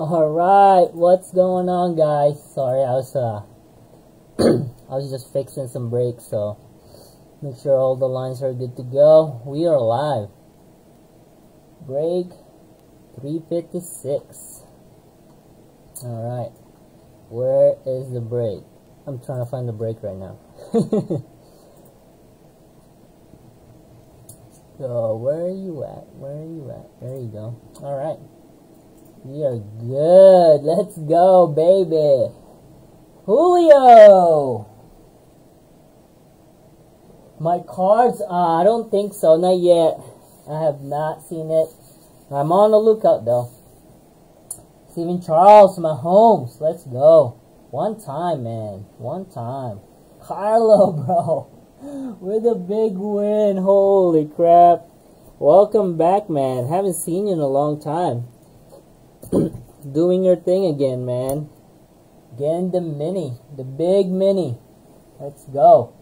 Alright, what's going on guys? Sorry, I was uh I was just fixing some brakes, so make sure all the lines are good to go. We are live. Break 356. Alright. Where is the break? I'm trying to find the break right now. so where are you at? Where are you at? There you go. Alright. We are good. Let's go, baby. Julio. My cards? Uh, I don't think so. Not yet. I have not seen it. I'm on the lookout, though. Steven Charles, Mahomes. Let's go. One time, man. One time. Carlo, bro. With a big win. Holy crap. Welcome back, man. Haven't seen you in a long time. doing your thing again, man. Getting the mini, the big mini. Let's go.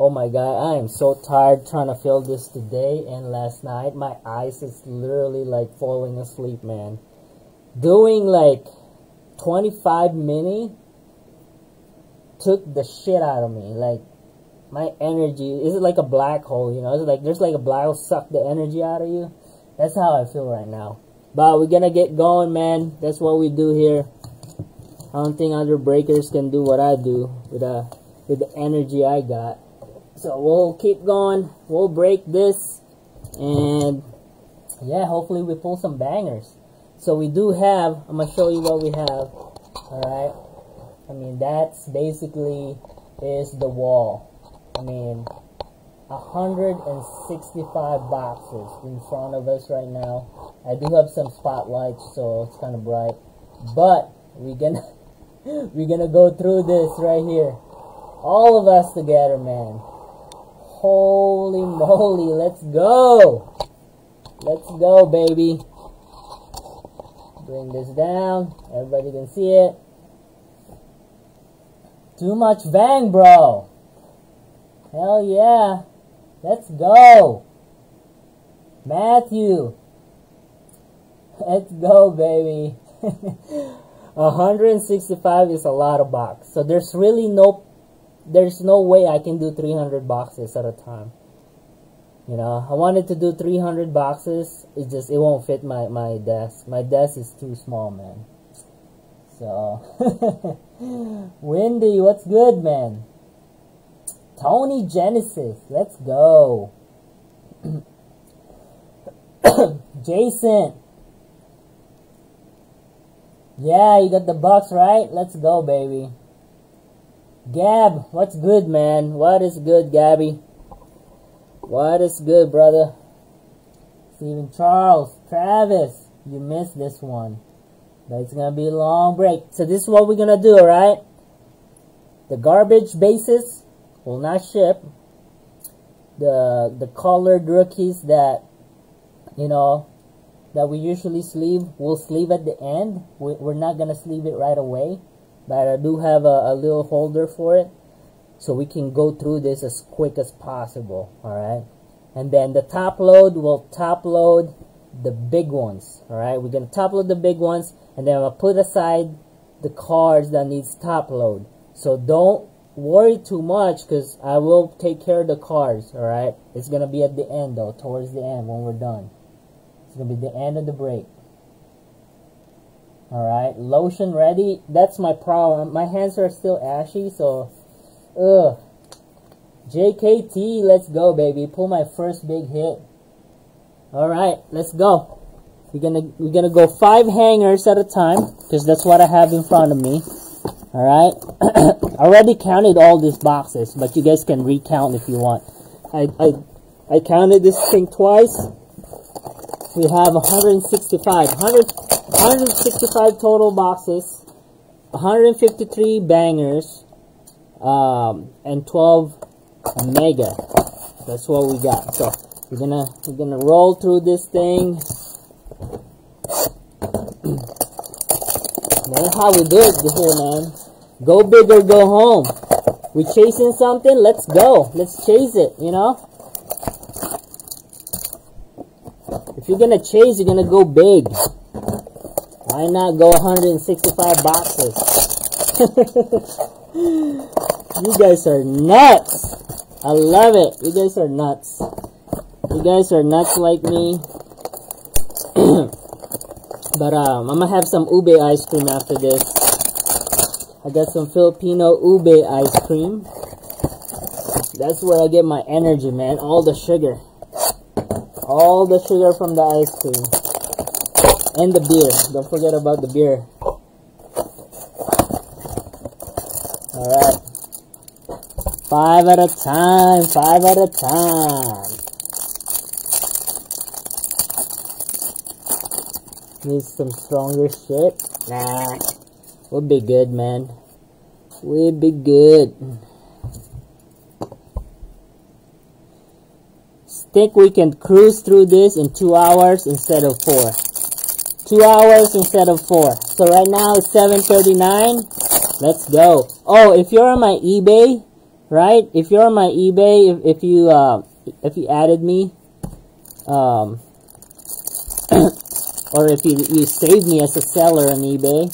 Oh my god, I am so tired trying to film this today and last night. My eyes is literally like falling asleep, man. Doing like 25 mini took the shit out of me. Like, my energy, is like a black hole, you know? It's like, there's like a black hole suck the energy out of you. That's how I feel right now. But we're gonna get going, man. That's what we do here. I don't think other breakers can do what I do with the with the energy I got. So we'll keep going. We'll break this, and yeah, hopefully we pull some bangers. So we do have. I'm gonna show you what we have. All right. I mean that's basically is the wall. I mean 165 boxes in front of us right now. I do have some spotlights, so it's kind of bright. But we're gonna we're gonna go through this right here. All of us together, man. Holy moly, let's go. Let's go, baby. Bring this down. Everybody can see it. Too much bang, bro. Hell yeah. Let's go. Matthew. Let's go, baby. 165 is a lot of bucks. So there's really no there's no way I can do 300 boxes at a time. You know, I wanted to do 300 boxes. It just it won't fit my my desk. My desk is too small, man. So, Wendy, what's good, man? Tony Genesis, let's go. Jason. Yeah, you got the box right? Let's go, baby. Gab, what's good, man? What is good, Gabby? What is good, brother? Steven Charles, Travis, you missed this one. But it's gonna be a long break. So this is what we're gonna do, alright? The garbage bases will not ship. The the colored rookies that you know that we usually sleeve, we'll sleeve at the end. We're not gonna sleeve it right away, but I do have a, a little holder for it, so we can go through this as quick as possible. All right, and then the top load will top load the big ones. All right, we're gonna top load the big ones, and then I'll put aside the cards that needs top load. So don't worry too much because I will take care of the cards alright? It's going to be at the end though, towards the end when we're done. It's to be the end of the break. Alright, lotion ready. That's my problem. My hands are still ashy, so... Ugh. JKT, let's go, baby. Pull my first big hit. Alright, let's go. We're gonna we're gonna go five hangers at a time, because that's what I have in front of me. Alright? I already counted all these boxes, but you guys can recount if you want. I, I, I counted this thing twice. We have 165. 100, 165 total boxes. 153 bangers. Um, and 12 mega. That's what we got. So, we're gonna, we're gonna roll through this thing. That's how we do it here, man. Go big or go home. We chasing something? Let's go. Let's chase it, you know? If you're gonna chase, you're gonna go big. Why not go 165 boxes? you guys are nuts. I love it. You guys are nuts. You guys are nuts like me. but um, I'm gonna have some ube ice cream after this. I got some Filipino ube ice cream. That's where I get my energy, man. All the sugar. All the sugar from the ice cream. And the beer. Don't forget about the beer. Alright. Five at a time. Five at a time. Need some stronger shit? Nah. We'll be good, man. We'll be good. Think we can cruise through this in two hours instead of four. Two hours instead of four. So right now it's 7.39. Let's go. Oh, if you're on my eBay, right? If you're on my eBay, if, if you, uh, if you added me, um, or if you, you saved me as a seller on eBay,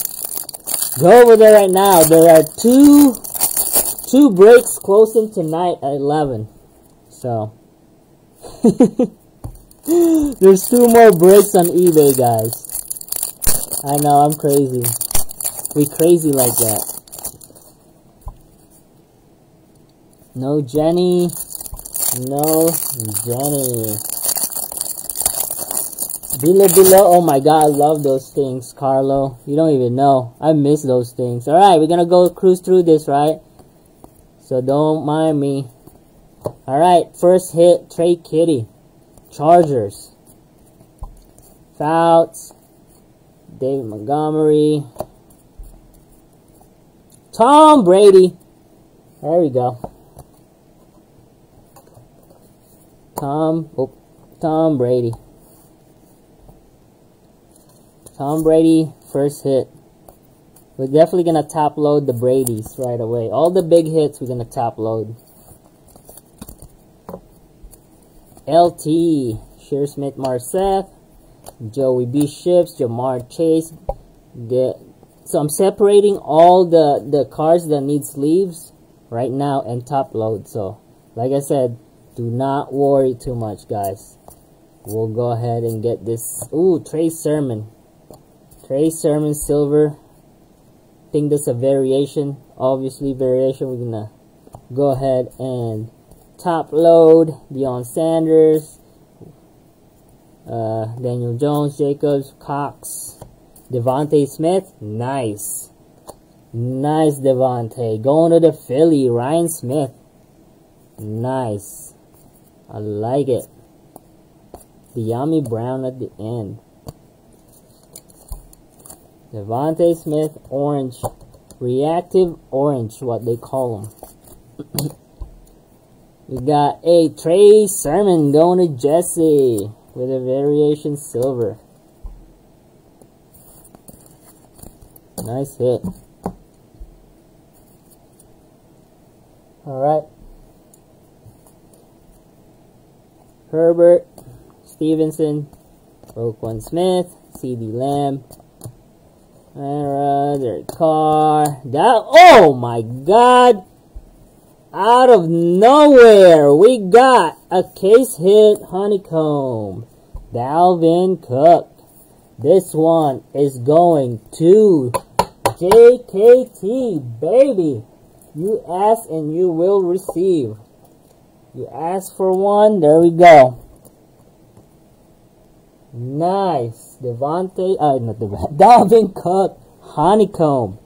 go over there right now. There are two, two breaks closing tonight at 11. So, there's two more breaks on eBay, guys. I know, I'm crazy. We crazy like that. No Jenny. No Jenny. Bilo Bilo. Oh my god, I love those things, Carlo. You don't even know. I miss those things. Alright, we're gonna go cruise through this, right? So don't mind me. Alright, first hit, Trey Kitty. Chargers. Fouts. David Montgomery. Tom Brady. There we go. Tom, oh, Tom Brady. Tom Brady, first hit. We're definitely going to top load the Brady's right away. All the big hits we're going to top load. LT, Shearsmith Marseth. Joey Bishops, Ja'Marr Chase. The, so I'm separating all the, the cards that need sleeves right now and top load. So, like I said, do not worry too much, guys. We'll go ahead and get this. Ooh, Trey Sermon. Trey Sermon Silver. I think that's a variation. Obviously, variation. We're going to go ahead and top load. Deion Sanders. Uh, Daniel Jones, Jacobs, Cox, DeVonta Smith, nice. Nice DeVonta. Going to the Philly, Ryan Smith. Nice. I like it. Dyami Brown at the end. DeVonta Smith, orange. Reactive orange, what they call them. we got a Trey Sermon going to Jesse with a variation silver. Nice hit. Alright. Herbert, Stevenson, Roquan Smith, CeeDee Lamb, Derek Carr. That, oh my god! Out of nowhere, we got a case hit honeycomb. Dalvin Cook. This one is going to JKT, baby. You ask and you will receive. You ask for one, there we go. Nice. Devontae, uh, not Devontae, Dalvin Cook, honeycomb.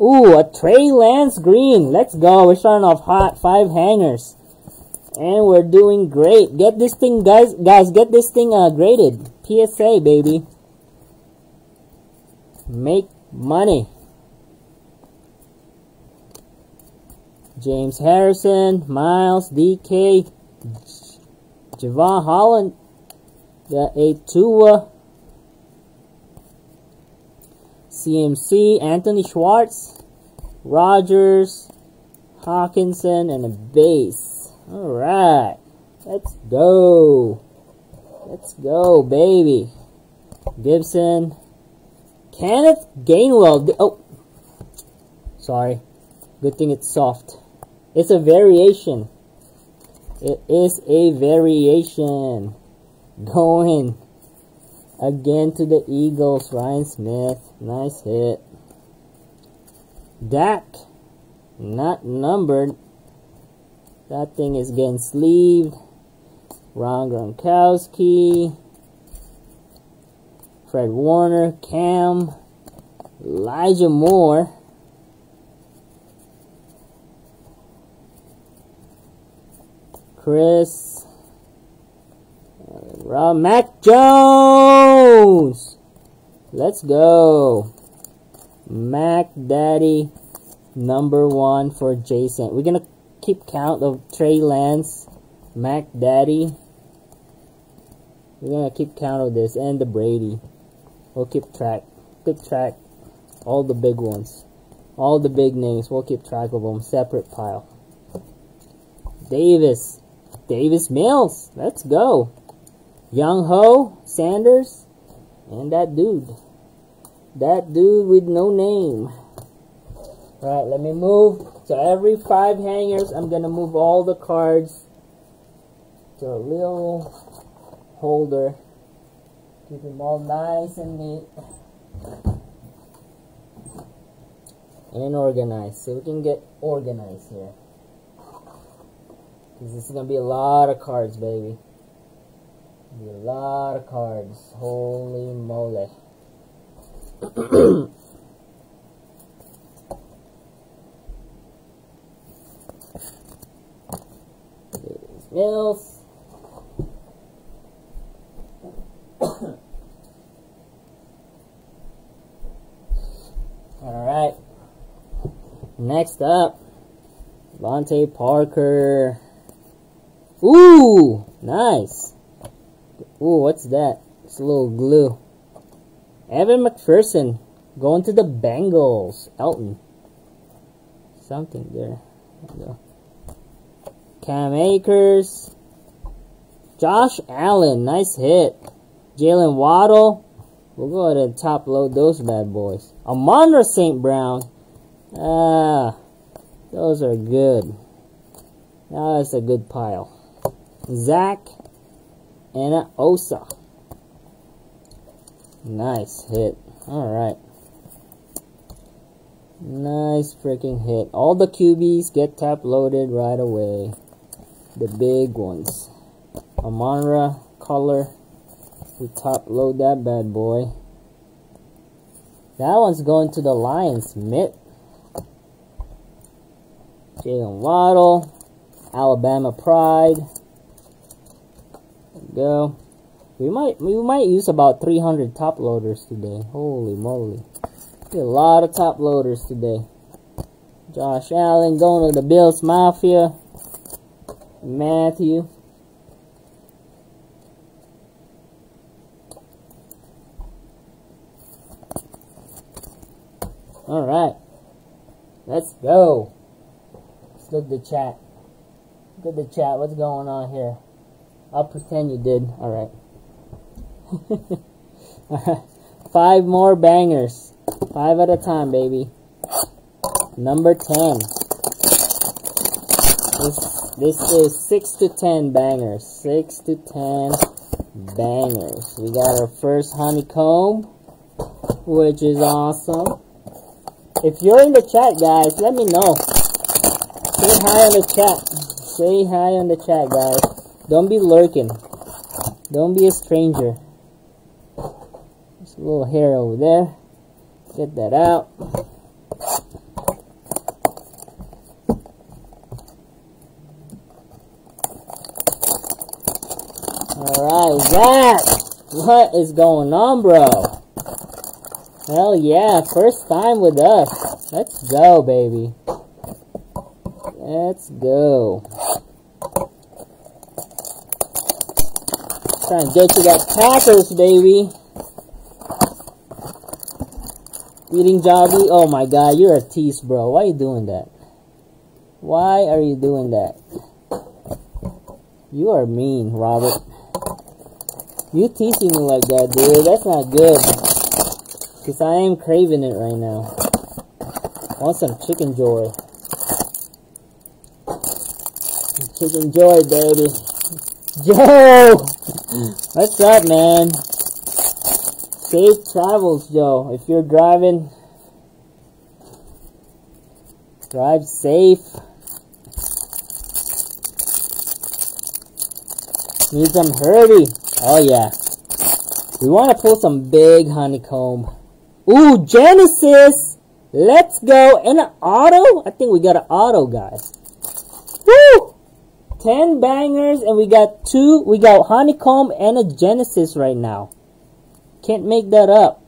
Ooh, a Trey Lance Green. Let's go. We're starting off hot. Five hangers. And we're doing great. Get this thing, guys. Guys, get this thing uh, graded. PSA, baby. Make money. James Harrison, Miles, DK, Jevon Holland, the A Tua, CMC, Anthony Schwartz, Rogers, Hockenson, and a base. Alright, let's go. Let's go, baby. Gibson, Kenneth Gainwell. Oh, sorry. Good thing it's soft. It's a variation. It is a variation. Going again to the Eagles. Ryan Smith. Nice hit. Dak. Not numbered. That thing is getting sleeved. Ron Gronkowski. Fred Warner. Cam. Elijah Moore. Chris. Uh, Mac Jones. Let's go. Mac Daddy number one for Jason. We're gonna keep count of Trey Lance, Mac Daddy. We're gonna keep count of this and the Brady. We'll keep track. Keep track. All the big ones. All the big names. We'll keep track of them. Separate pile. Davis. Davis Mills. Let's go. Young Ho. Sanders. And that dude. That dude with no name. Alright, let me move. So every five hangers, I'm going to move all the cards to a little holder. Keep them all nice and neat. And organized. So we can get organized here. Because this is going to be a lot of cards, baby. Be a lot of cards. Holy moly. Mills. Alright. Next up, DeVante Parker. Ooh, nice. Ooh, what's that? It's a little glue. Evan McPherson going to the Bengals. Elton. Something there. there Cam Akers. Josh Allen. Nice hit. Jaylen Waddle. We'll go ahead and top load those bad boys. Amon St. Brown. Ah, those are good. Now that's a good pile. Zach and Osa. Nice hit. Alright. Nice freaking hit. All the QBs get tap loaded right away. The big ones. Amon-Ra color. We top load that bad boy. That one's going to the Lions. Mitt. Jaylen Waddle. Alabama Pride. go. We might we might use about 300 top loaders today. Holy moly. a lot of top loaders today. Josh Allen going to the Bills Mafia. Matthew. Alright. Let's go. Let's look at the chat. Look at the chat. What's going on here? I'll pretend you did. Alright. Five more bangers. Five at a time, baby. Number 10. This, this is 6 to 10 bangers. 6 to 10 bangers. We got our first honeycomb, which is awesome. If you're in the chat, guys, let me know. Say hi on the chat. Say hi on the chat, guys. Don't be lurking. Don't be a stranger. There's a little hair over there. Get that out. Alright, Zach! What is going on, bro? Hell yeah, first time with us. Let's go, baby. Let's go. Trying to get to that Packers, baby. Eating Jobby? Oh my god, you're a tease, bro. Why are you doing that? Why are you doing that? You are mean, Robert. You teasing me like that, dude. That's not good. Because I am craving it right now. I want some chicken joy. Chicken joy, baby. Joe! What's up, man? Safe travels, Joe. If you're driving, drive safe. Need some hurdy. Oh, yeah. We want to pull some big honeycomb. Ooh, Genesis! Let's go. And an auto? I think we got an auto, guys. Woo! 10 bangers, and we got two. We got honeycomb and a Genesis right now. Can't make that up.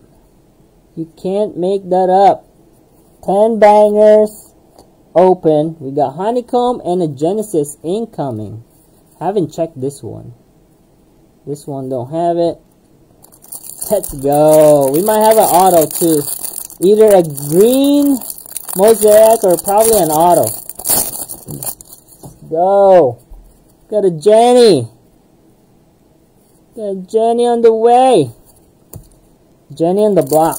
You can't make that up. 10 bangers open. We got honeycomb and a Genesis incoming. Haven't checked this one. This one don't have it. Let's go. We might have an auto too. Either a green mosaic or probably an auto. Go. Got a Jenny. Got a Jenny on the way. Jenny on the block.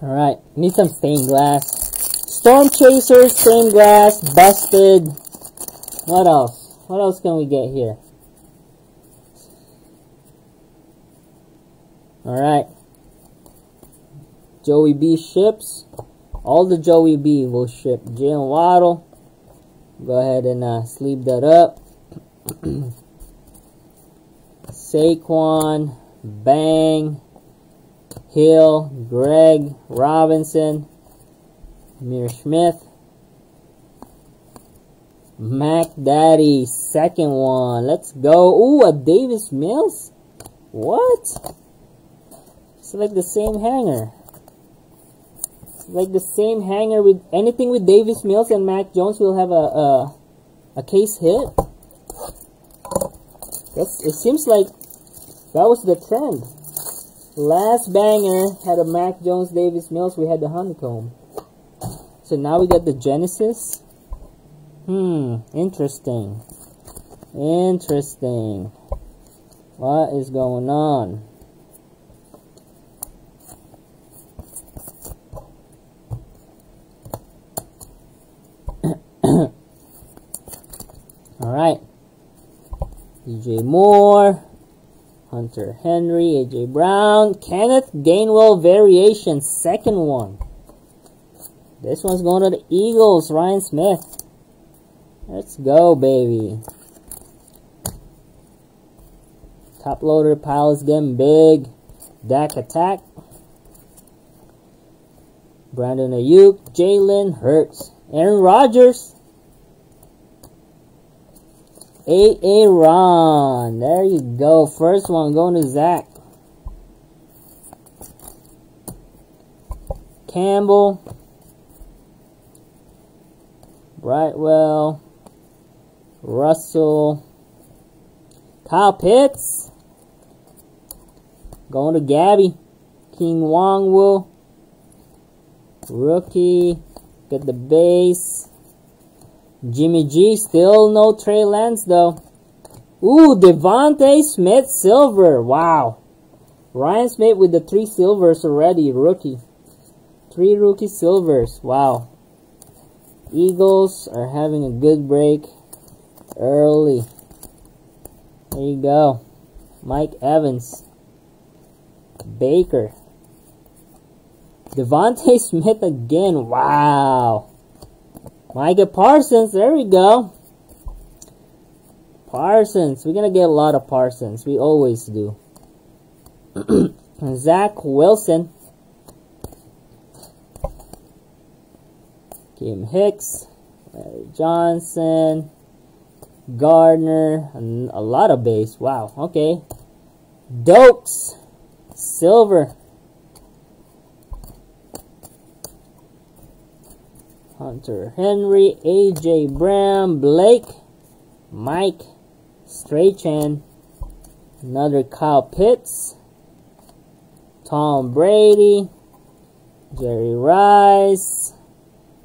Alright, need some stained glass. Storm Chaser, stained glass, busted. What else? What else can we get here? Alright. Joey B ships. All the Joey B will ship. Jaylen Waddle. Go ahead and uh, that up. Saquon. Bang. Hill, Greg, Robinson, Mir Smith, Mac Daddy, second one. Let's go. Ooh, a Davis Mills? What? It's like the same hanger. It's like the same hanger with anything with Davis Mills and Mac Jones will have a a, a case hit. That's, it seems like that was the trend. Last banger had a Mac Jones Davis Mills. We had the honeycomb. So now we got the Genesis. Hmm, interesting. Interesting. What is going on? All right. DJ Moore. Hunter Henry, AJ Brown, Kenneth Gainwell variation, second one. This one's going to the Eagles, Ryan Smith. Let's go, baby. Top loader pile is getting big. Dak attack. Brandon Aiyuk, Jalen Hurts, Aaron Rodgers, A.A. Ron. There you go. First one going to Zach. Campbell. Brightwell. Russell. Kyle Pitts. Going to Gabby. Kene Nwangwu. Rookie. Get the base. Jimmy G, still no Trey Lance though. Ooh, DeVonta Smith silver. Wow. Ryan Smith with the three silvers already, rookie. Three rookie silvers. Wow. Eagles are having a good break early. There you go. Mike Evans. Baker. DeVonta Smith again. Wow. Micah Parsons, there we go. Parsons, we're gonna get a lot of Parsons. We always do. Zach Wilson. Kim Hicks. Larry Johnson. Gardner. A lot of base. Wow. Okay. Dokes. Silver. Hunter Henry, AJ Brown, Blake, Mike, Strachan, another Kyle Pitts, Tom Brady, Jerry Rice.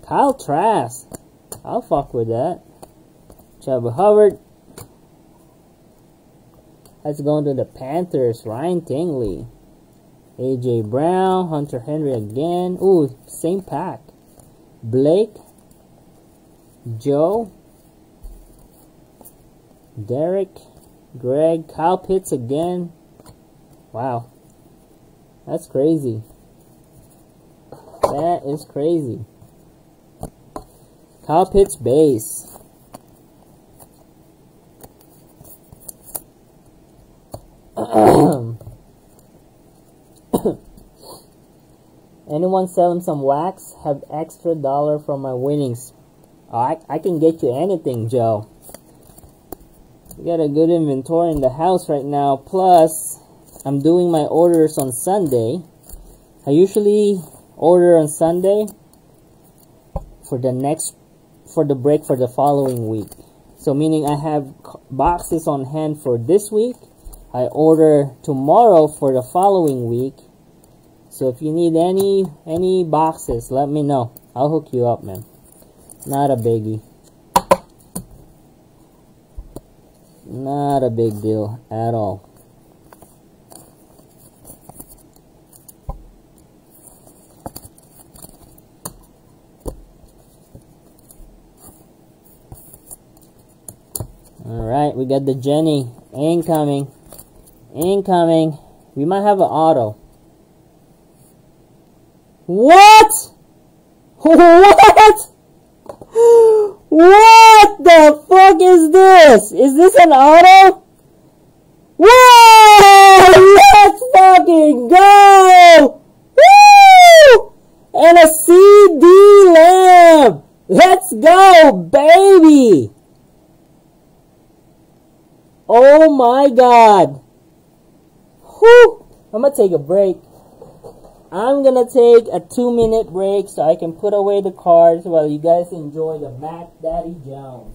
Kyle Trask. I'll fuck with that. Chuba Hubbard. Let's go into the Panthers. Ryan Tingley. AJ Brown. Hunter Henry again. Ooh, same pack. Blake. Joe. Derek. Greg. Kyle Pitts again. Wow. That's crazy. That is crazy. Kyle Pitts base. Anyone selling some wax? Have extra dollar from my winnings. I, I can get you anything, Joe. We got a good inventory in the house right now. Plus, I'm doing my orders on Sunday. I usually order on Sunday for the next for the break for the following week. So meaning I have boxes on hand for this week. I order tomorrow for the following week. So if you need any any boxes, let me know. I'll hook you up, man. Not a biggie. Not a big deal at all. Alright, we got the Jenny. Incoming. Incoming. We might have an auto. What? What? What the fuck is this? Is this an auto? Whoa! Let's fucking go! Woo! And a CeeDee Lamb! Let's go, baby! Oh my god! Whew! I'm gonna take a break. I'm gonna take a two minute break so I can put away the cards while you guys enjoy the Mac Daddy Jones.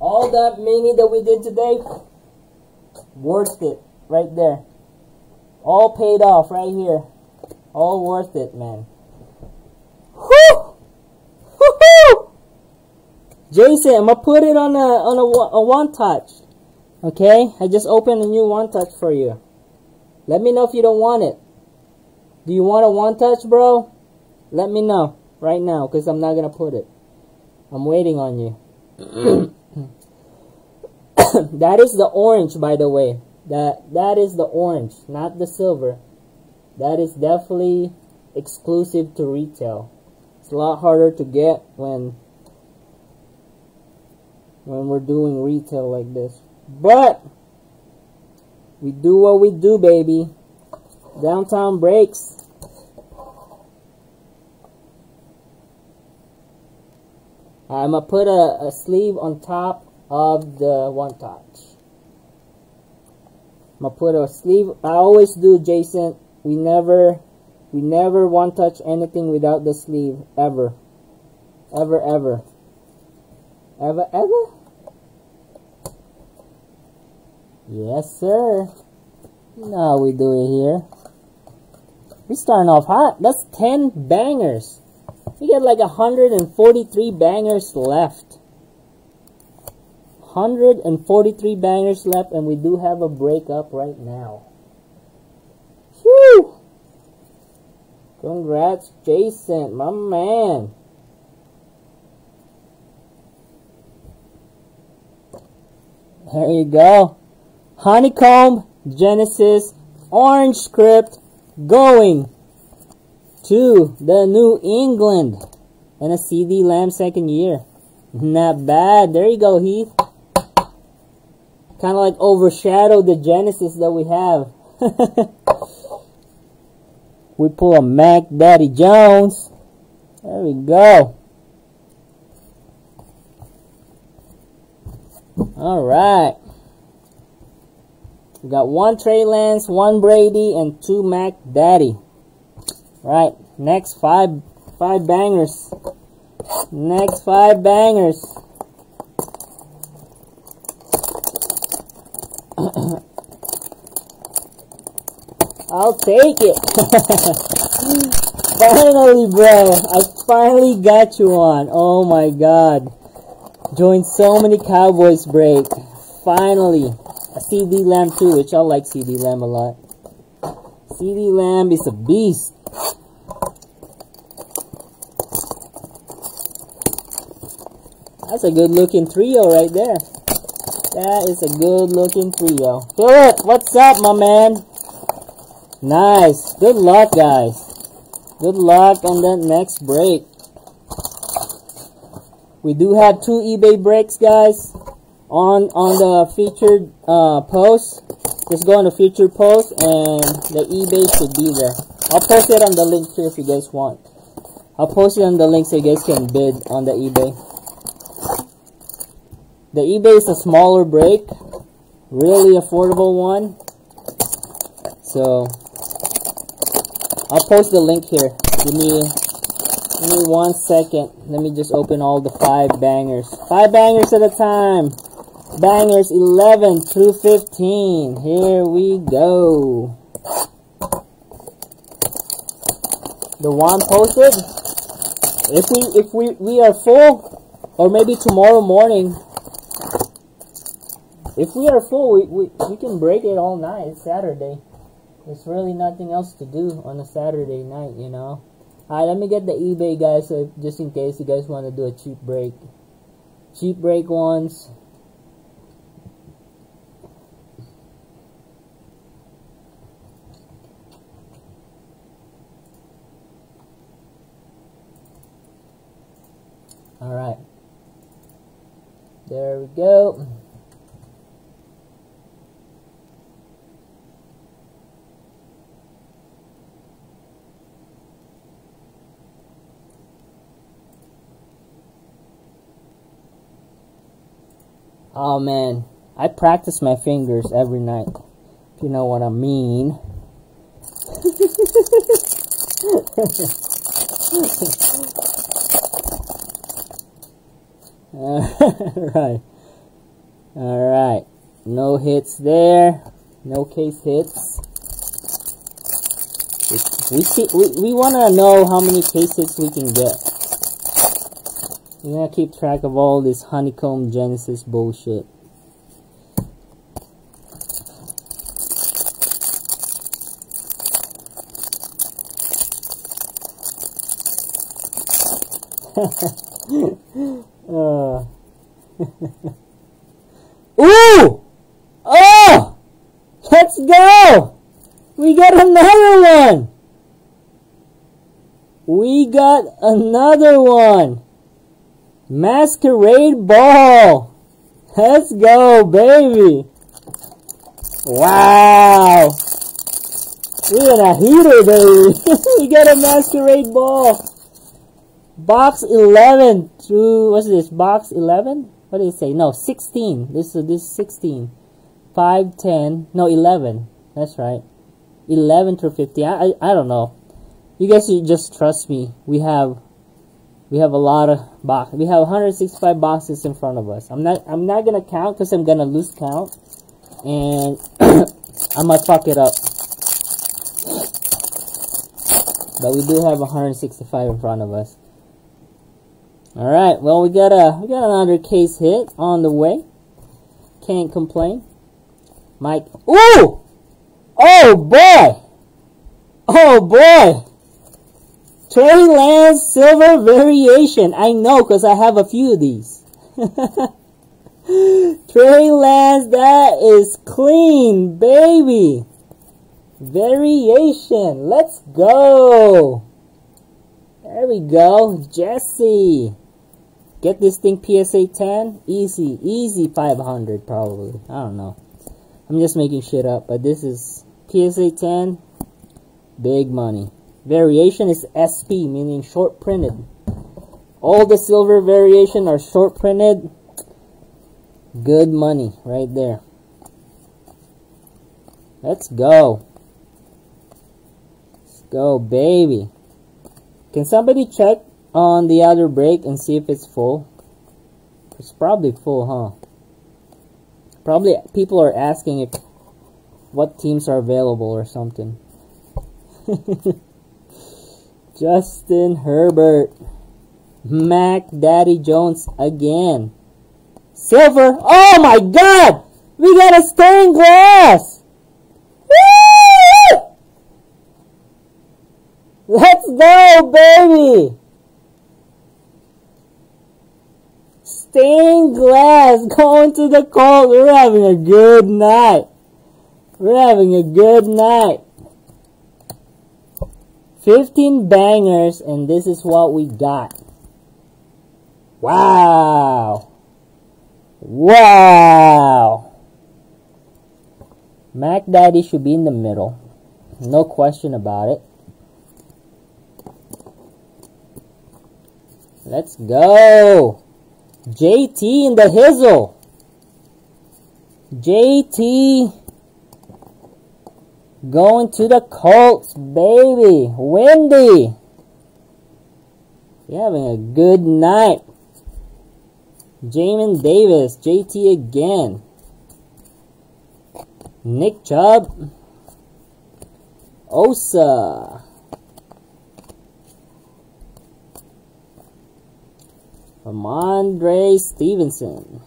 All that mini that we did today, worth it right there. All paid off right here. All worth it, man. Woohoo! Jason, I'm gonna put it on a on a, a one touch. Okay, I just opened a new one touch for you. Let me know if you don't want it. Do you want a one touch, bro? Let me know right now, cause I'm not gonna put it. I'm waiting on you. that is the orange, by the way. That that is the orange, not the silver. That is definitely exclusive to retail. It's a lot harder to get when when we're doing retail like this. But we do what we do, baby. Downtown breaks. I'm gonna put a, a sleeve on top of the one touch. I'm gonna put a sleeve. I always do, Jason. We never we never one touch anything without the sleeve. Ever. Ever, ever. Ever, ever? Yes, sir. Now we do it here. We're starting off hot. That's 10 bangers. We got like 143 bangers left. 143 bangers left, and we do have a breakup right now. Whew! Congrats, Jason, my man. There you go. Honeycomb, Genesis, Orange Script, going to the New England. And a CeeDee Lamb second year. Not bad. There you go, Heath. Kind of like overshadowed the Genesis that we have. we pull a Mac Daddy Jones. There we go. All right. We got one Trey Lance, one Brady, and two Mac Daddy. Right. Next five five bangers. Next five bangers. I'll take it. finally, bro. I finally got you on. Oh my god. Joined so many Cowboys break. Finally. A CeeDee Lamb too, which I like CeeDee Lamb a lot. CeeDee Lamb is a beast. That's a good looking trio right there. That is a good looking trio. Philip, what's up, my man? Nice. Good luck, guys. Good luck on that next break. We do have two eBay breaks, guys, on on the featured uh, post. Just go on the featured post, and the eBay should be there. I'll post it on the link here if you guys want. I'll post it on the link so you guys can bid on the eBay. The eBay is a smaller break, really affordable one. So I'll post the link here. Give me give me one second. Let me just open all the five bangers. Five bangers at a time. Bangers 11 through 15. Here we go. The one posted. If we if we we are full, or maybe tomorrow morning if we are full, we, we, we can break it all night. Saturday. There's really nothing else to do on a Saturday night, you know. Alright, let me get the eBay guys, so just in case you guys want to do a cheap break. Cheap break ones. Alright. There we go. Oh man, I practice my fingers every night. If you know what I mean. Alright. Alright. No hits there. No case hits. We see, we, we want to know how many case hits we can get. We're gonna keep track of all this honeycomb genesis bullshit. uh. Ooh! Oh! Let's go! We got another one! We got another one! Masquerade Ball. Let's go, baby. Wow. We're in a heater, baby. we got a Masquerade Ball. Box 11 through, what's this, box 11? What did it say? No, 16. This is, this is 16. 5, 10, no, 11. That's right. 11 through 50. I, I, I don't know. You guys should just trust me. We have we have a lot of box. We have 165 boxes in front of us. I'm not. I'm not gonna count because I'm gonna lose count, and I might fuck it up. But we do have 165 in front of us. All right. Well, we got a we got another case hit on the way. Can't complain. Mike. Ooh! Oh boy! Oh boy! Trey Lance Silver Variation. I know because I have a few of these. Trey Lance, that is clean, baby. Variation. Let's go. There we go. Jesse. Get this thing PSA 10. Easy. Easy 500 probably. I don't know. I'm just making shit up. But this is PSA 10. Big money. Variation is SP, meaning short printed. All the silver variation are short printed. Good money right there. Let's go. Let's go, baby. Can somebody check on the other break and see if it's full? It's probably full, huh? Probably people are asking if what teams are available or something. Justin Herbert. Mac Daddy Jones again. Silver. Oh my god! We got a stained glass! Let's go, baby! Stained glass going to the cold. We're having a good night. We're having a good night. 15 bangers, and this is what we got. Wow! Wow! Mac Daddy should be in the middle. No question about it. Let's go! JT in the hizzle. JT going to the Colts, baby. Windy. You're having a good night. Jamin Davis, JT again. Nick Chubb. Osa. Rhamondre Stevenson.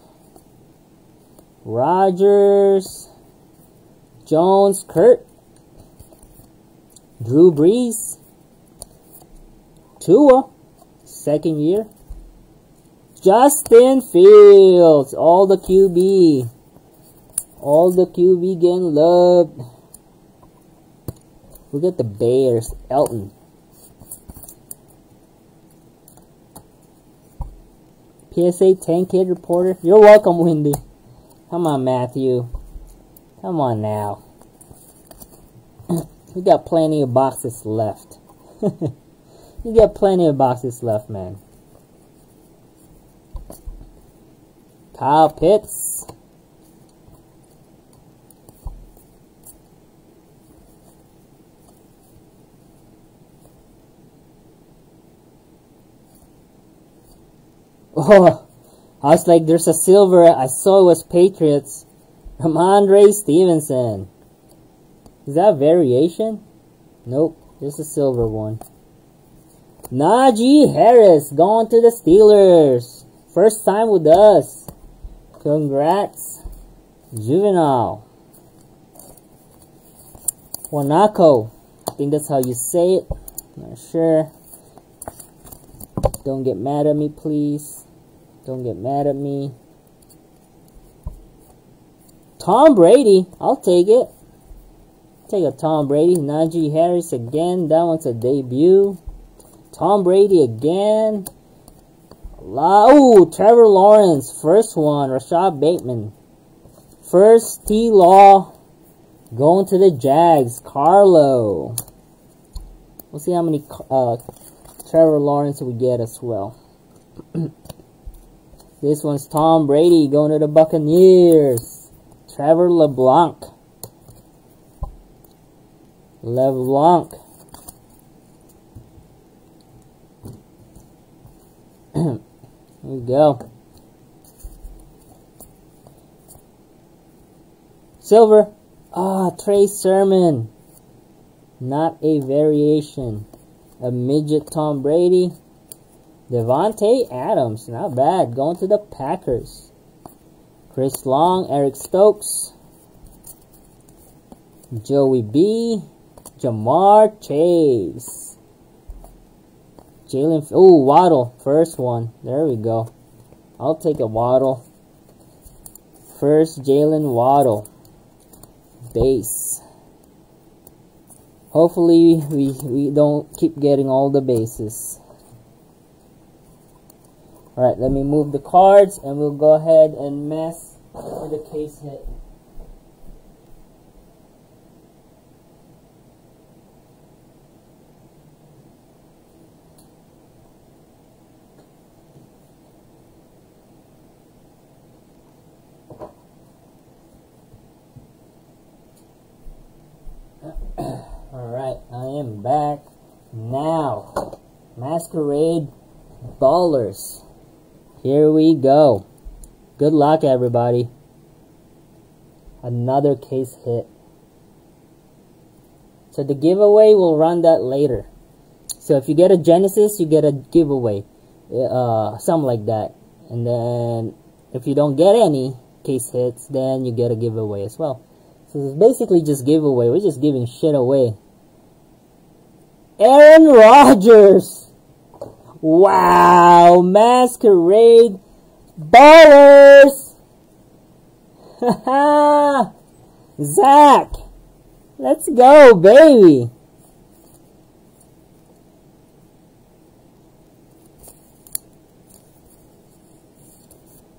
Rogers. Jones Kurt. Drew Brees. Tua. Second year. Justin Fields, all the QB. All the QB getting loved. Look at the Bears, Elton. PSA 10 kid reporter. You're welcome, Wendy. Come on, Matthew. Come on now. We got plenty of boxes left. you got plenty of boxes left, man. Kyle Pitts. Oh, I was like, there's a silver. I saw it was Patriots. Rhamondre Stevenson. Is that variation? Nope, just a silver one. Najee Harris going to the Steelers. First time with us. Congrats. Juvenile. Wanako. I think that's how you say it. Not sure. Don't get mad at me, please. Don't get mad at me. Tom Brady. I'll take it. Take a Tom Brady. Najee Harris again. That one's a debut. Tom Brady again. Oh, Trevor Lawrence, first one. Rashod Bateman, first T Law, going to the Jags. Carlo. We'll see how many uh, Trevor Lawrence we get as well. this one's Tom Brady going to the Buccaneers. Trevor LeBlanc. LeBlanc. There you go. Silver. Ah, Trey Sermon. Not a variation. A midget Tom Brady. Davante Adams. Not bad. Going to the Packers. Chris Long. Eric Stokes. Joey B. Ja'Marr Chase. Jalen. Oh, Waddle. First one. There we go. I'll take a Waddle. First, Jaylen Waddle. Base. Hopefully, we, we don't keep getting all the bases. Alright, let me move the cards and we'll go ahead and mess with the case hit. Alright, I am back now. Masquerade Ballers. Here we go. Good luck, everybody. Another case hit. So the giveaway will run that later. So if you get a Genesis, you get a giveaway. Uh, something like that. And then if you don't get any case hits, then you get a giveaway as well. So it's basically just giveaway. We're just giving shit away. Aaron Rodgers. Wow. Masquerade. Ballers. Ha ha! Zach. Let's go, baby.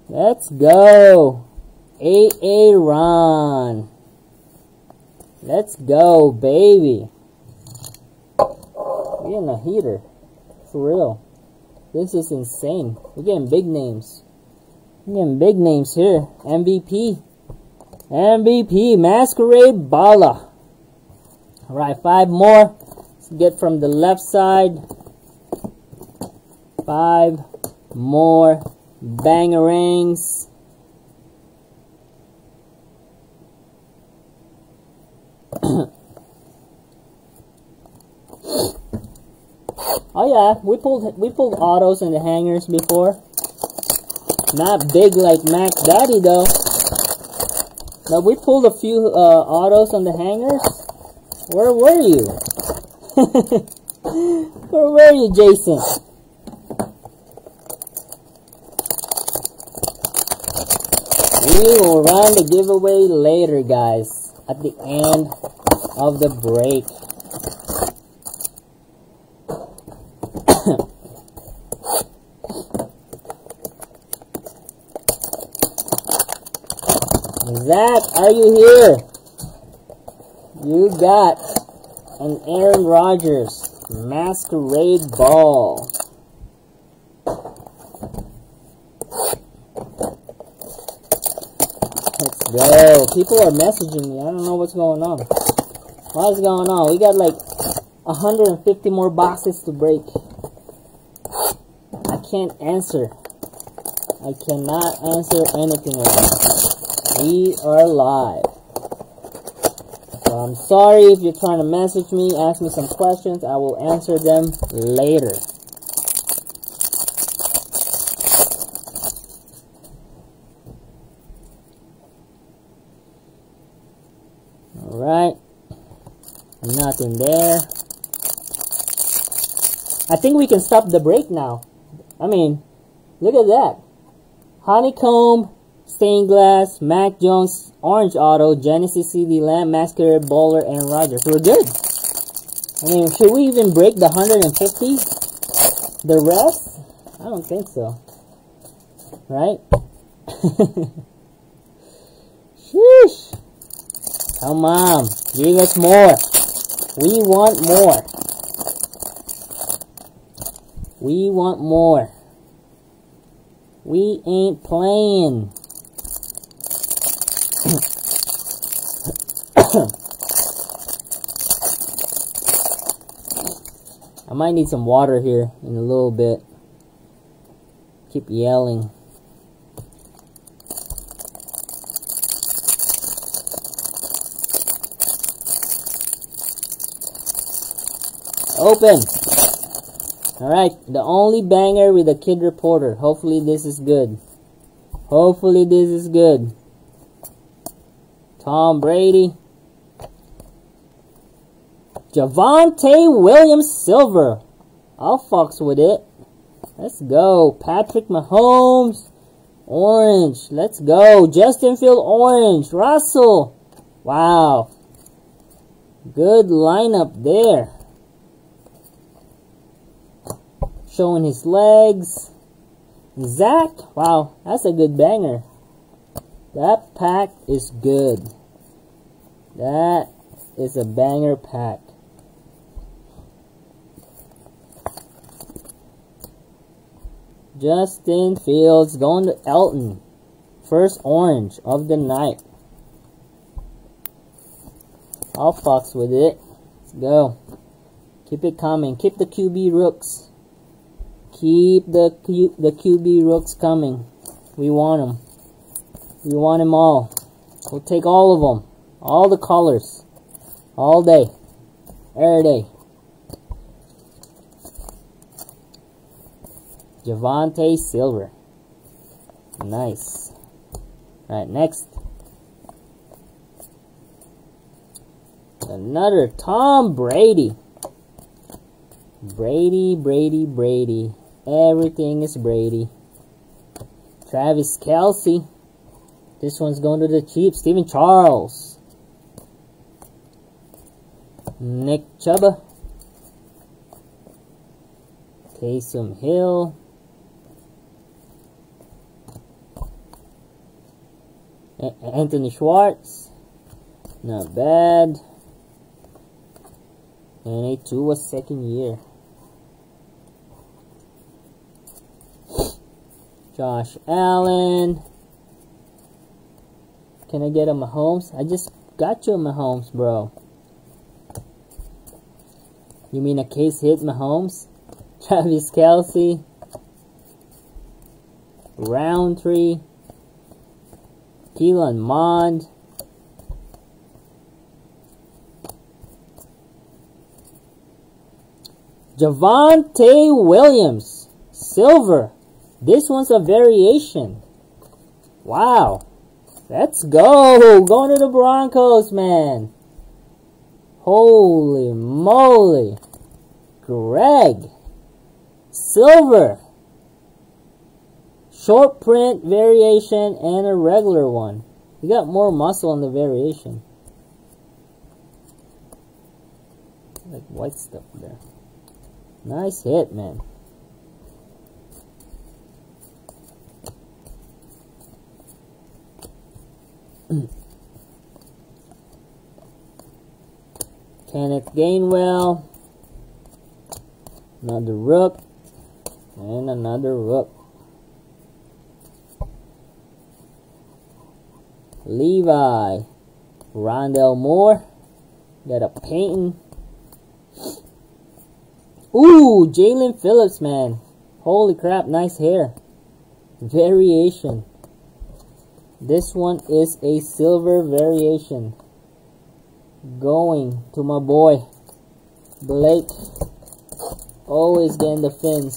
Let's go. AA Ron. Let's go, baby. We're getting a heater. For real. This is insane. We're getting big names. We're getting big names here. MVP. MVP. Masquerade Bala. Alright, five more. Let's get from the left side. Five more bangerangs. oh yeah, we pulled we pulled autos in the hangers before. Not big like Mac Daddy though. Now we pulled a few uh, autos on the hangers. Where were you? Where were you, Jason? We will run the giveaway later, guys, at the end of the break. Zach, are you here? You got an Aaron Rodgers masquerade ball. Let's People are messaging me. I don't know what's going on. What's going on? We got like 150 more boxes to break. I can't answer. I cannot answer anything right now. We are live. I'm sorry if you're trying to message me, ask me some questions. I will answer them later. Alright. Nothing there. I think we can stop the break now. I mean, look at that. Honeycomb, stained glass, Mac Jones, Orange Auto, Genesis CeeDee Lamb, Masquerade, Bowler, and Rodgers. We're good. I mean, should we even break the 150? The rest? I don't think so. Right? Sheesh. Come on. Give us more. We want more. We want more. We ain't playing. I might need some water here in a little bit. Keep yelling. Open. Alright, the only banger with a kid reporter. Hopefully this is good. Hopefully this is good. Tom Brady. Javonte Williams Silver. I'll fucks with it. Let's go. Patrick Mahomes. Orange. Let's go. Justin Field Orange. Russell. Wow. Good lineup there. Showing his legs. Zach. Wow. That's a good banger. That pack is good. That is a banger pack. Justin Fields going to Elton. First orange of the night. I'll fox with it. Let's go. Keep it coming. Keep the QB rooks. Keep the Q, the QB rooks coming. We want them. We want them all. We'll take all of them. All the colors. All day. Every day. Javonte Silver. Nice. Right, next. Another Tom Brady. Brady, Brady, Brady. Everything is Brady. Travis Kelce. This one's going to the cheap. Steven Charles. Nick Chuba. Taysom Hill. Anthony Schwartz. Not bad. And a two a second year. Josh Allen. Can I get a Mahomes? I just got you a Mahomes, bro. You mean a case hit Mahomes? Travis Kelce. Rountree. Kellen Mond. Javonte Williams. Silver. This one's a variation. Wow. Let's go. Going to the Broncos, man. Holy moly. Greg. Silver. Short print variation and a regular one. You got more muscle on the variation. Like white stuff there. Nice hit, man. Mm. Kenneth Gainwell. Another rook. And another rook. Levi. Rondale Moore. Got a painting. Ooh, Jaelan Phillips, man. Holy crap, nice hair. Variation. This one is a silver variation. Going to my boy, Blake. Always getting the fins.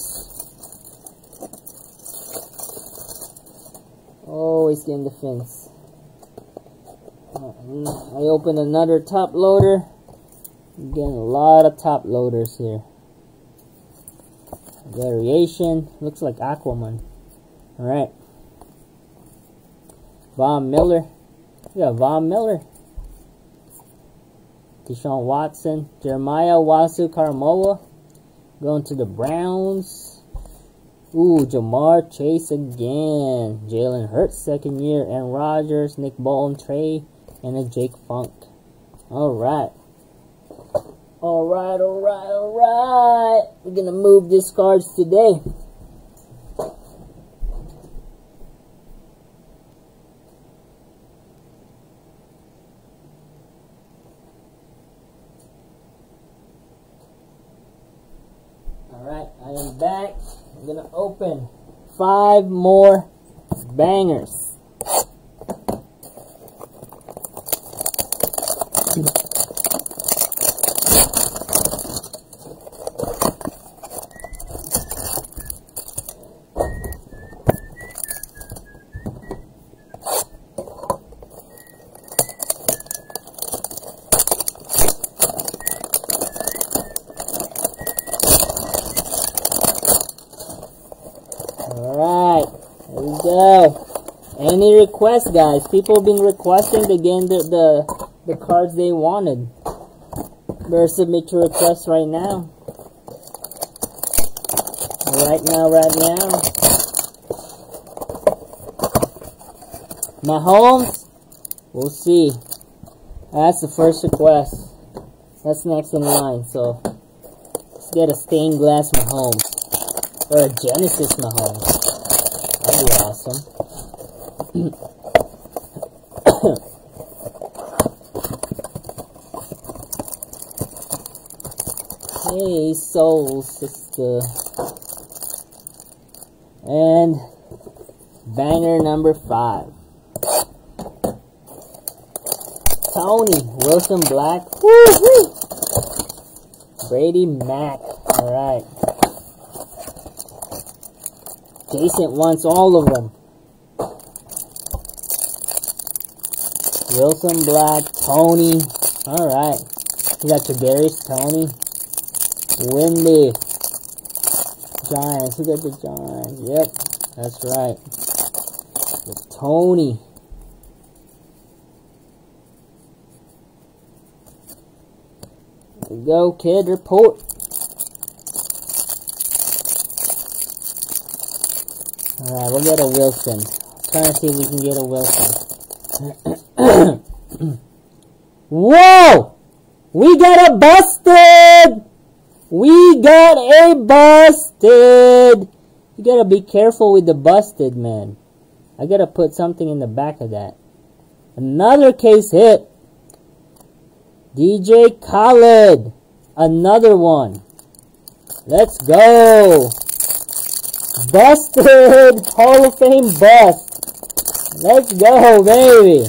Always getting the fins. Uh, I opened another top loader. Getting a lot of top loaders here. Variation. Looks like Aquaman. Alright. Von Miller. Got Von Miller. Deshaun Watson. Jeremiah Owusu-Koramoah. Going to the Browns. Ooh, Ja'Marr Chase again. Jalen Hurts second year. And Rodgers, Nick Bolton, Trey, and a Jake Funk. Alright. Alright, alright, alright. We're gonna move these cards today. Alright, I am back. I'm gonna open five more bangers. Alright, there we go. Any requests, guys? People been requesting get the, the, the cards they wanted. Better submit your requests right now. Right now, right now. Mahomes, we'll see. That's the first request. That's next in line, so let's get a stained glass Mahomes. Or a Genesis Mahomes. That'd be awesome. hey, soul sister. And banger number five. Tony Wilson Black. Woo-hoo! Brady Mack. Alright. Jason wants all of them. Wilson Black, Tony. Alright. You got Kadarius Toney. Windy. Giants. Who got the Giants? Yep. That's right. Tony. There go, kid. Report. Alright, we'll get a Wilson. Trying to see if we can get a Wilson. Whoa! We got a busted! A busted! You gotta be careful with the busted, man. I gotta put something in the back of that. Another case hit. DJ Khaled. Another one. Let's go. Busted! Hall of Fame bust. Let's go, baby.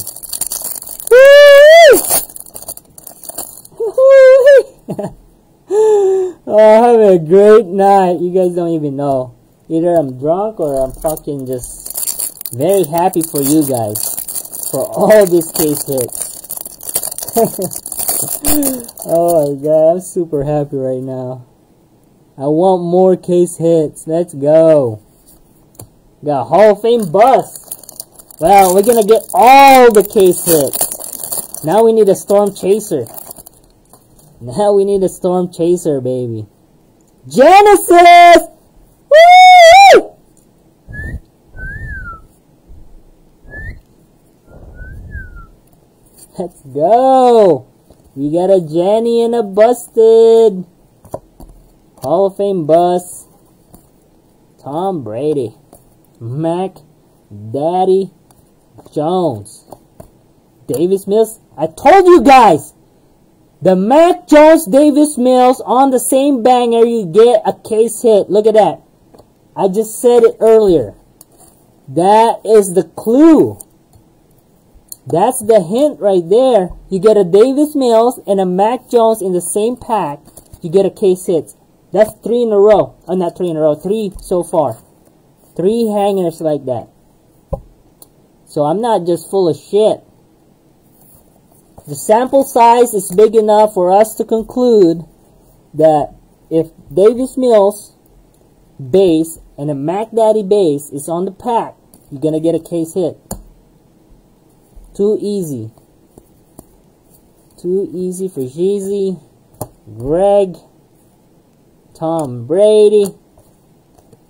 oh, have a great night. You guys don't even know. Either I'm drunk or I'm fucking just very happy for you guys. For all these case hits. oh my god, I'm super happy right now. I want more case hits. Let's go. Got Hall of Fame bust. Well, we're gonna get all the case hits. Now we need a Storm Chaser. Now we need a Storm Chaser, baby. Genesis! Woo! Let's go! We got a Jenny and a Busted. Hall of Fame bus. Tom Brady. Mac Daddy Jones. Davis Mills. I told you guys! The Mac Jones Davis Mills on the same banger, you get a case hit. Look at that. I just said it earlier. That is the clue. That's the hint right there. You get a Davis Mills and a Mac Jones in the same pack. You get a case hit. That's three in a row. Oh, not three in a row. Three so far. Three hangers like that. So I'm not just full of shit. The sample size is big enough for us to conclude that if Davis Mills base and a Mac Daddy base is on the pack, you're going to get a case hit. Too easy. Too easy for Jeezy, Greg, Tom Brady.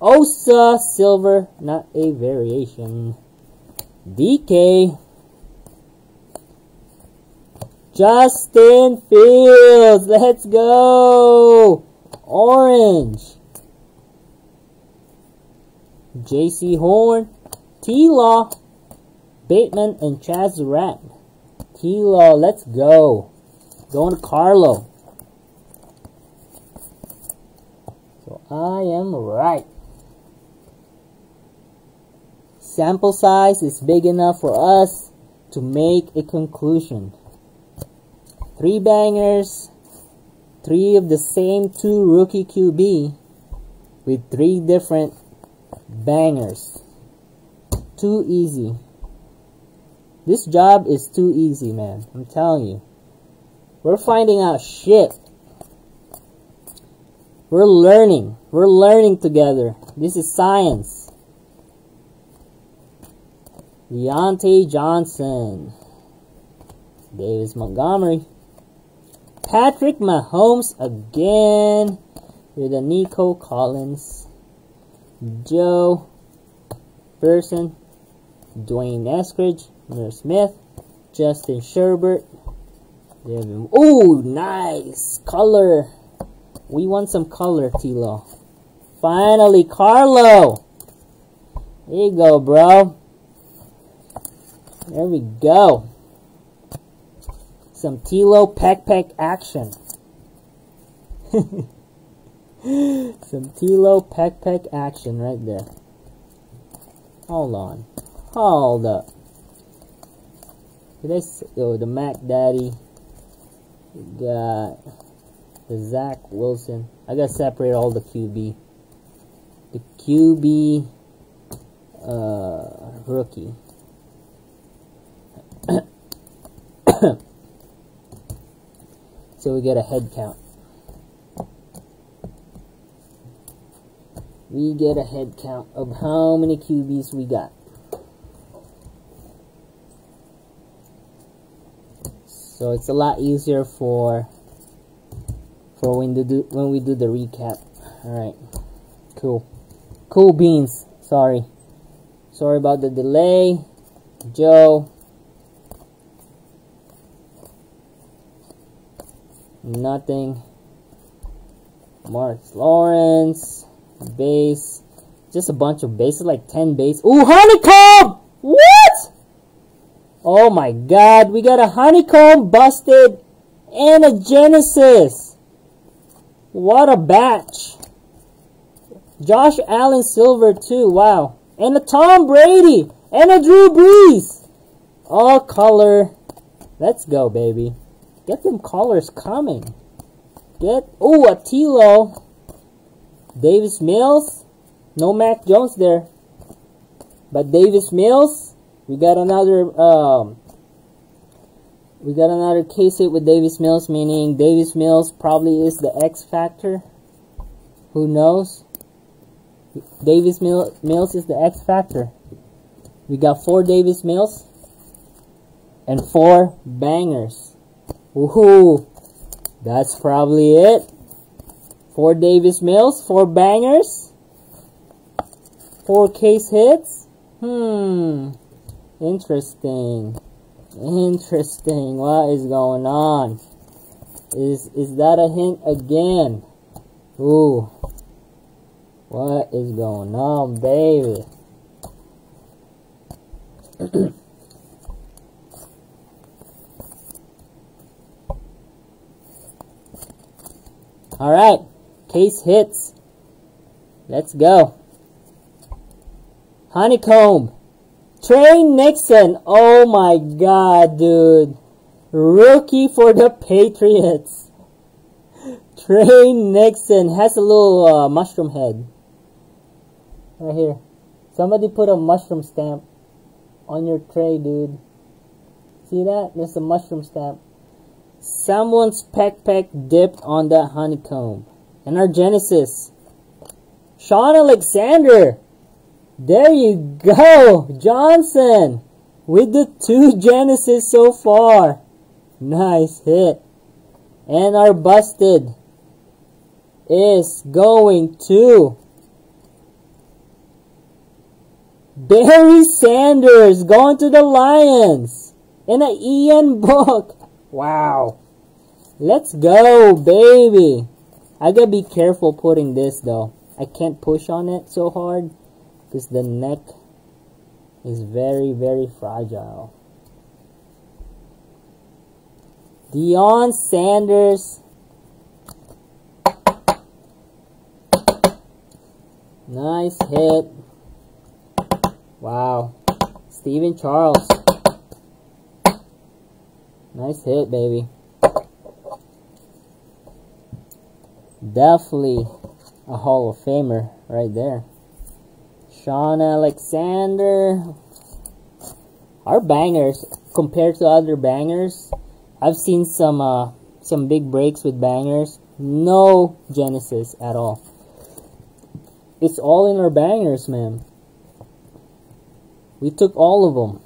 Osa Silver, not a variation. DK. Justin Fields, let's go. Orange. Jaycee Horn. T-Law. Bateman and Chaz Rat. T-Law, let's go. Going to Carlo. So I am right. Sample size is big enough for us to make a conclusion. Three bangers, three of the same two rookie QB with three different bangers. Too easy. This job is too easy, man. I'm telling you. We're finding out shit. We're learning. We're learning together. This is science. Diontae Johnson. Davis Montgomery. Patrick Mahomes again with a Nico Collins. Joe Person. D'Wayne Eskridge. Miller Smith. Justin Sherbert. Oh, nice color. We want some color, Tilo. Finally, Carlo. There you go, bro. There we go. Some Tilo Peck Peck action. Some Tilo Peck Peck action right there. Hold on. Hold up. I say, oh, the Mac Daddy. We got the Zach Wilson. I gotta separate all the QB. The QB uh, rookie. so we get a head count. We get a head count of how many QBs we got. So it's a lot easier for for when do when we do the recap. All right, cool, cool beans. Sorry, sorry about the delay, Joe. Nothing. Mark Lawrence, base, just a bunch of bases, like 10 base. Ooh, honeycomb! What? Oh my god, we got a honeycomb busted and a Genesis. What a batch. Josh Allen Silver too, wow. And a Tom Brady and a Drew Brees. All color. Let's go, baby. Get them callers coming. Get, oh, a Tilo. Davis Mills. No Mac Jones there. But Davis Mills. We got another, um, we got another case hit with Davis Mills, meaning Davis Mills probably is the X factor. Who knows? Davis Mill, Mills is the X factor. We got four Davis Mills and four bangers. Woohoo! That's probably it. Four Davis Mills, four bangers, four case hits. Hmm. Interesting. Interesting. What is going on? Is is that a hint again? Ooh. What is going on, baby? All right, case hits. Let's go. Honeycomb. Tre Nixon. Oh my god, dude. Rookie for the Patriots. Tre Nixon has a little uh, mushroom head. Right here. Somebody put a mushroom stamp on your tray, dude. See that? There's a mushroom stamp. Someone's peck peck dipped on that honeycomb. And our Genesis. Shaun Alexander. There you go. Johnson. With the two Genesis so far. Nice hit. And our busted is going to Barry Sanders going to the Lions in an Ian book. Wow. Let's go, baby. I gotta be careful putting this though. I can't push on it so hard because the neck is very, very fragile. Deion Sanders. Nice hit. Wow. Steven Charles. Nice hit, baby. Definitely a Hall of Famer right there. Shaun Alexander. Our bangers, compared to other bangers, I've seen some uh, some big breaks with bangers. No Genesis at all. It's all in our bangers, man. We took all of them.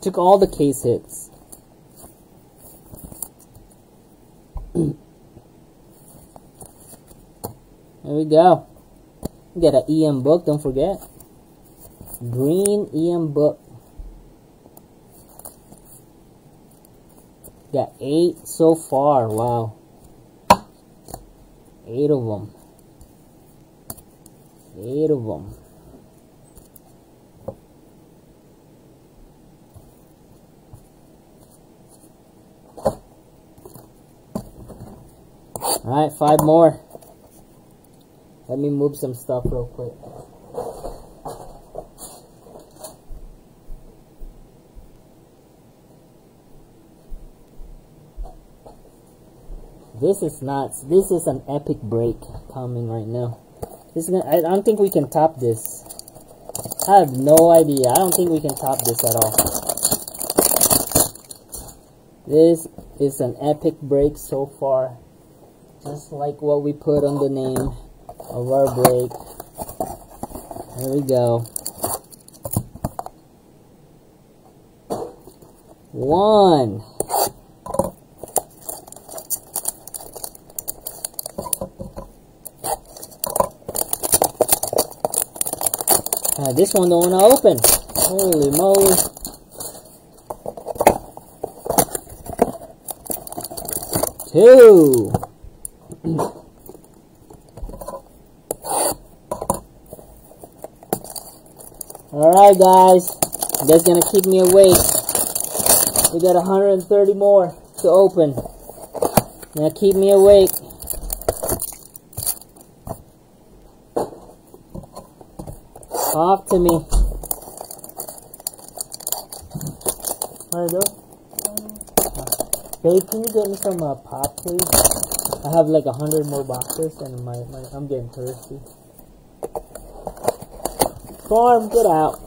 Took all the case hits. There we go. Get an EM book, don't forget. Green EM book. Got eight so far, wow. Eight of them. Eight of them. Alright, five more. Let me move some stuff real quick. This is nuts. This is an epic break coming right now. This is gonna, I don't think we can top this. I have no idea. I don't think we can top this at all. This is an epic break so far. Just like what we put on the name of our break. There we go. One. Uh, this one don't want to open. Holy moly. Two. Alright guys, that's gonna keep me awake. We got 130 more to open. Now keep me awake. Talk to me. Alright, go. Babe, can you get me some uh, pop, please? I have like a hundred more boxes, and my, my I'm getting thirsty. Farm, get out.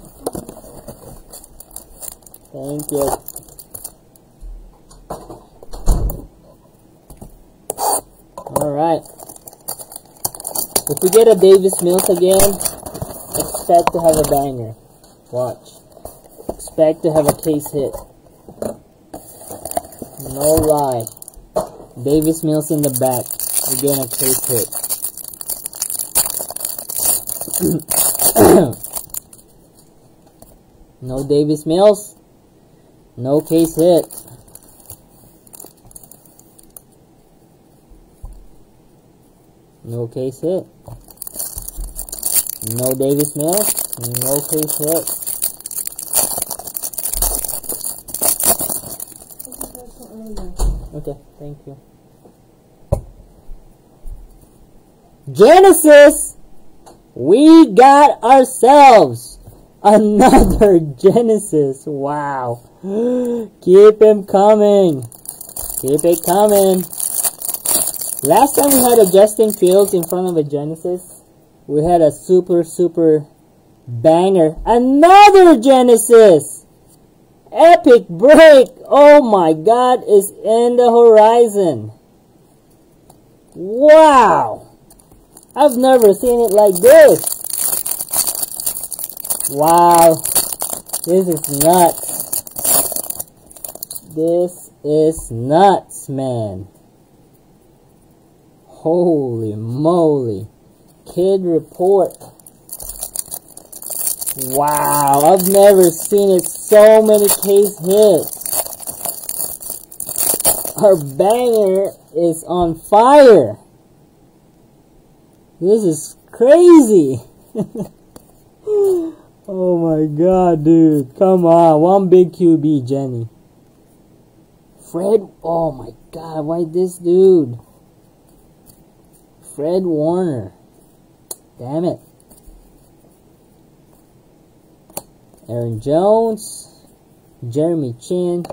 Thank you. Alright. If we get a Davis Mills again, expect to have a banger. Watch. Expect to have a case hit. No lie. Davis Mills in the back. We're getting a case hit. no Davis Mills. No case hit. No case hit. No Davis Mills. No case hit. Okay, thank you. Genesis! We got ourselves another Genesis. Wow. Keep him coming. Keep it coming. Last time we had a Justin Fields in front of a Genesis, we had a super, super banger. Another Genesis! Epic break! Oh my god, is in the horizon. Wow! I've never seen it like this. Wow. This is nuts. This is nuts, man. Holy moly. Kid report. Wow, I've never seen it so many case hits. Our banger is on fire. This is crazy. oh my god, dude. Come on. One big QB, Jenny. Fred. Oh my god. Why this dude? Fred Warner. Damn it. Aaron Jones. Jeremy Chinn,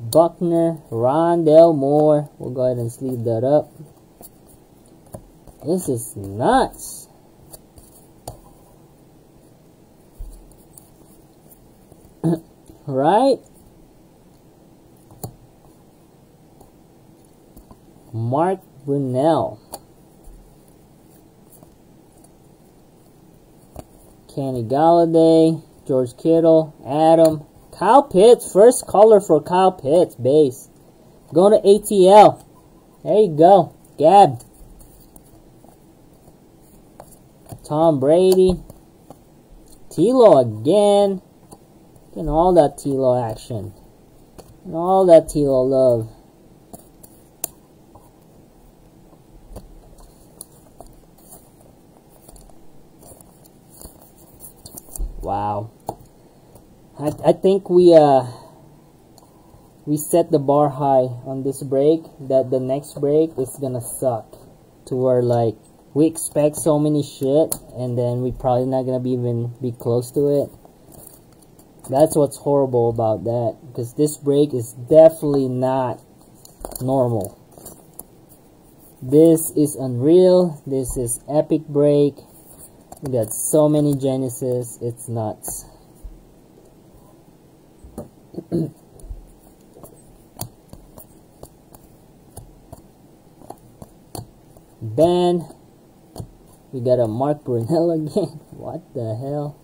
Buckner. Rondale Moore. We'll go ahead and sleeve that up. This is nuts. right? Mark Brunell. Kenny Golladay, George Kittle, Adam, Kyle Pitts, first color for Kyle Pitts, base. Going to ATL. There you go. Gab. Tom Brady. Tilo again. And all that Tilo action. And all that Tilo love. Wow. I, I think we uh we set the bar high on this break that the next break is gonna suck to where like we expect so many shit and then we probably not gonna be even be close to it that's what's horrible about that because this break is definitely not normal. This is unreal. This is epic break. We got so many Genesis. It's nuts. Ben. We got a Mark Brunell again. what the hell?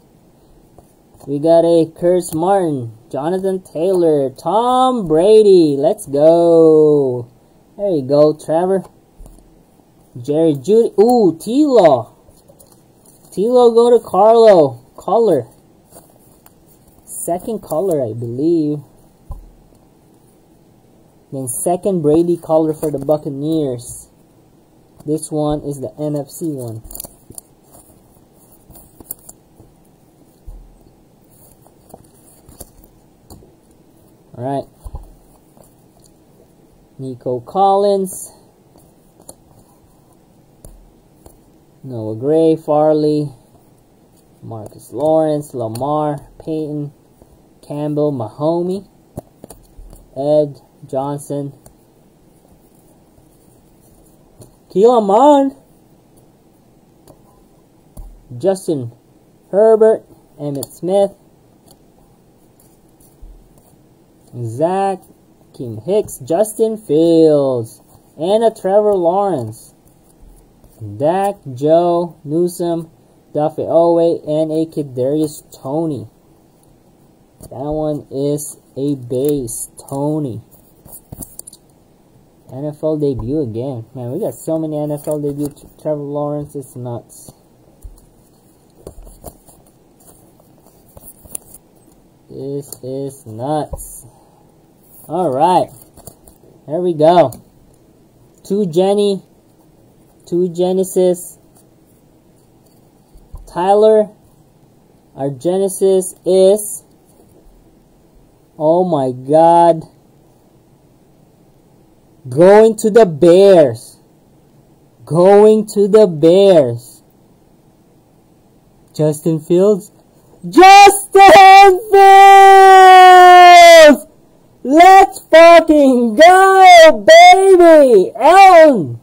We got a Curtis Martin, Jonathan Taylor, Tom Brady. Let's go. There you go, Trevor. Jerry Jeudy. Ooh, T-Law. T-Law go to Carlo. Color. Second color, I believe. Then second Brady color for the Buccaneers. This one is the NFC one. Alright. Nico Collins. Noah Gray, Farley, Marcus Lawrence, Lamar, Peyton, Campbell, Mahomey, Ed, Johnson, Kellen Mond, Justin Herbert, Emmitt Smith, Zach, Kim Hicks, Justin Fields, and a Trevor Lawrence, Dak, Joe, Newsome, Duffy Owe, and a Kadarius Toney. That one is a base, Toney. NFL debut again. Man, we got so many NFL debut. Trevor Lawrence, it's nuts. This is nuts. Alright. There we go. Two Jenny. Two Genesis. Tyler. Our Genesis is. Oh my god. Going to the Bears. Going to the Bears. Justin Fields. Justin Fields! Let's fucking go, baby! Elm!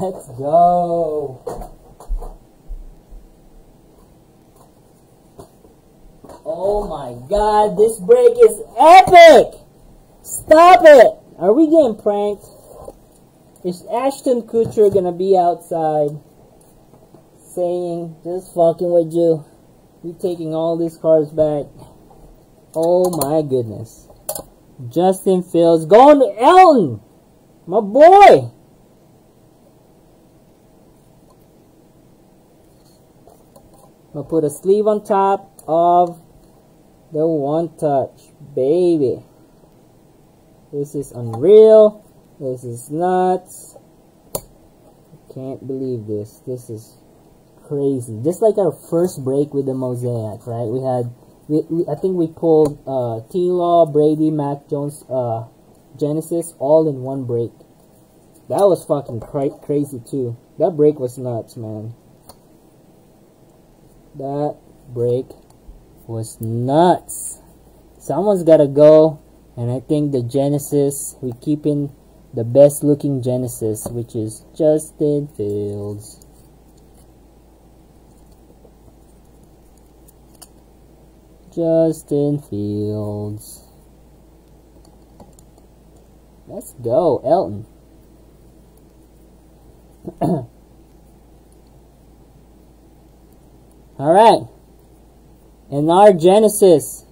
Let's go. Oh my god, this break is epic! Stop it! Are we getting pranked? Is Ashton Kutcher gonna be outside saying, just fucking with you? We taking all these cards back. Oh my goodness. Justin Fields going to Elton! My boy! I'll put a sleeve on top of the one touch. Baby. This is unreal. This is nuts. Can't believe this. This is crazy. Just like our first break with the mosaic, right? We had, we, we I think we pulled uh, T Law, Brady, Mac Jones, uh, Genesis all in one break. That was fucking cra crazy too. That break was nuts, man. That break was nuts. Someone's gotta go, and I think the Genesis, We're keeping the best looking Genesis, which is Justin Fields. Justin Fields. Let's go, Elton. All right. In our Genesis.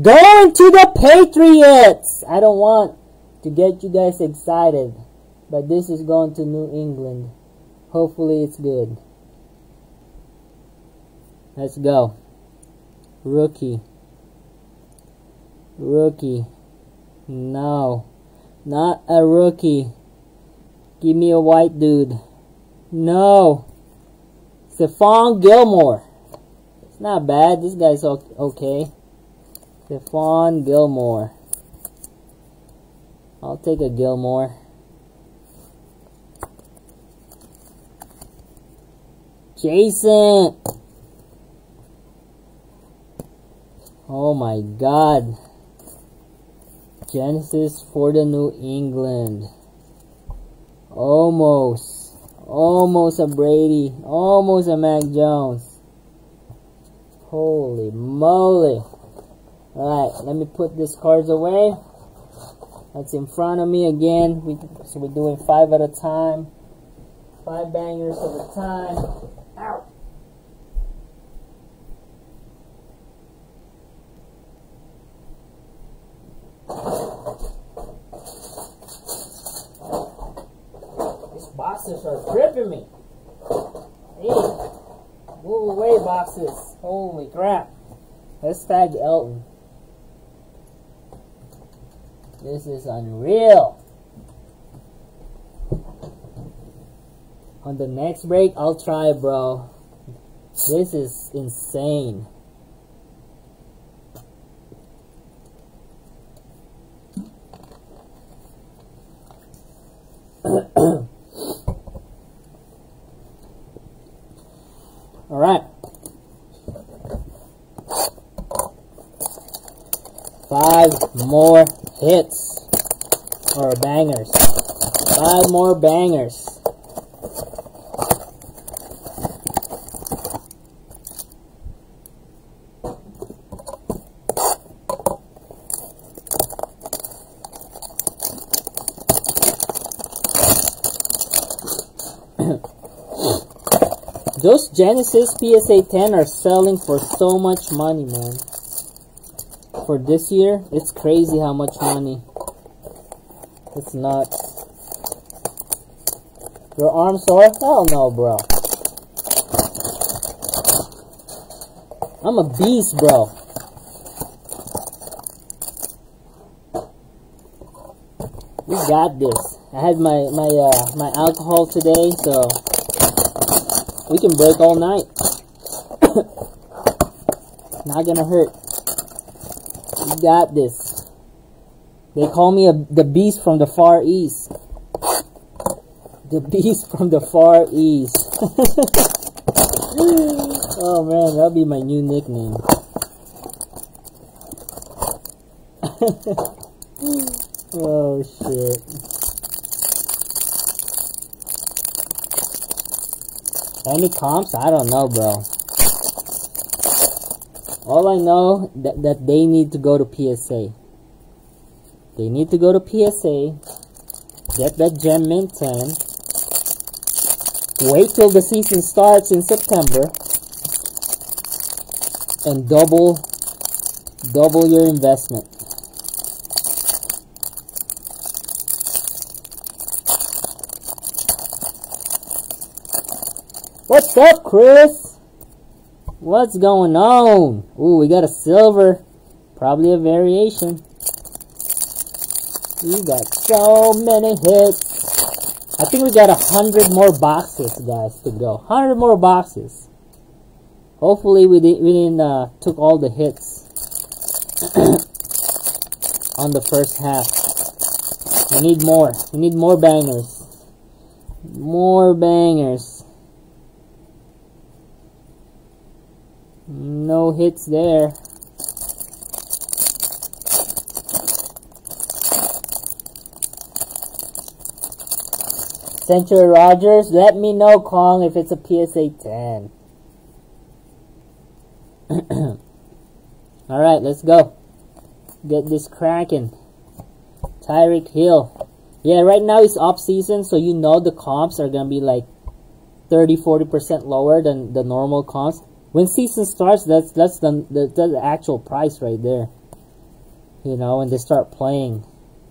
Going to the Patriots! I don't want to get you guys excited, but this is going to New England. Hopefully it's good. Let's go. Rookie. Rookie. No. Not a rookie. Give me a white dude. No. Stephon Gilmore. It's not bad. This guy's okay. Stephon Gilmore. I'll take a Gilmore. Jason. Oh my god. Genesis for the New England. Almost. Almost a Brady. Almost a Mac Jones. Holy moly. Alright, let me put these cards away. That's in front of me again. We, so we're doing five at a time. Five bangers at a time. Ow. These boxes are gripping me. Hey, move away, boxes. Holy crap. Let's tag Elton. This is unreal. On the next break, I'll try, bro. This is insane. All right. Five more hits or bangers. Five more bangers. Those Genesis PSA 10 are selling for so much money, man. For this year, it's crazy how much money. It's nuts. Your arm sore? Hell no, bro. I'm a beast, bro. We got this. I had my my uh, my alcohol today, so we can break all night. Not gonna hurt. We got this. They call me a, the beast from the far east. The beast from the far east. oh man, that'll be my new nickname. oh shit. Any comps? I don't know, bro. All I know that that they need to go to PSA. They need to go to PSA. Get that gem mint 10. Wait till the season starts in September. And double double your investment. What's up, Chris? What's going on? Ooh, we got a silver. Probably a variation. We got so many hits. I think we got a hundred more boxes, guys, to go. Hundred more boxes. Hopefully, we didn't we didn't uh, took all the hits on the first half. We need more. We need more bangers. More bangers. No hits there. Century Rogers, let me know, Kong, if it's a PSA 10. Alright, let's go. Get this cracking. Tyreek Hill. Yeah, right now it's off season, so you know the comps are going to be like 30-40% lower than the normal comps. When season starts, that's that's the, the, the actual price right there. You know, when they start playing.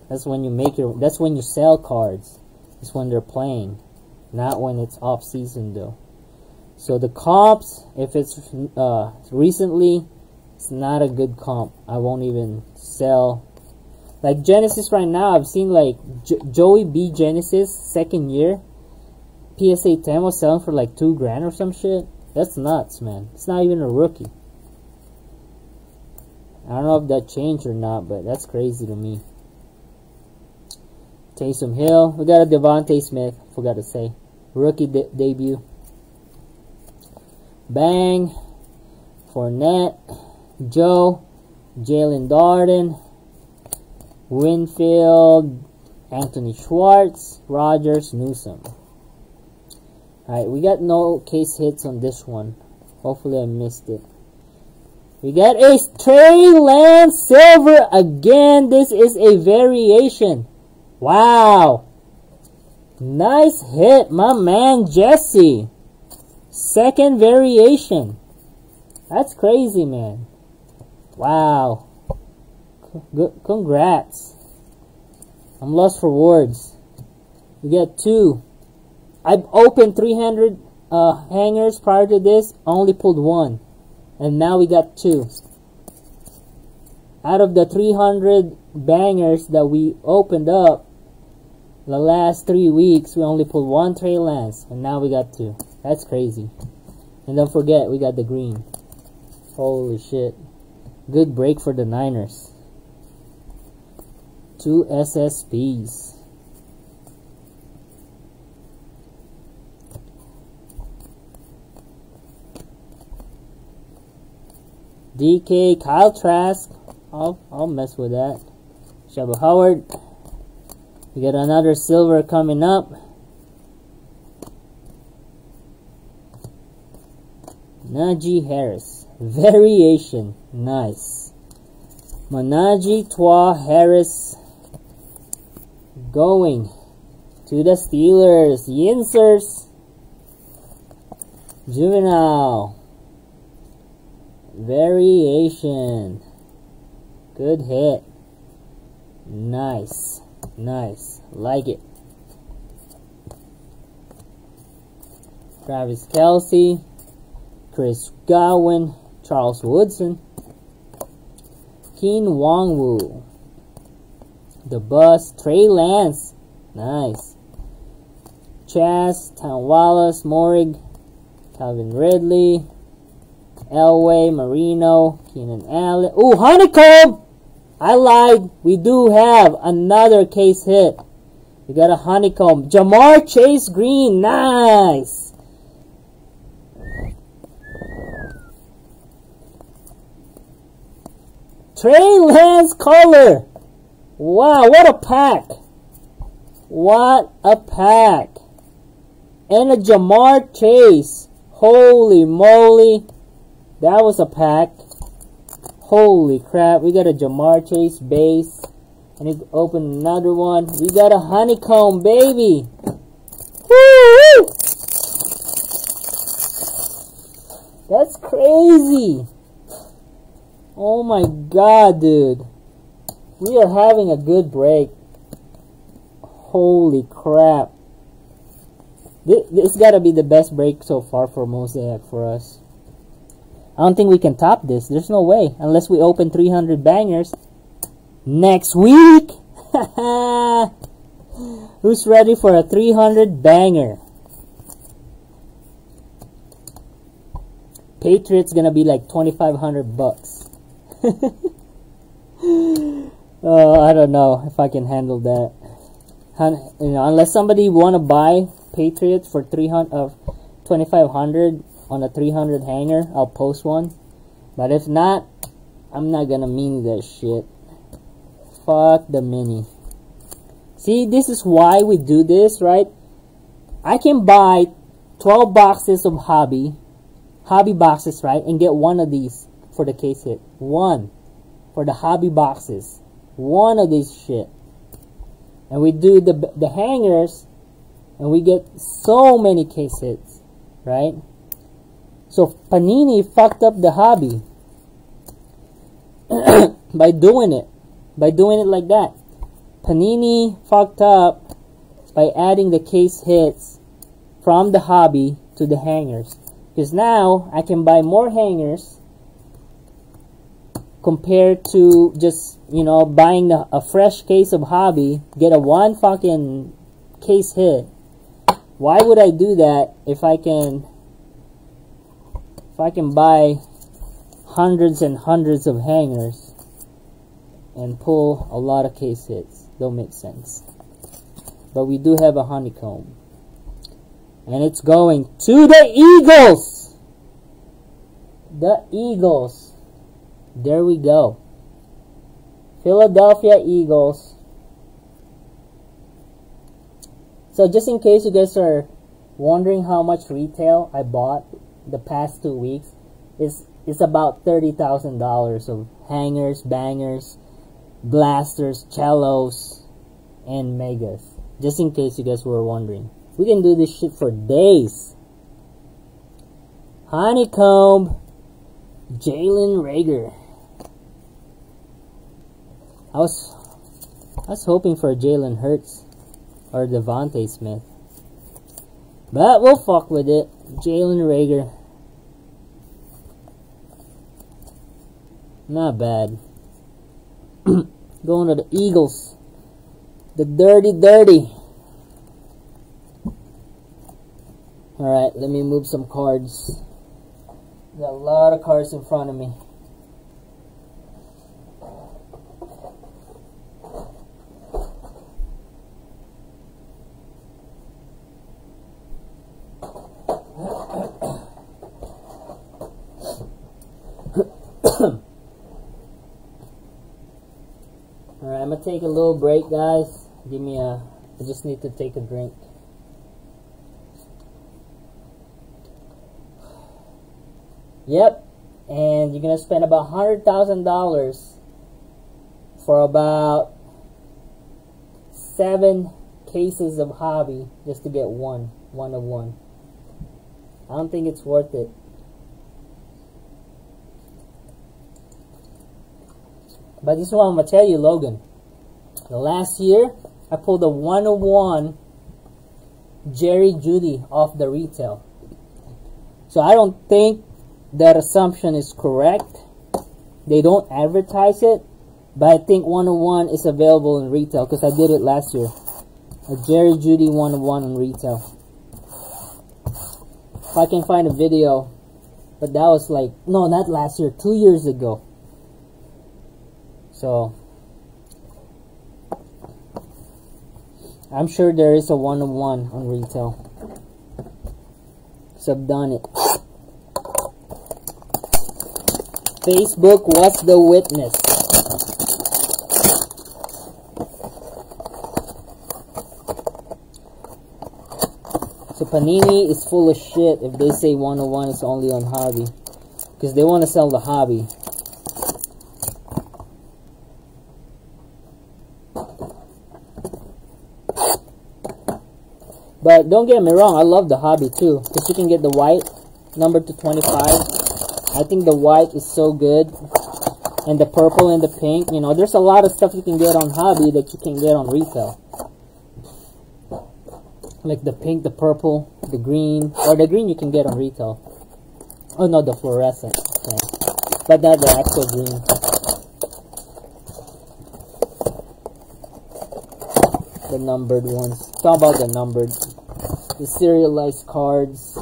That's when you make your, that's when you sell cards. It's when they're playing. Not when it's off season though. So the comps, if it's uh, recently, it's not a good comp. I won't even sell. Like Genesis right now, I've seen like J Joey B Genesis second year. PSA 10 was selling for like two grand or some shit. That's nuts, man. It's not even a rookie. I don't know if that changed or not, but that's crazy to me. Taysom Hill. We got a DeVonta Smith. Forgot to say. Rookie de debut. Bang. Fournette. Joe. Jaelon Darden, Winfield, Anthony Schwartz, Rogers, Newsome. Alright, we got no case hits on this one. Hopefully I missed it. We got a Trey Lance Silver again. This is a variation. Wow. Nice hit, my man Jesse. Second variation. That's crazy, man. Wow. C congrats. I'm lost for words. We got two. I've opened 300 uh, hangers prior to this. only pulled one. And now we got two. Out of the 300 bangers that we opened up the last three weeks, we only pulled one Trey Lance. And now we got two. That's crazy. And don't forget, we got the green. Holy shit. Good break for the Niners two SSPs. DK Kyle Trask. I'll I'll mess with that. Chuba Hubbard. We got another silver coming up. Najee Harris. Variation. Nice. Manaji Twa Harris going to the Steelers. Yinsers. Juvenile. Variation. Good hit. Nice. Nice. Like it. Travis Kelce, Chris Godwin. Charles Woodson. Kene Nwangwu. The Bus, Trey Lance, nice. Chaz, Tom Wallace, Morig, Calvin Ridley, Elway, Marino, Keenan Allen. Ooh, Honeycomb! I lied. We do have another case hit. We got a honeycomb. Ja'Marr Chase Green. Nice. Trey Lance Color. Wow, what a pack! What a pack! And a Ja'Marr Chase. Holy moly. That was a pack. Holy crap. We got a Ja'Marr Chase base. And to open another one. We got a honeycomb, baby. Woo! That's crazy. Oh my god, dude. We are having a good break. Holy crap. This, this got to be the best break so far for Mosaic for us. I don't think we can top this. There's no way. Unless we open 300 bangers next week. Who's ready for a 300 banger? Patriots gonna be like 2500 bucks. Uh, I don't know if I can handle that. You know, unless somebody want to buy Patriots for 300 of uh, 2500 on a 300 hanger, I'll post one. But if not, I'm not gonna mini that shit. Fuck the mini. See, this is why we do this, right? I can buy 12 boxes of hobby, hobby boxes, right? And get one of these for the case hit. One for the hobby boxes one of these shit. And we do the, the hangers, and we get so many case hits, right? So Panini fucked up the hobby by doing it, by doing it like that. Panini fucked up by adding the case hits from the hobby to the hangers. Because now I can buy more hangers compared to just you know buying a, a, fresh case of hobby get a one fucking case hit why would I do that if I can if I can buy hundreds and hundreds of hangers and pull a lot of case hits don't make sense but we do have a honeycomb and it's going to the Eagles the Eagles there we go. Philadelphia Eagles. So just in case you guys are wondering how much retail I bought the past two weeks, it's, it's about $30,000 of hangers, bangers, blasters, cellos, and megas. Just in case you guys were wondering. We can do this shit for days. Honeycomb, Jalen Reagor. I was, I was hoping for Jalen Hurts or DeVonta Smith, but we'll fuck with it. Jalen Reagor. not bad. Going to the Eagles, the dirty, dirty. Alright, let me move some cards. Got a lot of cards in front of me. Alright, I'm gonna take a little break, guys. Give me a. I just need to take a drink. Yep, and you're gonna spend about hundred thousand dollars for about seven cases of hobby just to get one, one of one. I don't think it's worth it. But this is what I'm gonna tell you, Logan. The last year, I pulled a one-on-one Jerry Jeudy off the retail. So I don't think that assumption is correct. They don't advertise it, but I think 101 is available in retail because I did it last year. A Jerry Jeudy 101 in retail. If I can find a video, but that was like, no, not last year, two years ago. So, I'm sure there is a 101 on retail. So I've done it. Facebook was the witness. So Panini is full of shit if they say 101 is only on hobby. Because they want to sell the hobby. But don't get me wrong, I love the hobby too. Because you can get the white, number to 25. I think the white is so good. And the purple and the pink. You know, there's a lot of stuff you can get on hobby that you can get on retail. Like the pink, the purple, the green. Or the green you can get on retail. Oh no, the fluorescent. But not the actual green. The numbered ones. Talk about the numbered. The serialized cards.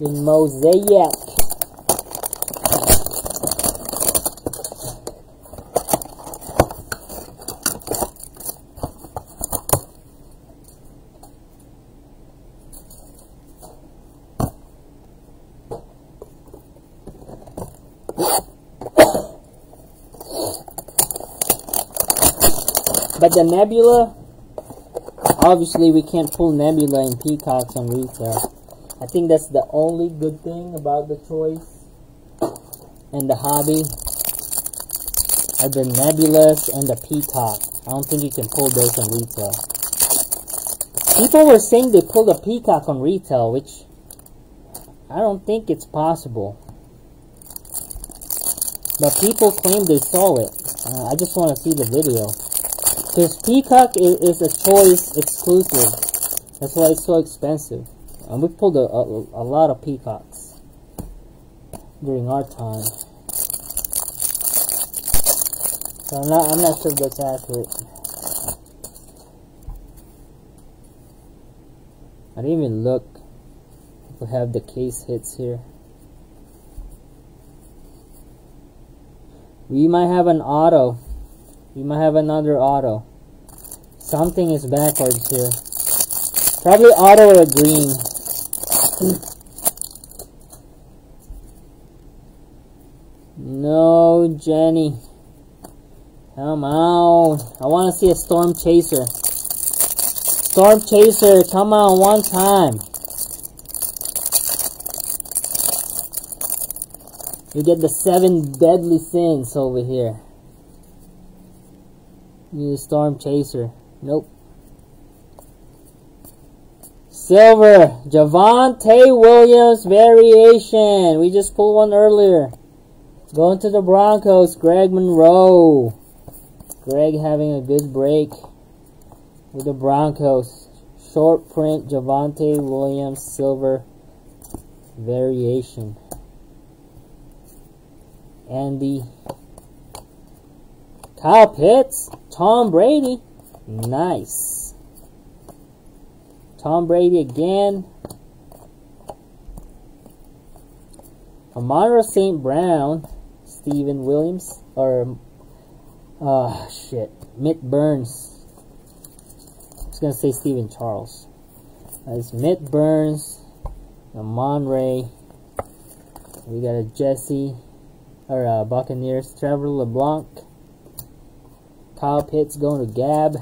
In mosaic. But the Nebula, obviously we can't pull Nebula and Peacocks on retail. I think that's the only good thing about the choice and the hobby are the Nebulas and the Peacock. I don't think you can pull those on retail. People were saying they pulled a Peacock on retail, which I don't think it's possible. But people claim they saw it. Uh, I just want to see the video. Because Peacock is, is a choice exclusive. That's why it's so expensive. And we pulled a, a, a lot of peacocks during our time. So I'm not I'm not sure if that's accurate. I didn't even look if we have the case hits here. We might have an auto. We might have another auto. Something is backwards here. Probably auto or green. No, Jenny. Come on. I want to see a Storm Chaser. Storm Chaser, come on one time. You get the seven deadly sins over here. Need a Storm Chaser. Nope. Silver, Javonte Williams variation. We just pulled one earlier. Going to the Broncos, Greg Monroe. Greg having a good break with the Broncos. Short print, Javonte Williams, silver variation. Andy. Kyle Pitts, Tom Brady. Nice. Tom Brady again. Amon-Ra St. Brown, Stephen Williams, or, uh, shit, Mitt Burns. I was gonna say Stephen Charles. That's Mitt Burns, Amon-Ra. We got a Jesse, or uh, Buccaneers, Trevor LeBlanc. Kyle Pitts going to Gab.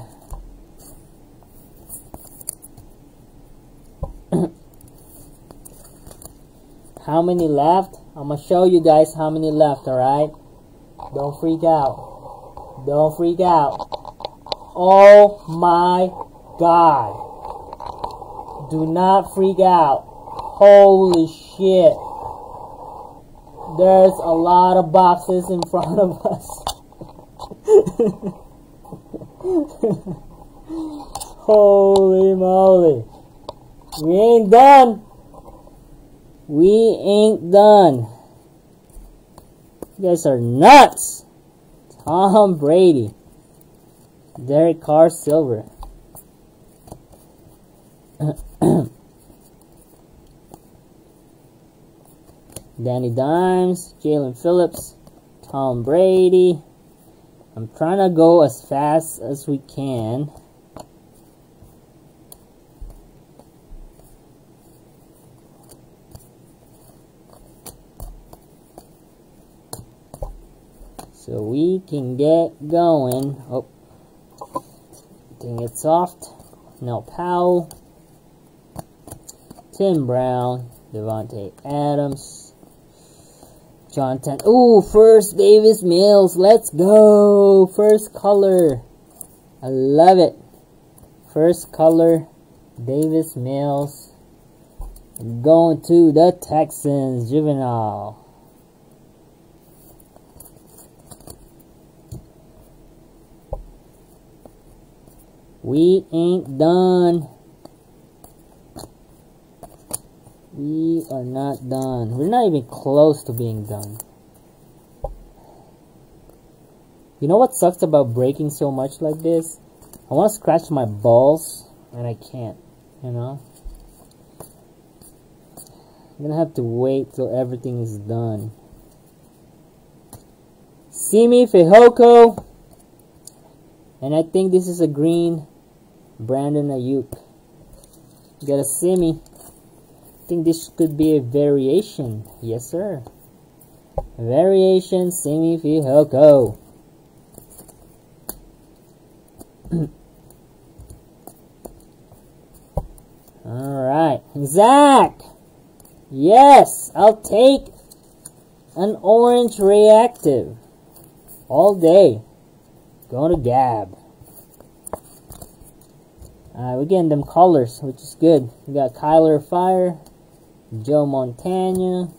how many left? I'm gonna show you guys how many left, alright? Don't freak out. Don't freak out. Oh my god. Do not freak out. Holy shit. There's a lot of boxes in front of us. Holy moly. We ain't done. We ain't done. You guys are nuts. Tom Brady. Derek Carr Silver. Danny Dimes, Jaelan Phillips, Tom Brady. I'm trying to go as fast as we can. So we can get going. Oh, dang it soft. No Powell. Tim Brown. Davante Adams. Jonathan. Ooh, first Davis Mills. Let's go. First color. I love it. First color. Davis Mills. Going to the Texans. Juvenile. We ain't done. We are not done. We're not even close to being done. You know what sucks about breaking so much like this? I want to scratch my balls, and I can't, you know? I'm gonna have to wait till everything is done. Simi Fehoko. And I think this is a green Brandon Aiyuk. Got a semi. Think this could be a variation. Yes, sir. Variation Simi Fehoko. Alright. Zach! Yes! I'll take an orange reactive. All day. Going to Gab. Uh, we're getting them colors, which is good. We got Kyler Fire, Joe Montana,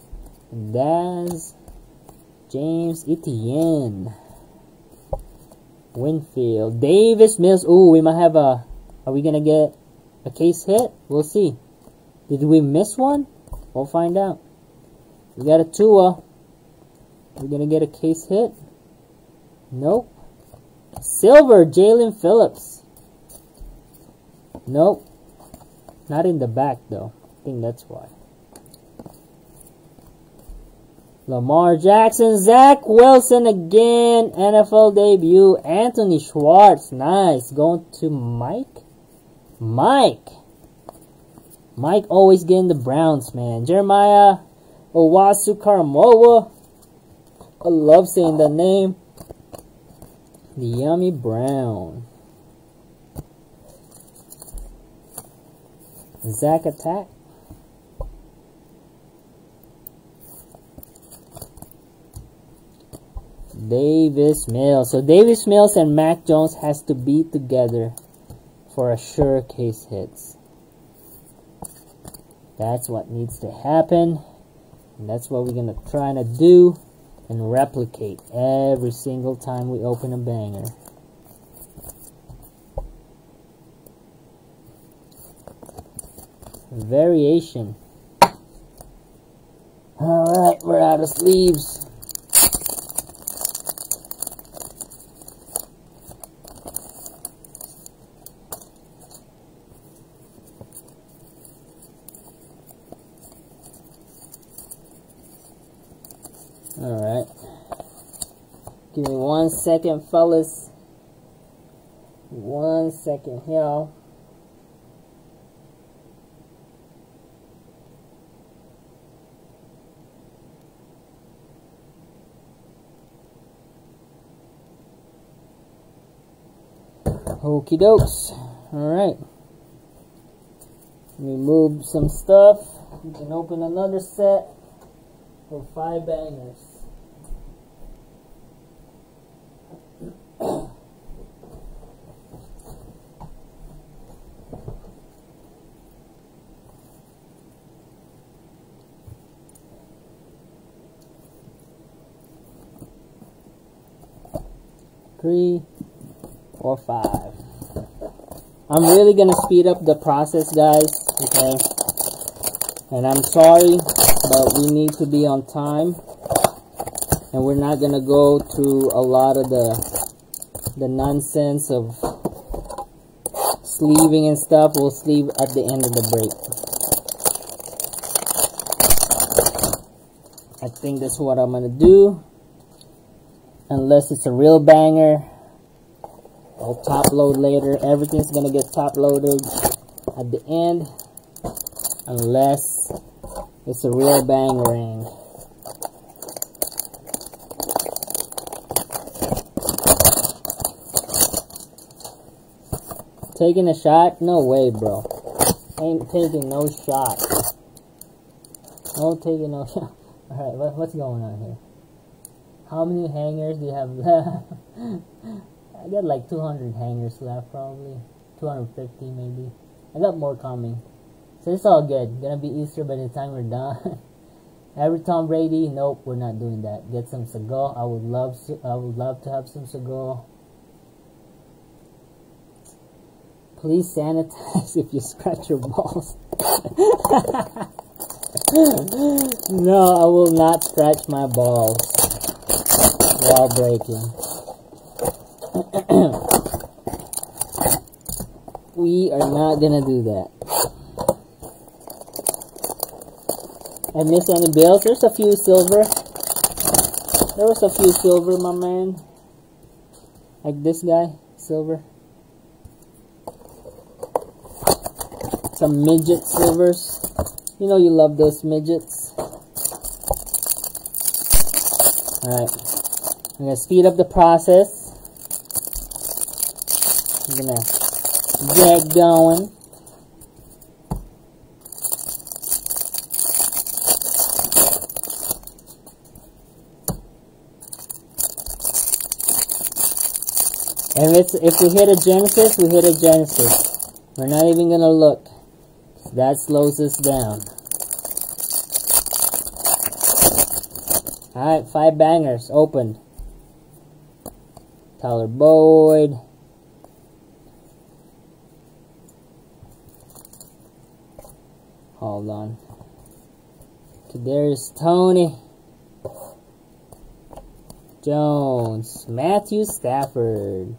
Daz, James Etienne, Winfield, Davis Mills. Ooh, we might have a. Are we gonna get a case hit? We'll see. Did we miss one? We'll find out. We got a Tua. Uh, We're gonna get a case hit. Nope. Silver, Jaelan Phillips. Nope. Not in the back though. I think that's why. Lamar Jackson, Zach Wilson again, NFL debut. Anthony Schwartz, nice. Going to Mike. Mike. Mike always getting the Browns, man. Jeremiah Owusu Koramoah. I love saying the name. The Yummy Brown. Zach Attack. Davis Mills. So Davis Mills and Mac Jones has to be together for a sure case hits. That's what needs to happen. And that's what we're going to try to do and replicate every single time we open a banger. Variation. Alright, we're out of sleeves. Alright. Give me one second, fellas. One second here. Okie dokes. Alright. Remove some stuff. We can open another set for five bangers. Three or five. I'm really gonna speed up the process, guys. Okay, and I'm sorry but we need to be on time and we're not gonna go through a lot of the the nonsense of sleeving and stuff we'll sleeve at the end of the break I think that's what I'm gonna do unless it's a real banger I'll top load later everything's gonna get top loaded at the end unless it's a real bang ring. Taking a shot? No way, bro. Ain't taking no shot. No taking no shot. Alright, what's going on here? How many hangers do you have left? I got like 200 hangers left, probably. 250 maybe. I got more coming. So it's all good. Gonna be Easter by the time we're done. Every Tom Brady, nope, we're not doing that. Get some sago. I would love, I would love to have some sago. Please sanitize if you scratch your balls. no, I will not scratch my balls while breaking. we are not gonna do that. I missed any bills. There's a few silver. There was a few silver, my man. Like this guy, silver. Some midget silvers. You know you love those midgets. Alright. I'm gonna speed up the process. I'm gonna get going. And if, if we hit a Genesis, we hit a Genesis. We're not even going to look. That slows us down. Alright, five bangers. Opened. Tyler Boyd. Hold on. There's Toney. Jones. Matthew Stafford.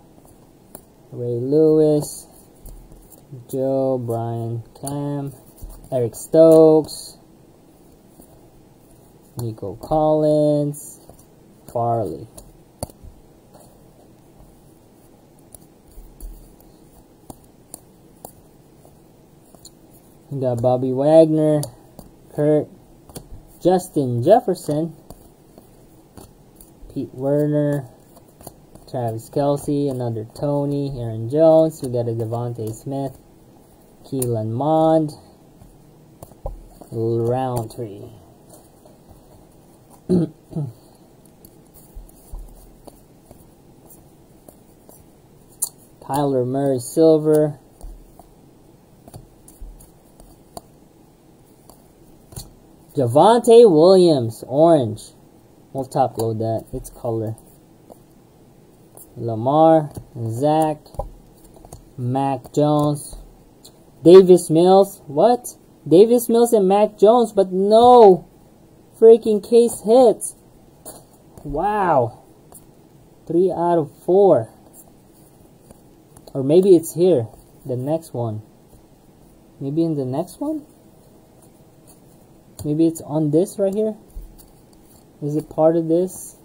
Ray Lewis, Joe, Brian, Cam, Eric Stokes, Nico Collins, Farley. We got Bobby Wagner, Kurt, Justin Jefferson, Pete Werner, Travis Kelce, another Toney, Aaron Jones. We got a DeVonta Smith, Kellen Mond, Rountree. Kyler Murray Silver. Javonte Williams Orange. We'll top load that. It's color. Lamar, Zach, Mac Jones, Davis Mills. What? Davis Mills and Mac Jones, but no freaking case hits. Wow. Three out of four. Or maybe it's here. The next one. Maybe in the next one? Maybe it's on this right here? Is it part of this?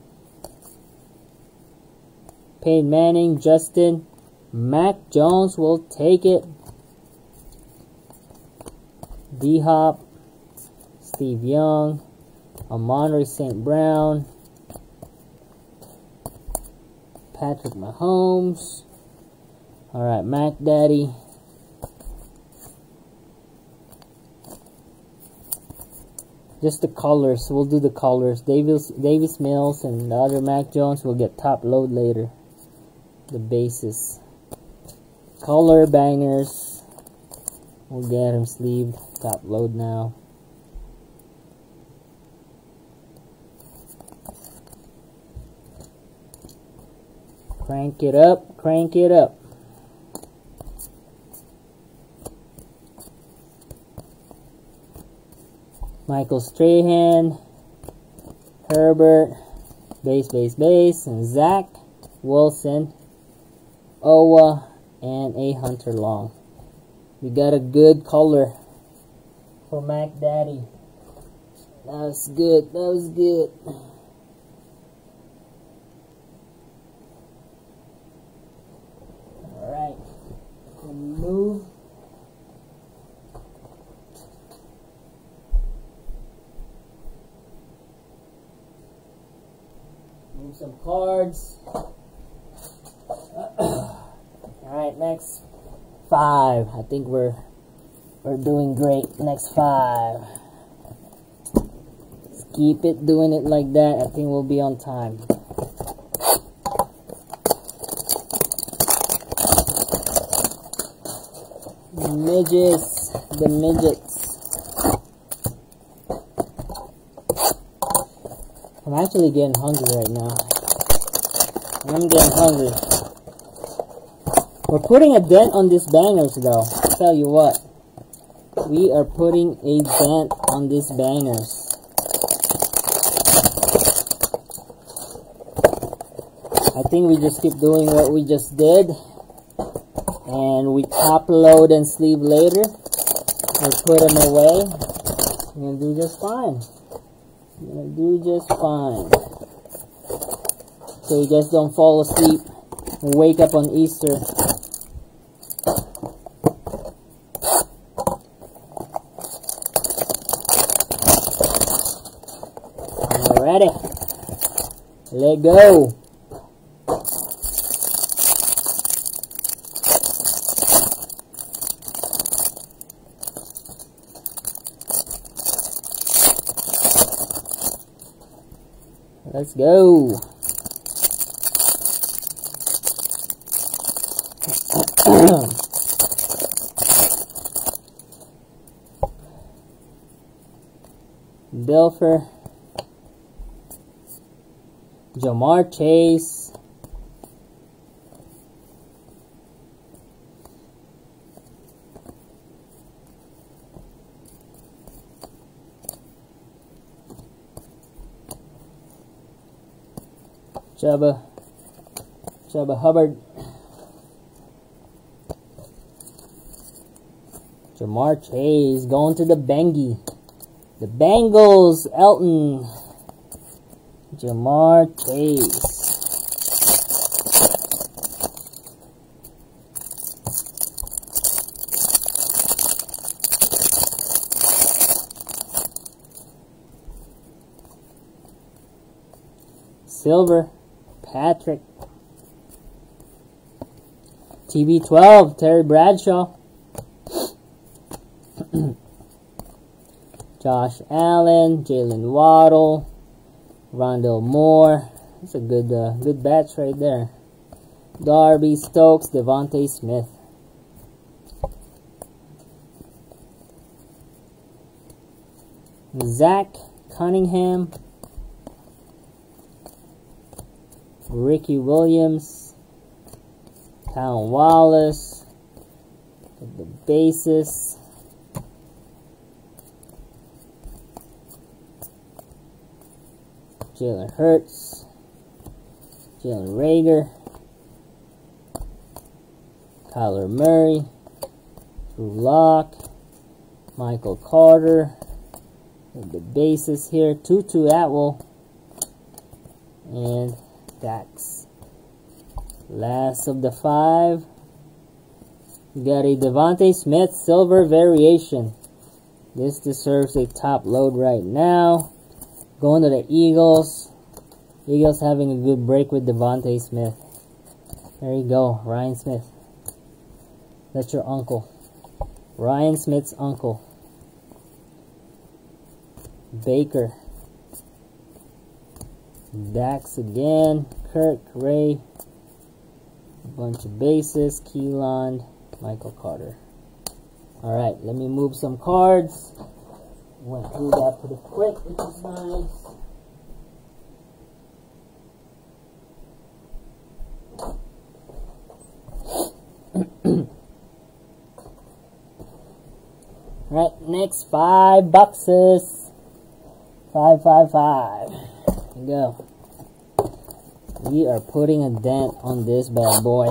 Peyton Manning, Justin, Mac Jones will take it. D Hop, Steve Young, Amon St. Brown, Patrick Mahomes. Alright, Mac Daddy. Just the colors. We'll do the colors. Davis Davis Mills and the other Mac Jones will get top load later. The bases. Color bangers. We'll get him sleeved. Top load now. Crank it up, crank it up. Michael Strahan, Herbert, base, base, base, and Zach Wilson, Owa, and a Hunter Long. We got a good color for Mac Daddy. That was good. That was good. Alright. Move. Some cards. Alright, next five. I think we're we're doing great. Next five. Let's keep it doing it like that. I think we'll be on time. Midgets, the midgets. I'm actually getting hungry right now. I'm getting hungry. We're putting a dent on these bangers though. I'll tell you what. We are putting a dent on these bangers. I think we just keep doing what we just did. And we top load and sleeve later. We put them away. We're gonna do just fine. Gonna do just fine. So you just don't fall asleep and wake up on Easter Alrighty. Let go. Let's go. Belfer. Ja'Marr Chase. Chuba. Chuba Hubbard. Ja'Marr Chase going to the Bengie. The Bengals, Elton. Ja'Marr Chase. Silver, Patrick. TB12, Terry Bradshaw. Josh Allen, Jaylen Waddle, Rondale Moore. That's a good uh, good batch right there. Darby Stokes, DeVonta Smith. Zach Cunningham, Ricky Williams, Town Wallace, the basis. Jalen Hurts, Jalen Reagor, Kyler Murray, Drew Lock, Michael Carter, the bases here, Tutu Atwell, and Dax. Last of the five. We got a DeVonta Smith silver variation. This deserves a top load right now. Going to the Eagles. Eagles having a good break with DeVonta Smith. There you go, Ryan Smith. That's your uncle. Ryan Smith's uncle. Baker. Dax again. Kirk, Ray. Bunch of bases. Kellen, Michael Carter. Alright, let me move some cards. Went through that pretty quick, which is nice. Right, next five boxes. Five, five, five. Here we go. We are putting a dent on this bad boy.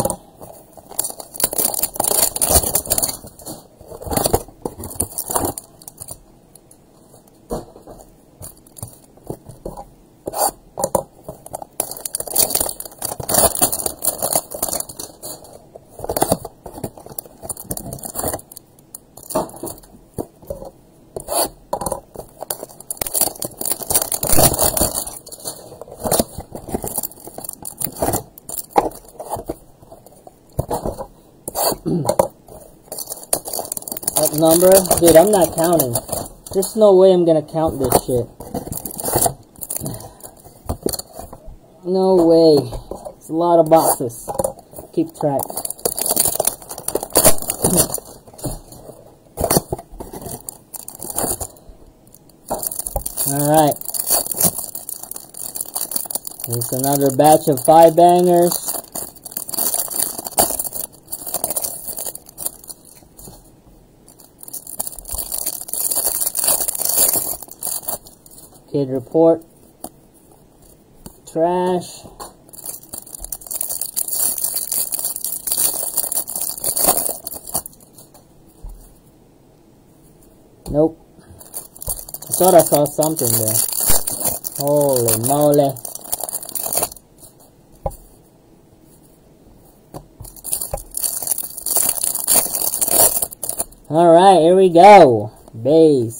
Number, dude, I'm not counting. There's no way I'm gonna count this shit. No way. It's a lot of boxes. Keep track. Alright. Here's another batch of five bangers. Report. Trash. Nope. I thought I saw something there. Holy moly. Alright, here we go. Base.